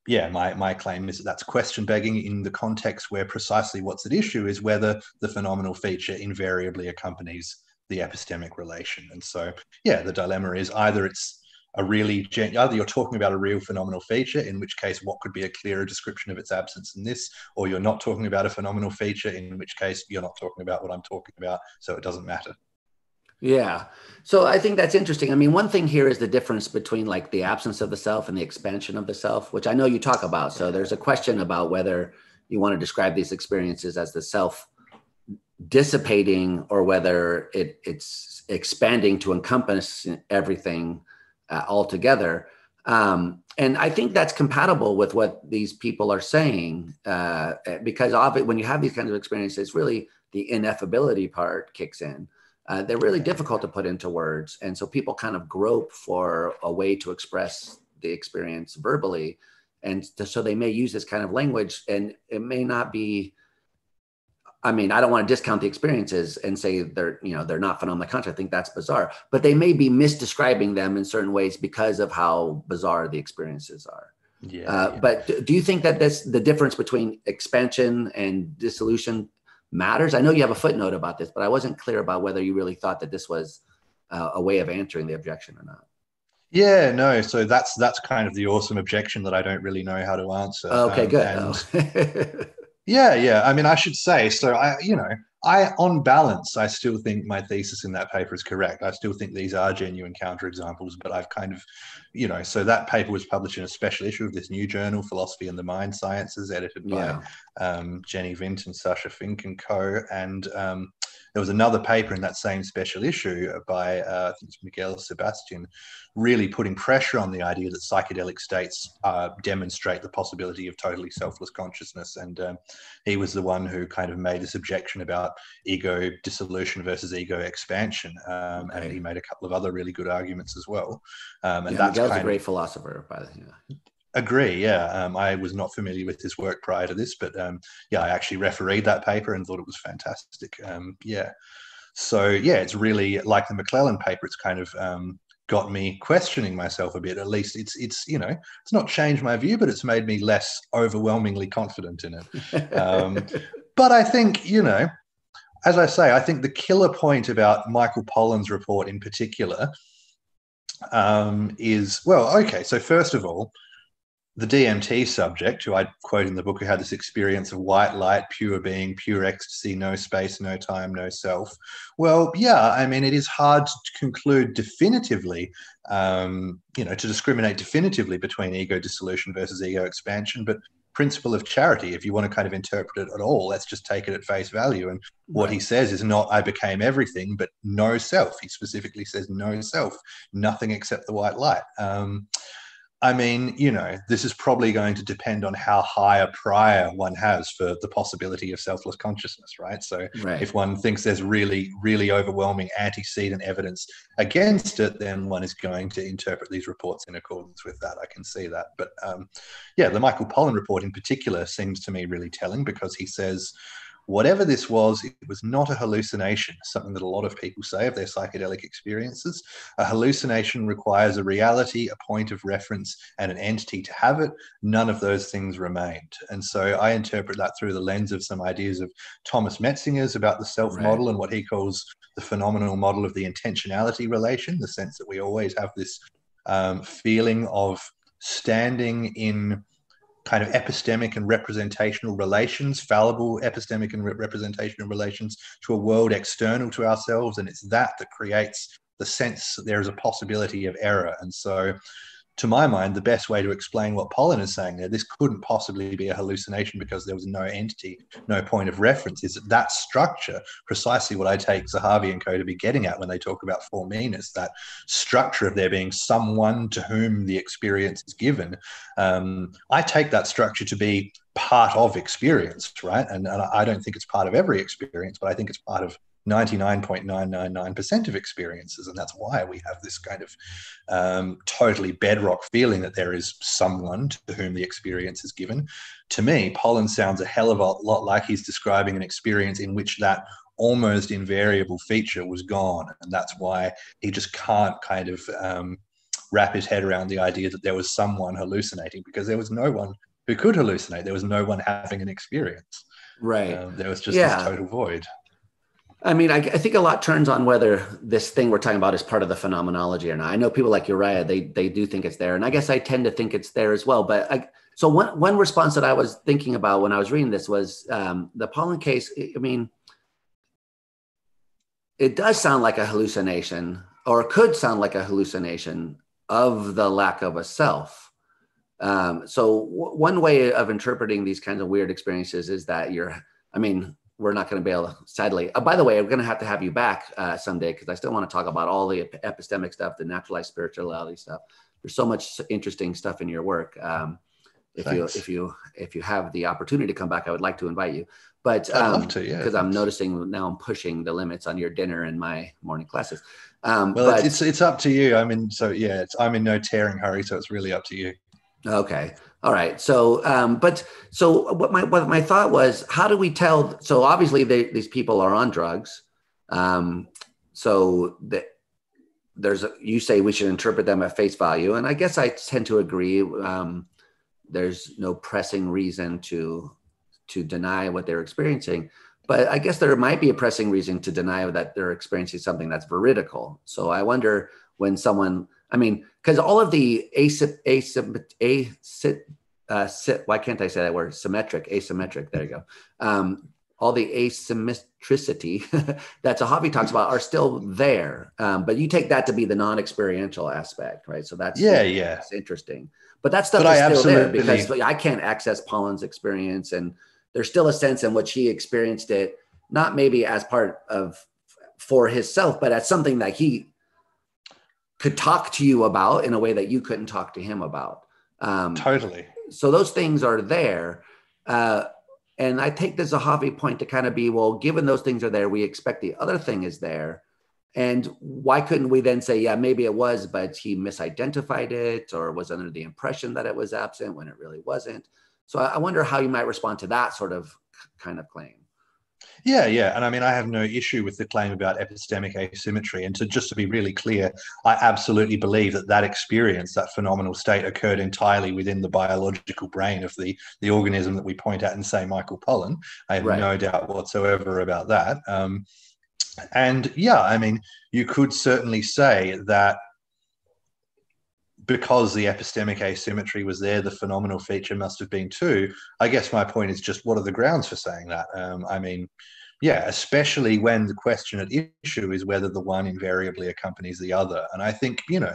A: yeah, my, my claim is that that's question begging in the context where precisely what's at issue is whether the phenomenal feature invariably accompanies the epistemic relation. And so, yeah, the dilemma is either it's a really either you're talking about a real phenomenal feature in which case what could be a clearer description of its absence in this or you're not talking about a phenomenal feature in which case you're not talking about what i'm talking about so it doesn't matter.
B: Yeah. So i think that's interesting. I mean one thing here is the difference between like the absence of the self and the expansion of the self which i know you talk about. So there's a question about whether you want to describe these experiences as the self dissipating or whether it, it's expanding to encompass everything uh, altogether. Um, and I think that's compatible with what these people are saying, uh, because of it, when you have these kinds of experiences, really the ineffability part kicks in. Uh, they're really difficult to put into words, and so people kind of grope for a way to express the experience verbally, and so they may use this kind of language, and it may not be I mean, I don't want to discount the experiences and say they're, you know, they're not phenomenal conscious. I think that's bizarre, but they may be misdescribing them in certain ways because of how bizarre the experiences are. Yeah, uh, yeah. But do you think that this the difference between expansion and dissolution matters? I know you have a footnote about this, but I wasn't clear about whether you really thought that this was uh, a way of answering the objection or not.
A: Yeah, no. So that's that's kind of the awesome objection that I don't really know how to answer.
B: Okay, um, good. Oh. [LAUGHS]
A: yeah, yeah. I mean, I should say. So I, you know, I, on balance, I still think my thesis in that paper is correct. I still think these are genuine counterexamples, but I've kind of, you know, so that paper was published in a special issue of this new journal, Philosophy and the Mind Sciences, edited by um, Jenny Windt and Sascha Fink and co. And um, there was another paper in that same special issue by, uh, I think it's Miguel Sebastian, really putting pressure on the idea that psychedelic states uh, demonstrate the possibility of totally selfless consciousness. And um, he was the one who kind of made this objection about ego dissolution versus ego expansion. Um, okay. And he made a couple of other really good arguments as well. Um, and
B: yeah, that's Miguel's a great of, philosopher, by the way.
A: Agree. Yeah, um, I was not familiar with his work prior to this, but um, yeah, I actually refereed that paper and thought it was fantastic. Um, yeah, so yeah, it's really like the McClelland paper. It's kind of um, got me questioning myself a bit. At least it's it's you know it's not changed my view, but it's made me less overwhelmingly confident in it. Um, [LAUGHS] but I think you know, as I say, I think the killer point about Michael Pollan's report in particular um, is well, okay. So first of all the DMT subject, who I quote in the book, who had this experience of white light, pure being, pure ecstasy, no space, no time, no self. Well, yeah, I mean, it is hard to conclude definitively, um, you know, to discriminate definitively between ego dissolution versus ego expansion. But principle of charity, if you want to kind of interpret it at all, let's just take it at face value. And what he says is not I became everything, but no self. He specifically says no self, nothing except the white light. Um, I mean, you know, this is probably going to depend on how high a prior one has for the possibility of selfless consciousness, right? So, right. if one thinks there's really, really overwhelming antecedent evidence against it, then one is going to interpret these reports in accordance with that. I can see that. But um, yeah, the Michael Pollan report in particular seems to me really telling because he says, Whatever this was, it was not a hallucination, something that a lot of people say of their psychedelic experiences. A hallucination requires a reality, a point of reference, and an entity to have it. None of those things remained. And so I interpret that through the lens of some ideas of Thomas Metzinger's about the self model right. and what he calls the phenomenal model of the intentionality relation, the sense that we always have this um, feeling of standing in kind of epistemic and representational relations, fallible epistemic and re- representational relations to a world external to ourselves. And it's that that creates the sense that there is a possibility of error. And so to my mind, the best way to explain what Pollan is saying there, this couldn't possibly be a hallucination because there was no entity, no point of reference, is that, that structure, precisely what I take Zahavi and co to be getting at when they talk about for meanness, that structure of there being someone to whom the experience is given. Um, I take that structure to be part of experience, right? And, and I don't think it's part of every experience, but I think it's part of 99.999% of experiences. And that's why we have this kind of um, totally bedrock feeling that there is someone to whom the experience is given. To me, Pollan sounds a hell of a lot like he's describing an experience in which that almost invariable feature was gone. And that's why he just can't kind of um, wrap his head around the idea that there was someone hallucinating because there was no one who could hallucinate. There was no one having an experience.
B: Right.
A: Um, there was just yeah. this total void.
B: I mean, I, I, think a lot turns on whether this thing we're talking about is part of the phenomenology or not. I know people like Uriah, they they do think it's there, and I guess I tend to think it's there as well. But I, so one one response that I was thinking about when I was reading this was um, the Pollan case. I mean, it does sound like a hallucination, or could sound like a hallucination of the lack of a self. Um, so w- one way of interpreting these kinds of weird experiences is that you're, I mean, we're not going to be able sadly. Uh, by the way, I'm going to have to have you back uh, someday because I still want to talk about all the epistemic stuff, the naturalized spirituality stuff. There's so much interesting stuff in your work. Um, if Thanks. you if you if you have the opportunity to come back, I would like to invite you. But
A: um, I'd love um, to, yeah.
B: Because I'm noticing now I'm pushing the limits on your dinner and my morning classes.
A: Um, well, but, it's it's up to you. I mean, so yeah, it's I'm in no tearing hurry, so it's really up to you.
B: Okay. All right. So, um, but so what my what my thought was, how do we tell? So obviously, they, these people are on drugs. Um, so that there's a, you say we should interpret them at face value, and I guess I tend to agree. Um, there's no pressing reason to to deny what they're experiencing. but I guess there might be a pressing reason to deny that they're experiencing something that's veridical. So I wonder when someone, I mean, because all of the asym, asym, asym, uh, why can't I say that word? Symmetric, asymmetric. There you go. Um, all the asymmetricity [LAUGHS] that Zahavi talks about are still there, um, but you take that to be the non-experiential aspect, right? So that's
A: yeah, yeah,
B: that's interesting. But that stuff but is still there because I can't access Pollan's experience, and there's still a sense in which he experienced it, not maybe as part of for himself, but as something that he could talk to you about in a way that you couldn't talk to him about.
A: Um, totally.
B: So those things are there. Uh, and I take the Zahavi point to kind of be, well, given those things are there, we expect the other thing is there. And why couldn't we then say, yeah, maybe it was, but he misidentified it or was under the impression that it was absent when it really wasn't? So I wonder how you might respond to that sort of kind of claim.
A: Yeah, yeah, and I mean, I have no issue with the claim about epistemic asymmetry. And to just to be really clear, I absolutely believe that that experience, that phenomenal state, occurred entirely within the biological brain of the the organism that we point at and say Michael Pollan. I have right. no doubt whatsoever about that. Um, and yeah, I mean, you could certainly say that because the epistemic asymmetry was there, the phenomenal feature must have been too. I guess my point is just what are the grounds for saying that? Um, I mean, yeah, especially when the question at issue is whether the one invariably accompanies the other. And I think, you know,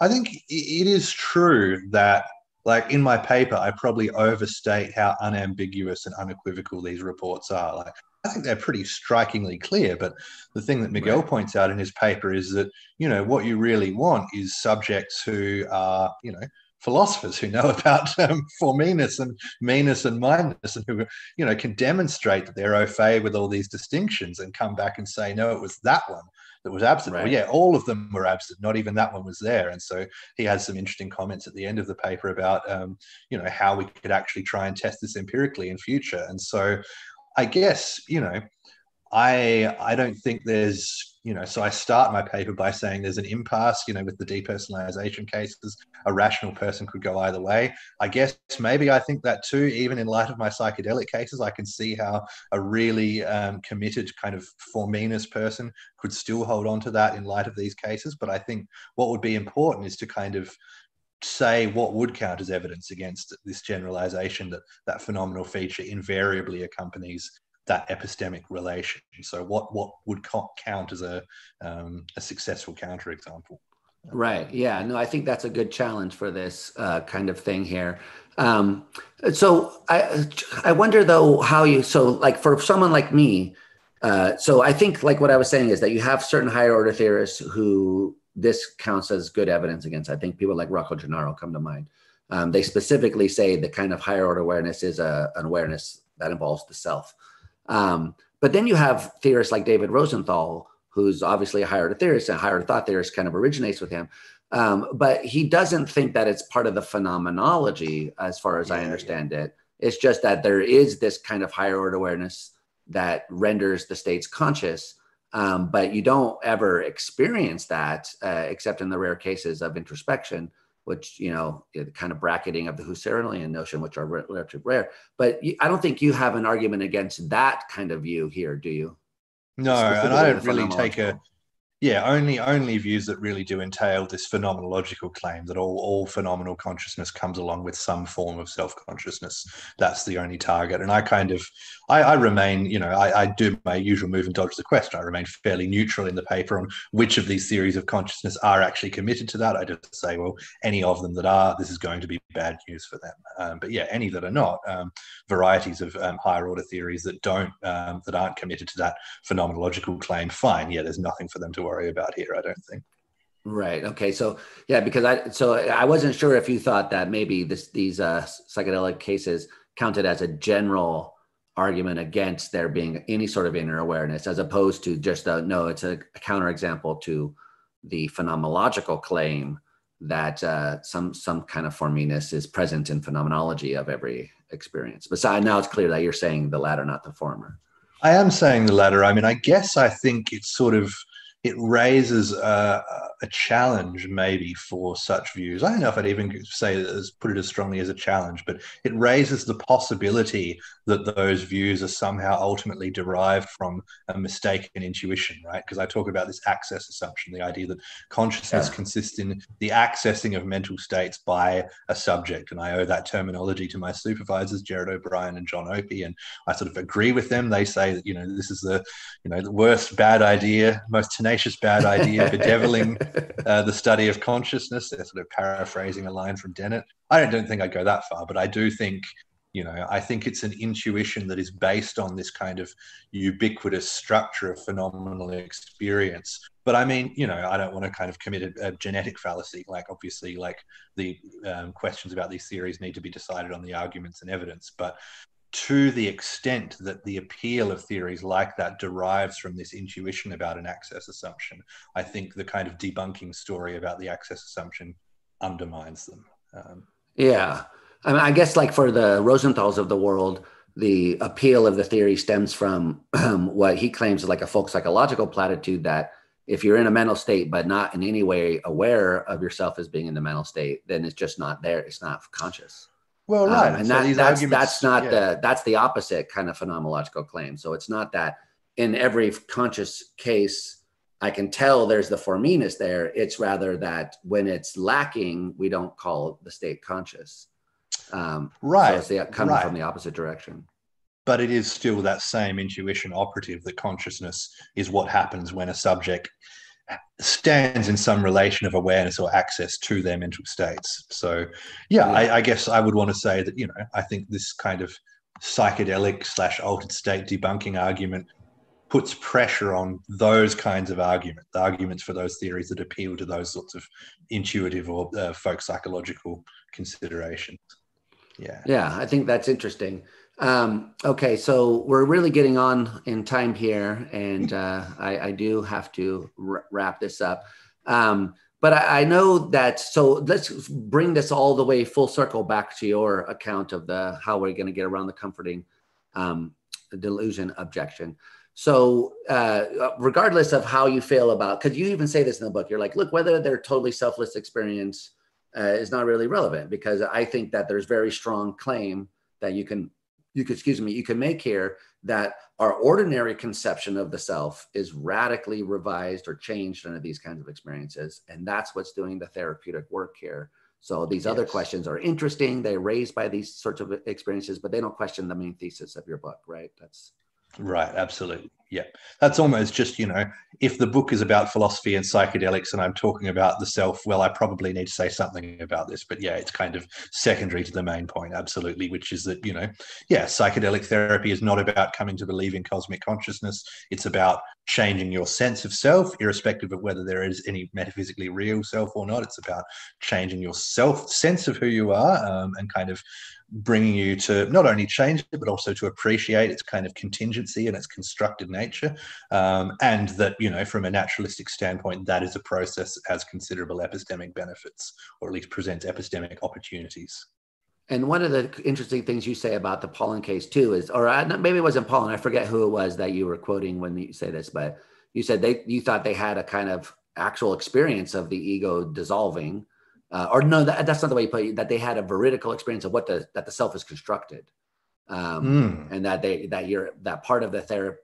A: I think it is true that, like in my paper, I probably overstate how unambiguous and unequivocal these reports are. Like, I think they're pretty strikingly clear. But the thing that Miguel right. points out in his paper is that, you know, what you really want is subjects who are, you know, philosophers who know [LAUGHS] about um, for me-ness and me-ness and mineness and who, you know, can demonstrate that they're au fait with all these distinctions and come back and say, no, it was that one that was absent. Right. Well, yeah, all of them were absent. Not even that one was there. And so he has some interesting comments at the end of the paper about, um, you know, how we could actually try and test this empirically in future. And so I guess you know, I I don't think there's you know. So I start my paper by saying there's an impasse. You know, with the depersonalization cases, a rational person could go either way. I guess maybe I think that too. Even in light of my psychedelic cases, I can see how a really um, committed kind of for me-ness person could still hold on to that in light of these cases. But I think what would be important is to kind of say what would count as evidence against this generalization that that phenomenal feature invariably accompanies that epistemic relation. So, what what would count as a um, a successful counterexample?
B: Right. Yeah. No, I think that's a good challenge for this uh, kind of thing here. Um, so, I I wonder though how you so like for someone like me. Uh, so I think like what I was saying is that you have certain higher order theorists who this counts as good evidence against. I think people like Rocco Gennaro come to mind. Um, they specifically say the kind of higher order awareness is a, an awareness that involves the self. Um, but then you have theorists like David Rosenthal, who's obviously a higher order theorist, and higher thought theorist kind of originates with him. Um, but he doesn't think that it's part of the phenomenology, as far as yeah, I understand yeah. it. It's just that there is this kind of higher order awareness that renders the states conscious um, but you don't ever experience that uh, except in the rare cases of introspection which you know kind of bracketing of the husserlian notion which are relatively rare. But you, i don't think you have an argument against that kind of view here do you?
A: No and i don't really take a yeah, only only views that really do entail this phenomenological claim that all, all phenomenal consciousness comes along with some form of self-consciousness. That's the only target. And I kind of I, I remain, you know, I, I, do my usual move and dodge the question. I remain fairly neutral in the paper on which of these theories of consciousness are actually committed to that. I just say, well, any of them that are, this is going to be bad news for them. Um, but yeah, any that are not, um, varieties of um, higher order theories that don't um, that aren't committed to that phenomenological claim, fine. Yeah, there's nothing for them to worry about here, I don't think.
B: Right. Okay. So yeah, because I so I wasn't sure if you thought that maybe this these uh, psychedelic cases counted as a general argument against there being any sort of inner awareness, as opposed to just a no. It's a, a counterexample to the phenomenological claim that uh, some some kind of for me-ness is present in phenomenology of every experience. Besides, now it's clear that you're saying the latter, not the former.
A: I am saying the latter. I mean, I guess I think it's sort of it raises a, a, challenge maybe for such views. I don't know if I'd even say as put it as strongly as a challenge, but it raises the possibility that those views are somehow ultimately derived from a mistaken intuition, right? Because I talk about this access assumption, the idea that consciousness yeah. consists in the accessing of mental states by a subject, and I owe that terminology to my supervisors, Gerard O'Brien and Jon Opie, and I sort of agree with them. They say that you know this is the you know the worst bad idea, most tenacious bad idea, bedeviling [LAUGHS] uh, the study of consciousness. They're sort of paraphrasing a line from Dennett. I don't, don't think I'd go that far, but I do think you know i think it's an intuition that is based on this kind of ubiquitous structure of phenomenal experience but i mean you know i don't want to kind of commit a, a genetic fallacy like obviously like the um, questions about these theories need to be decided on the arguments and evidence but to the extent that the appeal of theories like that derives from this intuition about an access assumption, I think the kind of debunking story about the access assumption undermines them. Um,
B: yeah. I mean, I guess like for the Rosenthal's of the world, the appeal of the theory stems from um, [CLEARS THROAT] what he claims is like a folk psychological platitude that if you're in a mental state but not in any way aware of yourself as being in the mental state, then it's just not there. It's not conscious.
A: Well, um, right,
B: um, and so that, that's that's not yeah. the that's the opposite kind of phenomenological claim. So it's not that in every conscious case I can tell there's the for me-ness there. It's rather that when it's lacking, we don't call the state conscious.
A: Um, right, so
B: it's the, coming right. from the opposite direction.
A: But it is still that same intuition operative that consciousness is what happens when a subject stands in some relation of awareness or access to their mental states. So, yeah, yeah. I, I, guess I would want to say that you know I think this kind of psychedelic slash altered state debunking argument puts pressure on those kinds of arguments, the arguments for those theories that appeal to those sorts of intuitive or uh, folk psychological considerations. Yeah,
B: yeah, I think that's interesting. Um, okay, so we're really getting on in time here, and uh, I, I, do have to r- wrap this up. Um, but I, I, know that. So let's bring this all the way full circle back to your account of the how we're going to get around the comforting um, delusion objection. So uh, regardless of how you feel about, because you even say this in the book, you're like, look, whether they're totally selfless experience uh, is not really relevant because I think that there's very strong claim that you can you could excuse me you can make here that our ordinary conception of the self is radically revised or changed under these kinds of experiences and that's what's doing the therapeutic work here so these yes. other questions are interesting they're raised by these sorts of experiences but they don't question the main thesis of your book right that's
A: Right, absolutely. Yeah. That's almost just, you know, if the book is about philosophy and psychedelics and I'm talking about the self, well, I probably need to say something about this. But yeah, it's kind of secondary to the main point, absolutely, which is that, you know, yeah, psychedelic therapy is not about coming to believe in cosmic consciousness. It's about changing your sense of self, irrespective of whether there is any metaphysically real self or not. It's about changing your self sense of who you are um, and kind of bringing you to not only change it but also to appreciate its kind of contingency and its constructed nature um, and that you know from a naturalistic standpoint that is a process that has considerable epistemic benefits or at least presents epistemic opportunities
B: and one of the interesting things you say about the Pollan case too is or maybe it wasn't Pollan i forget who it was that you were quoting when you say this but you said they you thought they had a kind of actual experience of the ego dissolving uh, or no, that, that's not the way you put it. That they had a veridical experience of what the that the self is constructed, um, mm. and that they that you're that part of the therapy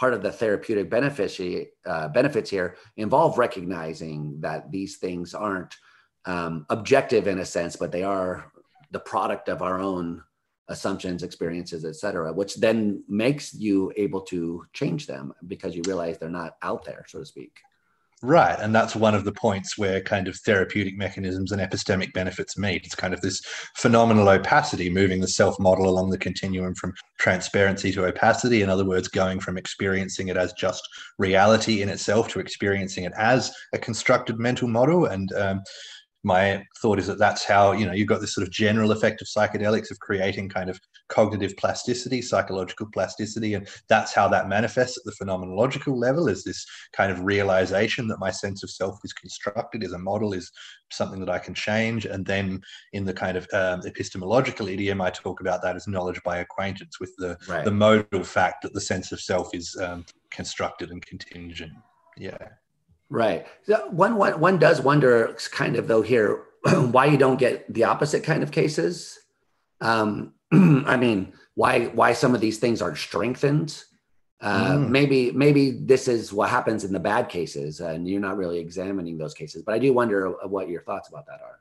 B: part of the therapeutic benefits uh, benefits here involve recognizing that these things aren't um, objective in a sense, but they are the product of our own assumptions, experiences, etc., which then makes you able to change them because you realize they're not out there, so to speak.
A: Right. And that's one of the points where kind of therapeutic mechanisms and epistemic benefits meet. It's kind of this phenomenal opacity, moving the self model along the continuum from transparency to opacity. In other words, going from experiencing it as just reality in itself to experiencing it as a constructed mental model. And um, my thought is that that's how you know you've got this sort of general effect of psychedelics of creating kind of cognitive plasticity psychological plasticity and that's how that manifests at the phenomenological level is this kind of realization that my sense of self is constructed is a model is something that i can change. And then in the kind of um, epistemological idiom i talk about that as knowledge by acquaintance with the right. the modal fact that the sense of self is um, constructed and contingent. Yeah
B: Right. One, one, one does wonder kind of though here [CLEARS THROAT] why you don't get the opposite kind of cases. Um, [CLEARS THROAT] I mean, why why some of these things are strengthened. Uh, mm. Maybe maybe this is what happens in the bad cases, and you're not really examining those cases. But I do wonder what your thoughts about that are.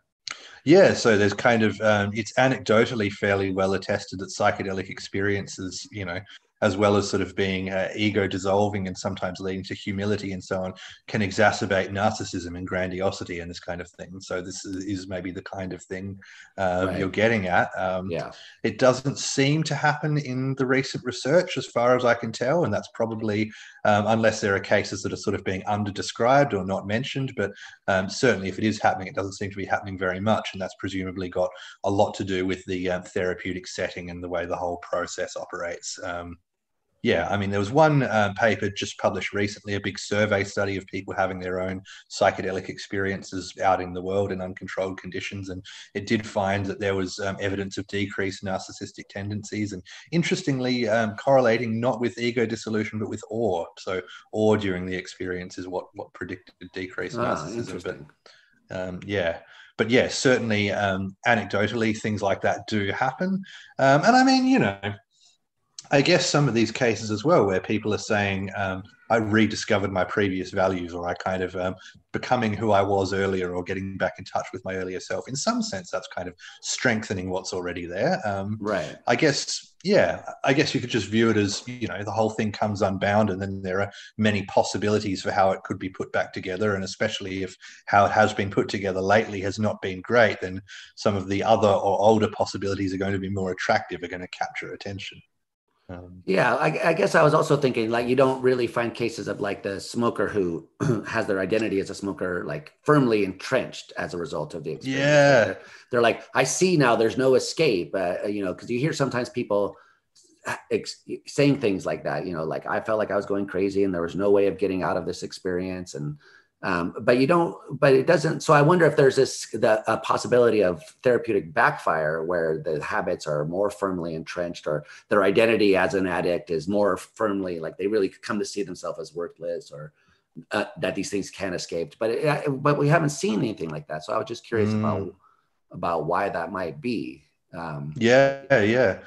A: Yeah, so there's kind of um, it's anecdotally fairly well attested that psychedelic experiences, you know, as well as sort of being uh, ego dissolving and sometimes leading to humility and so on, can exacerbate narcissism and grandiosity and this kind of thing. So this is, is maybe the kind of thing uh, right. you're getting at. Um,
B: yeah,
A: it doesn't seem to happen in the recent research, as far as I can tell, and that's probably um, unless there are cases that are sort of being under-described or not mentioned. But um, certainly, if it is happening, it doesn't seem to be happening very much, and that's presumably got a lot to do with the uh, therapeutic setting and the way the whole process operates. Um, yeah, I mean, there was one uh, paper just published recently, a big survey study of people having their own psychedelic experiences out in the world in uncontrolled conditions. And it did find that there was um, evidence of decreased narcissistic tendencies. And interestingly, um, correlating not with ego dissolution, but with awe. So, awe during the experience is what, what predicted decreased ah, narcissism. But um, yeah but yeah, certainly um, anecdotally, things like that do happen. Um, and I mean, you know, I guess some of these cases as well, where people are saying, um, I rediscovered my previous values, or I kind of um, becoming who I was earlier, or getting back in touch with my earlier self. In some sense, that's kind of strengthening what's already there. Um,
B: right.
A: I guess, yeah, I guess you could just view it as, you know, the whole thing comes unbound, and then there are many possibilities for how it could be put back together. And especially if how it has been put together lately has not been great, then some of the other or older possibilities are going to be more attractive, are going to capture attention.
B: Um, yeah, I, I, guess I was also thinking like you don't really find cases of like the smoker who [CLEARS THROAT] has their identity as a smoker like firmly entrenched as a result of the experience.
A: Yeah,
B: they're, they're like, I see now. There's no escape. Uh, you know, because you hear sometimes people ex- saying things like that. You know, like I felt like I was going crazy and there was no way of getting out of this experience and um, but you don't but it doesn't so i wonder if there's this the a possibility of therapeutic backfire where the habits are more firmly entrenched or their identity as an addict is more firmly like they really come to see themselves as worthless or uh, that these things can't escape. But it, but we haven't seen anything like that. So i was just curious mm. about about why that might be.
A: Um, yeah yeah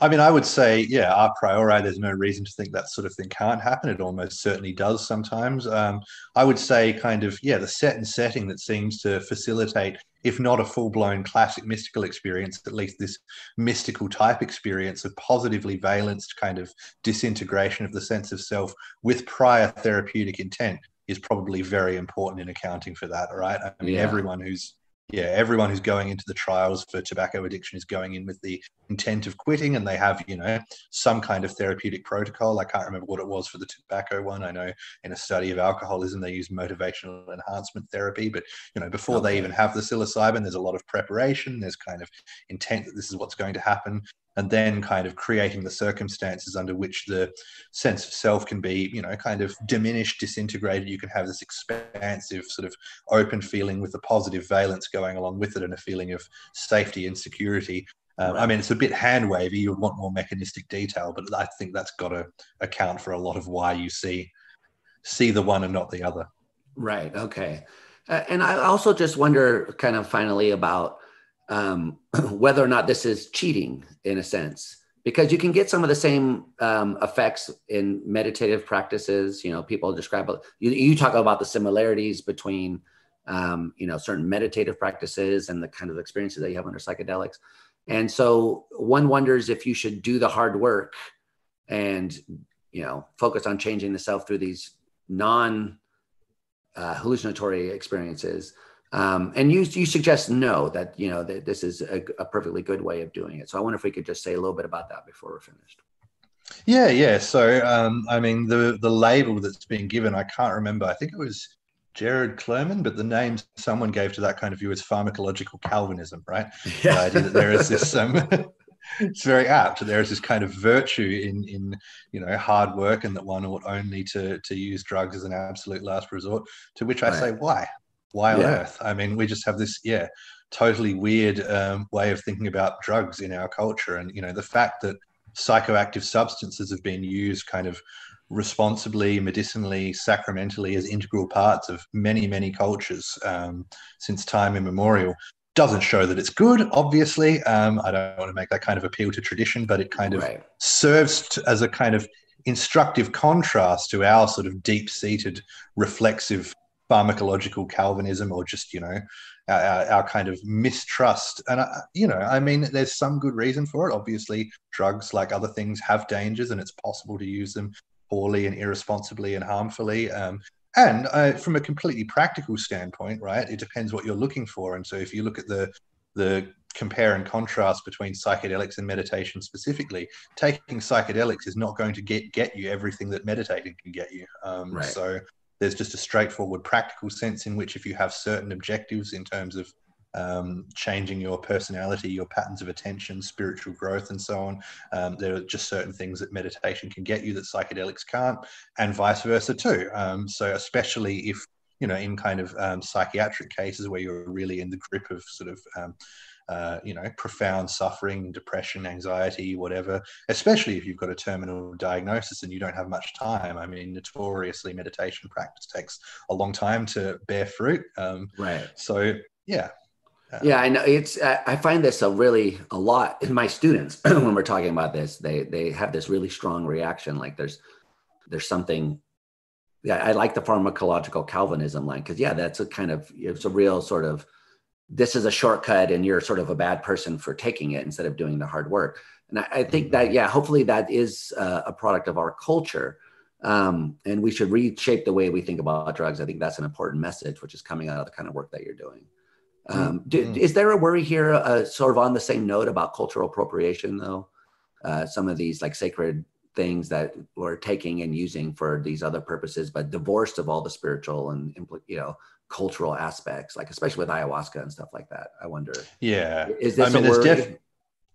A: I mean, I would say, yeah, a priori, there's no reason to think that sort of thing can't happen. It almost certainly does sometimes. Um, I would say, kind of, yeah, the set and setting that seems to facilitate, if not a full blown classic mystical experience, at least this mystical type experience of positively valenced kind of disintegration of the sense of self with prior therapeutic intent is probably very important in accounting for that. Right. I mean, yeah. everyone who's yeah, everyone who's going into the trials for tobacco addiction is going in with the intent of quitting, and they have, you know, some kind of therapeutic protocol. I can't remember what it was for the tobacco one. I know in a study of alcoholism, they use motivational enhancement therapy, but you know, before okay. they even have the psilocybin, there's a lot of preparation. There's kind of intent that this is what's going to happen and then kind of creating the circumstances under which the sense of self can be, you know, kind of diminished, disintegrated. You can have this expansive, sort of open feeling with a positive valence going along with it and a feeling of safety and security. Um, right. I mean, it's a bit hand wavy. You would want more mechanistic detail, but I think that's got to account for a lot of why you see see the one and not the other.
B: Right. Okay. Uh, and I also just wonder, kind of finally, about um, [CLEARS THROAT] whether or not this is cheating in a sense because you can get some of the same um, effects in meditative practices. You know people describe you, you talk about the similarities between um, you know certain meditative practices and the kind of experiences that you have under psychedelics. And so one wonders if you should do the hard work and you know focus on changing the self through these non uh, hallucinatory experiences um, and you you suggest no that you know that this is a, a, perfectly good way of doing it. So I wonder if we could just say a little bit about that before we're finished.
A: Yeah, yeah. So um, I mean, the the label that's been given, I can't remember. I think it was Gerald Klerman, but the name someone gave to that kind of view is pharmacological Calvinism, right? [LAUGHS] Yeah. The idea that there is this um, [LAUGHS] it's very apt. There is this kind of virtue in in you know hard work, and that one ought only to to use drugs as an absolute last resort. To which I right. say, why? Why on yeah. earth? I mean, we just have this, yeah, totally weird um, way of thinking about drugs in our culture. And, you know, the fact that psychoactive substances have been used kind of responsibly, medicinally, sacramentally as integral parts of many, many cultures um, since time immemorial. Doesn't show that it's good, obviously. Um, I don't want to make that kind of appeal to tradition, but it kind of right. serves to, as a kind of instructive contrast to our sort of deep seated reflexive pharmacological Calvinism or just, you know, our, our, kind of mistrust. And, uh, you know, I mean, there's some good reason for it. Obviously, drugs, like other things, have dangers and it's possible to use them poorly and irresponsibly and harmfully. Um, and uh, from a completely practical standpoint, right, it depends what you're looking for. And so if you look at the the compare and contrast between psychedelics and meditation specifically, taking psychedelics is not going to get get you everything that meditating can get you. Um, right. So there's just a straightforward practical sense in which if you have certain objectives in terms of um, changing your personality, your patterns of attention, spiritual growth, and so on. Um, there are just certain things that meditation can get you that psychedelics can't, and vice versa too. Um, so, especially if you know, in kind of um, psychiatric cases where you're really in the grip of sort of um, uh, you know, profound suffering, depression, anxiety, whatever, especially if you've got a terminal diagnosis and you don't have much time. I mean, notoriously, meditation practice takes a long time to bear fruit. Um,
B: right.
A: So, yeah.
B: Uh, yeah, I know it's. I find this a really a lot in my students [CLEARS THROAT] when we're talking about this. They they have this really strong reaction. Like there's there's something. Yeah, I like the pharmacological Calvinism line because yeah, that's a kind of it's a real sort of this is a shortcut and you're sort of a bad person for taking it instead of doing the hard work. And I, I think that, mm-hmm. yeah, hopefully that is uh, a product of our culture. Um, and we should reshape the way we think about drugs. I think that's an important message, which is coming out of the kind of work that you're doing. Um, do, mm-hmm. is there a worry here, uh, sort of on the same note about cultural appropriation, though? Uh, some of these like sacred things that we're taking and using for these other purposes, but divorced of all the spiritual and you know cultural aspects, like especially with ayahuasca and stuff like that. I wonder.
A: Yeah, is this I mean, a worry? Def-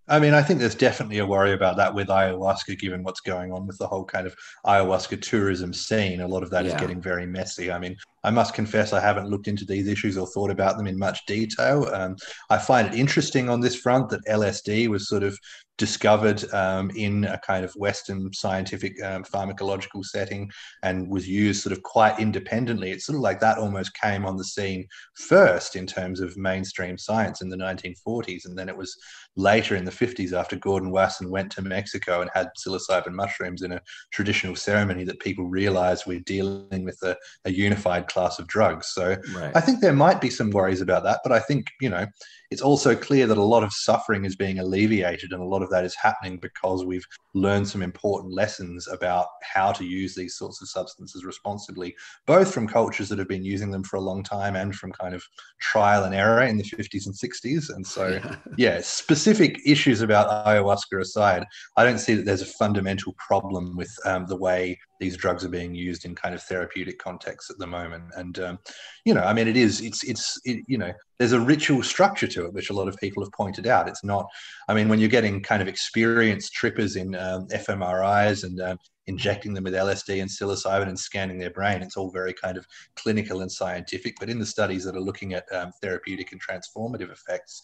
A: I mean, I think there's definitely a worry about that with ayahuasca, given what's going on with the whole kind of ayahuasca tourism scene. A lot of that yeah. is getting very messy. I mean, I must confess I haven't looked into these issues or thought about them in much detail. Um, I find it interesting on this front that LSD was sort of discovered um, in a kind of Western scientific um, pharmacological setting and was used sort of quite independently. It's sort of like that almost came on the scene first in terms of mainstream science in the 1940s. And then it was later in the 50s after Gordon Wasson went to Mexico and had psilocybin mushrooms in a traditional ceremony that people realized we're dealing with a, a unified class of drugs. So right. I think there might be some worries about that. But I think, you know, it's also clear that a lot of suffering is being alleviated, and a lot of that is happening because we've learned some important lessons about how to use these sorts of substances responsibly, both from cultures that have been using them for a long time and from kind of trial and error in the 50s and 60s. And so, yeah, specific issues about ayahuasca aside, I don't see that there's a fundamental problem with um, the way these drugs are being used in kind of therapeutic contexts at the moment. And um, you know, I mean, it is it's it's it, you know, there's a ritual structure to it, which a lot of people have pointed out. It's not, I mean, when you're getting kind of experienced trippers in um, fMRIs and um, injecting them with LSD and psilocybin and scanning their brain. It's all very kind of clinical and scientific. But in the studies that are looking at um, therapeutic and transformative effects,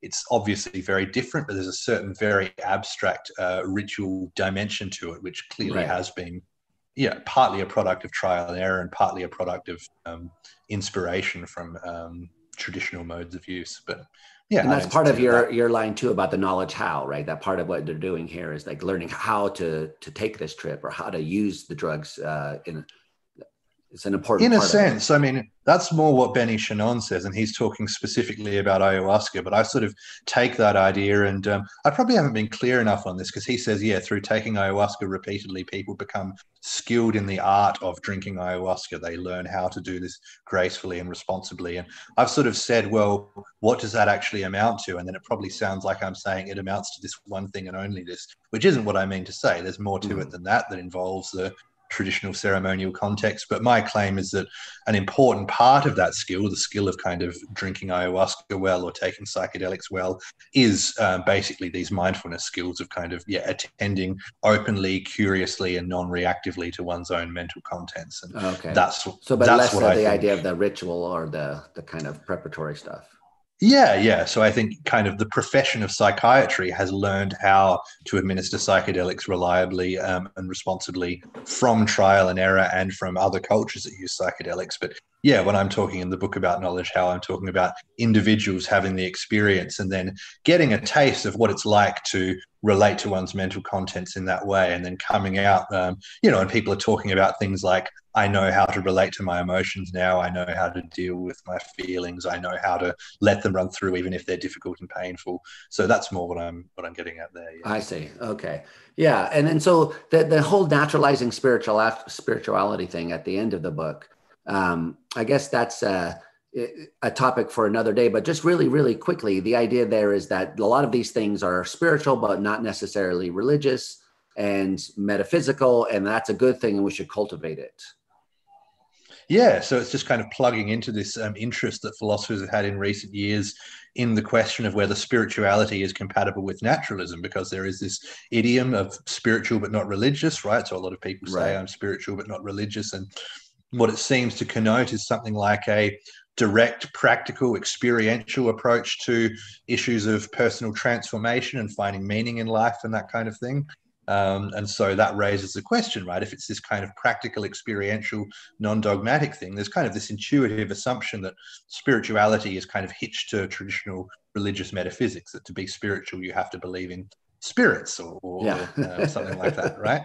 A: it's obviously very different, but there's a certain very abstract uh, ritual dimension to it, which clearly right. has been yeah, partly a product of trial and error and partly a product of um, inspiration from um, traditional modes of use. But yeah,
B: and that's part of your that. your line too about the knowledge how, right? That part of what they're doing here is like learning how to to take this trip or how to use the drugs uh, in. It's an important.
A: In a sense, I mean, that's more what Benny Shanon says, and he's talking specifically about ayahuasca. But I sort of take that idea, and um, I probably haven't been clear enough on this because he says, yeah, through taking ayahuasca repeatedly, people become skilled in the art of drinking ayahuasca. They learn how to do this gracefully and responsibly. And I've sort of said, well, what does that actually amount to? And then it probably sounds like I'm saying it amounts to this one thing and only this, which isn't what I mean to say. There's more to mm. it than that that involves the traditional ceremonial context. But my claim is that an important part of that skill, the skill of kind of drinking ayahuasca well or taking psychedelics well, is uh, basically these mindfulness skills of kind of yeah attending openly, curiously, and non-reactively to one's own mental contents. And
B: okay, that's so, but that's less the idea of the ritual or the the kind of preparatory stuff.
A: Yeah, yeah. So I think kind of the profession of psychiatry has learned how to administer psychedelics reliably um, and responsibly from trial and error and from other cultures that use psychedelics. But yeah, when I'm talking in the book about knowledge, how I'm talking about individuals having the experience and then getting a taste of what it's like to relate to one's mental contents in that way, and then coming out, um, you know, and people are talking about things like, I know how to relate to my emotions now. I know how to deal with my feelings. I know how to let them run through, even if they're difficult and painful. So that's more what I'm what I'm getting at there.
B: Yeah. I see. Okay. Yeah, and then so the the whole naturalizing spiritual spirituality thing at the end of the book um, I guess that's a, a topic for another day, but just really, really quickly, the idea there is that a lot of these things are spiritual, but not necessarily religious and metaphysical, and that's a good thing, and we should cultivate it.
A: Yeah, so it's just kind of plugging into this um, interest that philosophers have had in recent years in the question of whether spirituality is compatible with naturalism, because there is this idiom of spiritual but not religious, right? So a lot of people say right. I'm spiritual but not religious, and what it seems to connote is something like a direct, practical, experiential approach to issues of personal transformation and finding meaning in life and that kind of thing. Um, and so that raises the question, right? If it's this kind of practical, experiential, non dogmatic thing, there's kind of this intuitive assumption that spirituality is kind of hitched to traditional religious metaphysics, that to be spiritual, you have to believe in spirits or, or yeah. uh, something like that, right?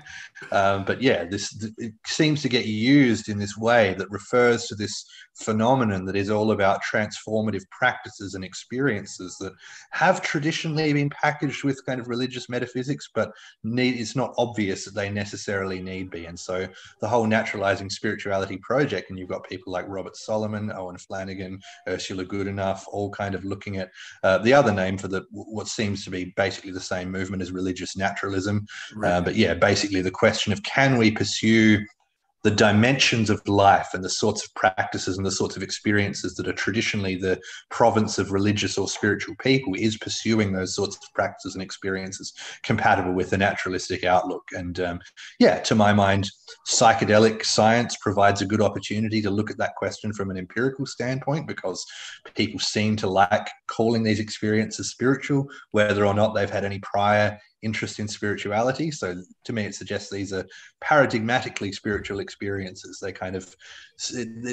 A: Um, but yeah, this it seems to get used in this way that refers to this phenomenon that is all about transformative practices and experiences that have traditionally been packaged with kind of religious metaphysics, but need it's not obvious that they necessarily need be. And so the whole naturalizing spirituality project, and you've got people like Robert Solomon, Owen Flanagan, Ursula Goodenough, all kind of looking at uh, the other name for the what seems to be basically the same movement as religious naturalism. Right. Uh, but yeah, basically the question of can we pursue the dimensions of life and the sorts of practices and the sorts of experiences that are traditionally the province of religious or spiritual people is pursuing those sorts of practices and experiences compatible with the naturalistic outlook. And um, yeah, to my mind, psychedelic science provides a good opportunity to look at that question from an empirical standpoint because people seem to like calling these experiences spiritual, whether or not they've had any prior interest in spirituality. So to me, it suggests these are paradigmatically spiritual experiences. They kind of,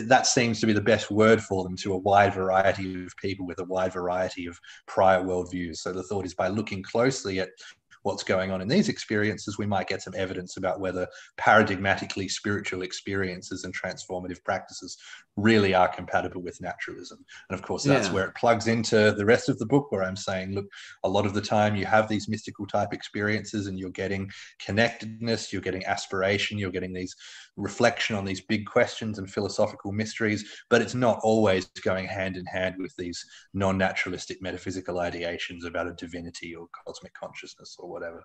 A: that seems to be the best word for them to a wide variety of people with a wide variety of prior worldviews. So the thought is by looking closely at what's going on in these experiences, we might get some evidence about whether paradigmatically spiritual experiences and transformative practices really are compatible with naturalism. And of course, that's yeah. where it plugs into the rest of the book, where I'm saying, look, a lot of the time you have these mystical type experiences and you're getting connectedness, you're getting aspiration, you're getting these reflection on these big questions and philosophical mysteries, but it's not always going hand in hand with these non naturalistic metaphysical ideations about a divinity or cosmic consciousness or whatever.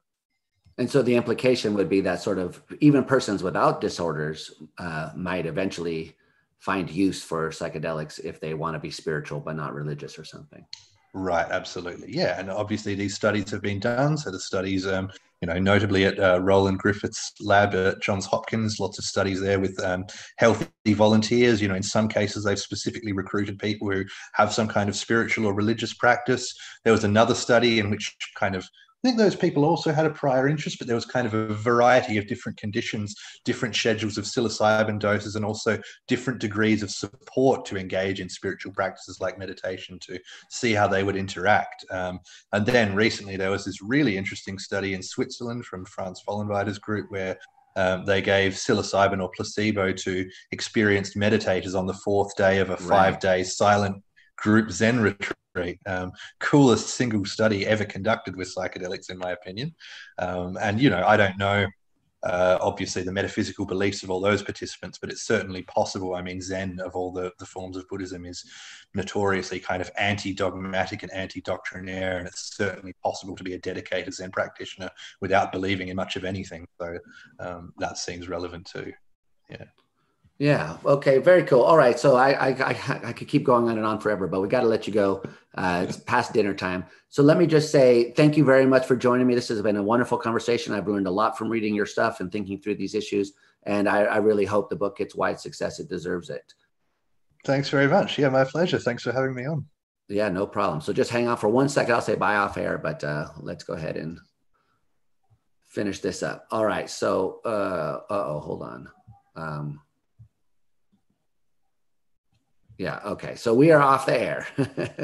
B: And so the implication would be that sort of even persons without disorders uh, might eventually find use for psychedelics if they want to be spiritual but not religious or something.
A: Right, absolutely, yeah, and obviously these studies have been done. So the studies, um, you know, notably at uh, Roland Griffiths' lab at Johns Hopkins, lots of studies there with um, healthy volunteers. You know, in some cases they've specifically recruited people who have some kind of spiritual or religious practice. There was another study in which kind of I think those people also had a prior interest, but there was kind of a variety of different conditions, different schedules of psilocybin doses, and also different degrees of support to engage in spiritual practices like meditation to see how they would interact. Um, and then recently, there was this really interesting study in Switzerland from Franz Vollenweider's group where um, they gave psilocybin or placebo to experienced meditators on the fourth day of a five day silent group Zen retreat um, coolest single study ever conducted with psychedelics, in my opinion. Um, and you know, I don't know. Uh, obviously, the metaphysical beliefs of all those participants, but it's certainly possible. I mean, Zen, of all the, the forms of Buddhism, is notoriously kind of anti dogmatic and anti doctrinaire, and it's certainly possible to be a dedicated Zen practitioner without believing in much of anything. So um, that seems relevant too. Yeah.
B: Yeah. Okay. Very cool. All right. So I I, I, I could keep going on and on forever, but we got to let you go. Uh, it's past dinner time. So let me just say thank you very much for joining me. This has been a wonderful conversation. I've learned a lot from reading your stuff and thinking through these issues. And I, I really hope the book gets wide success. It deserves it.
A: Thanks very much. Yeah, my pleasure. Thanks for having me on.
B: Yeah, no problem. So just hang on for one second. I'll say bye off air, but uh, let's go ahead and finish this up. All right. So, uh oh, hold on. Um, yeah. Okay. So we are off the air. [LAUGHS]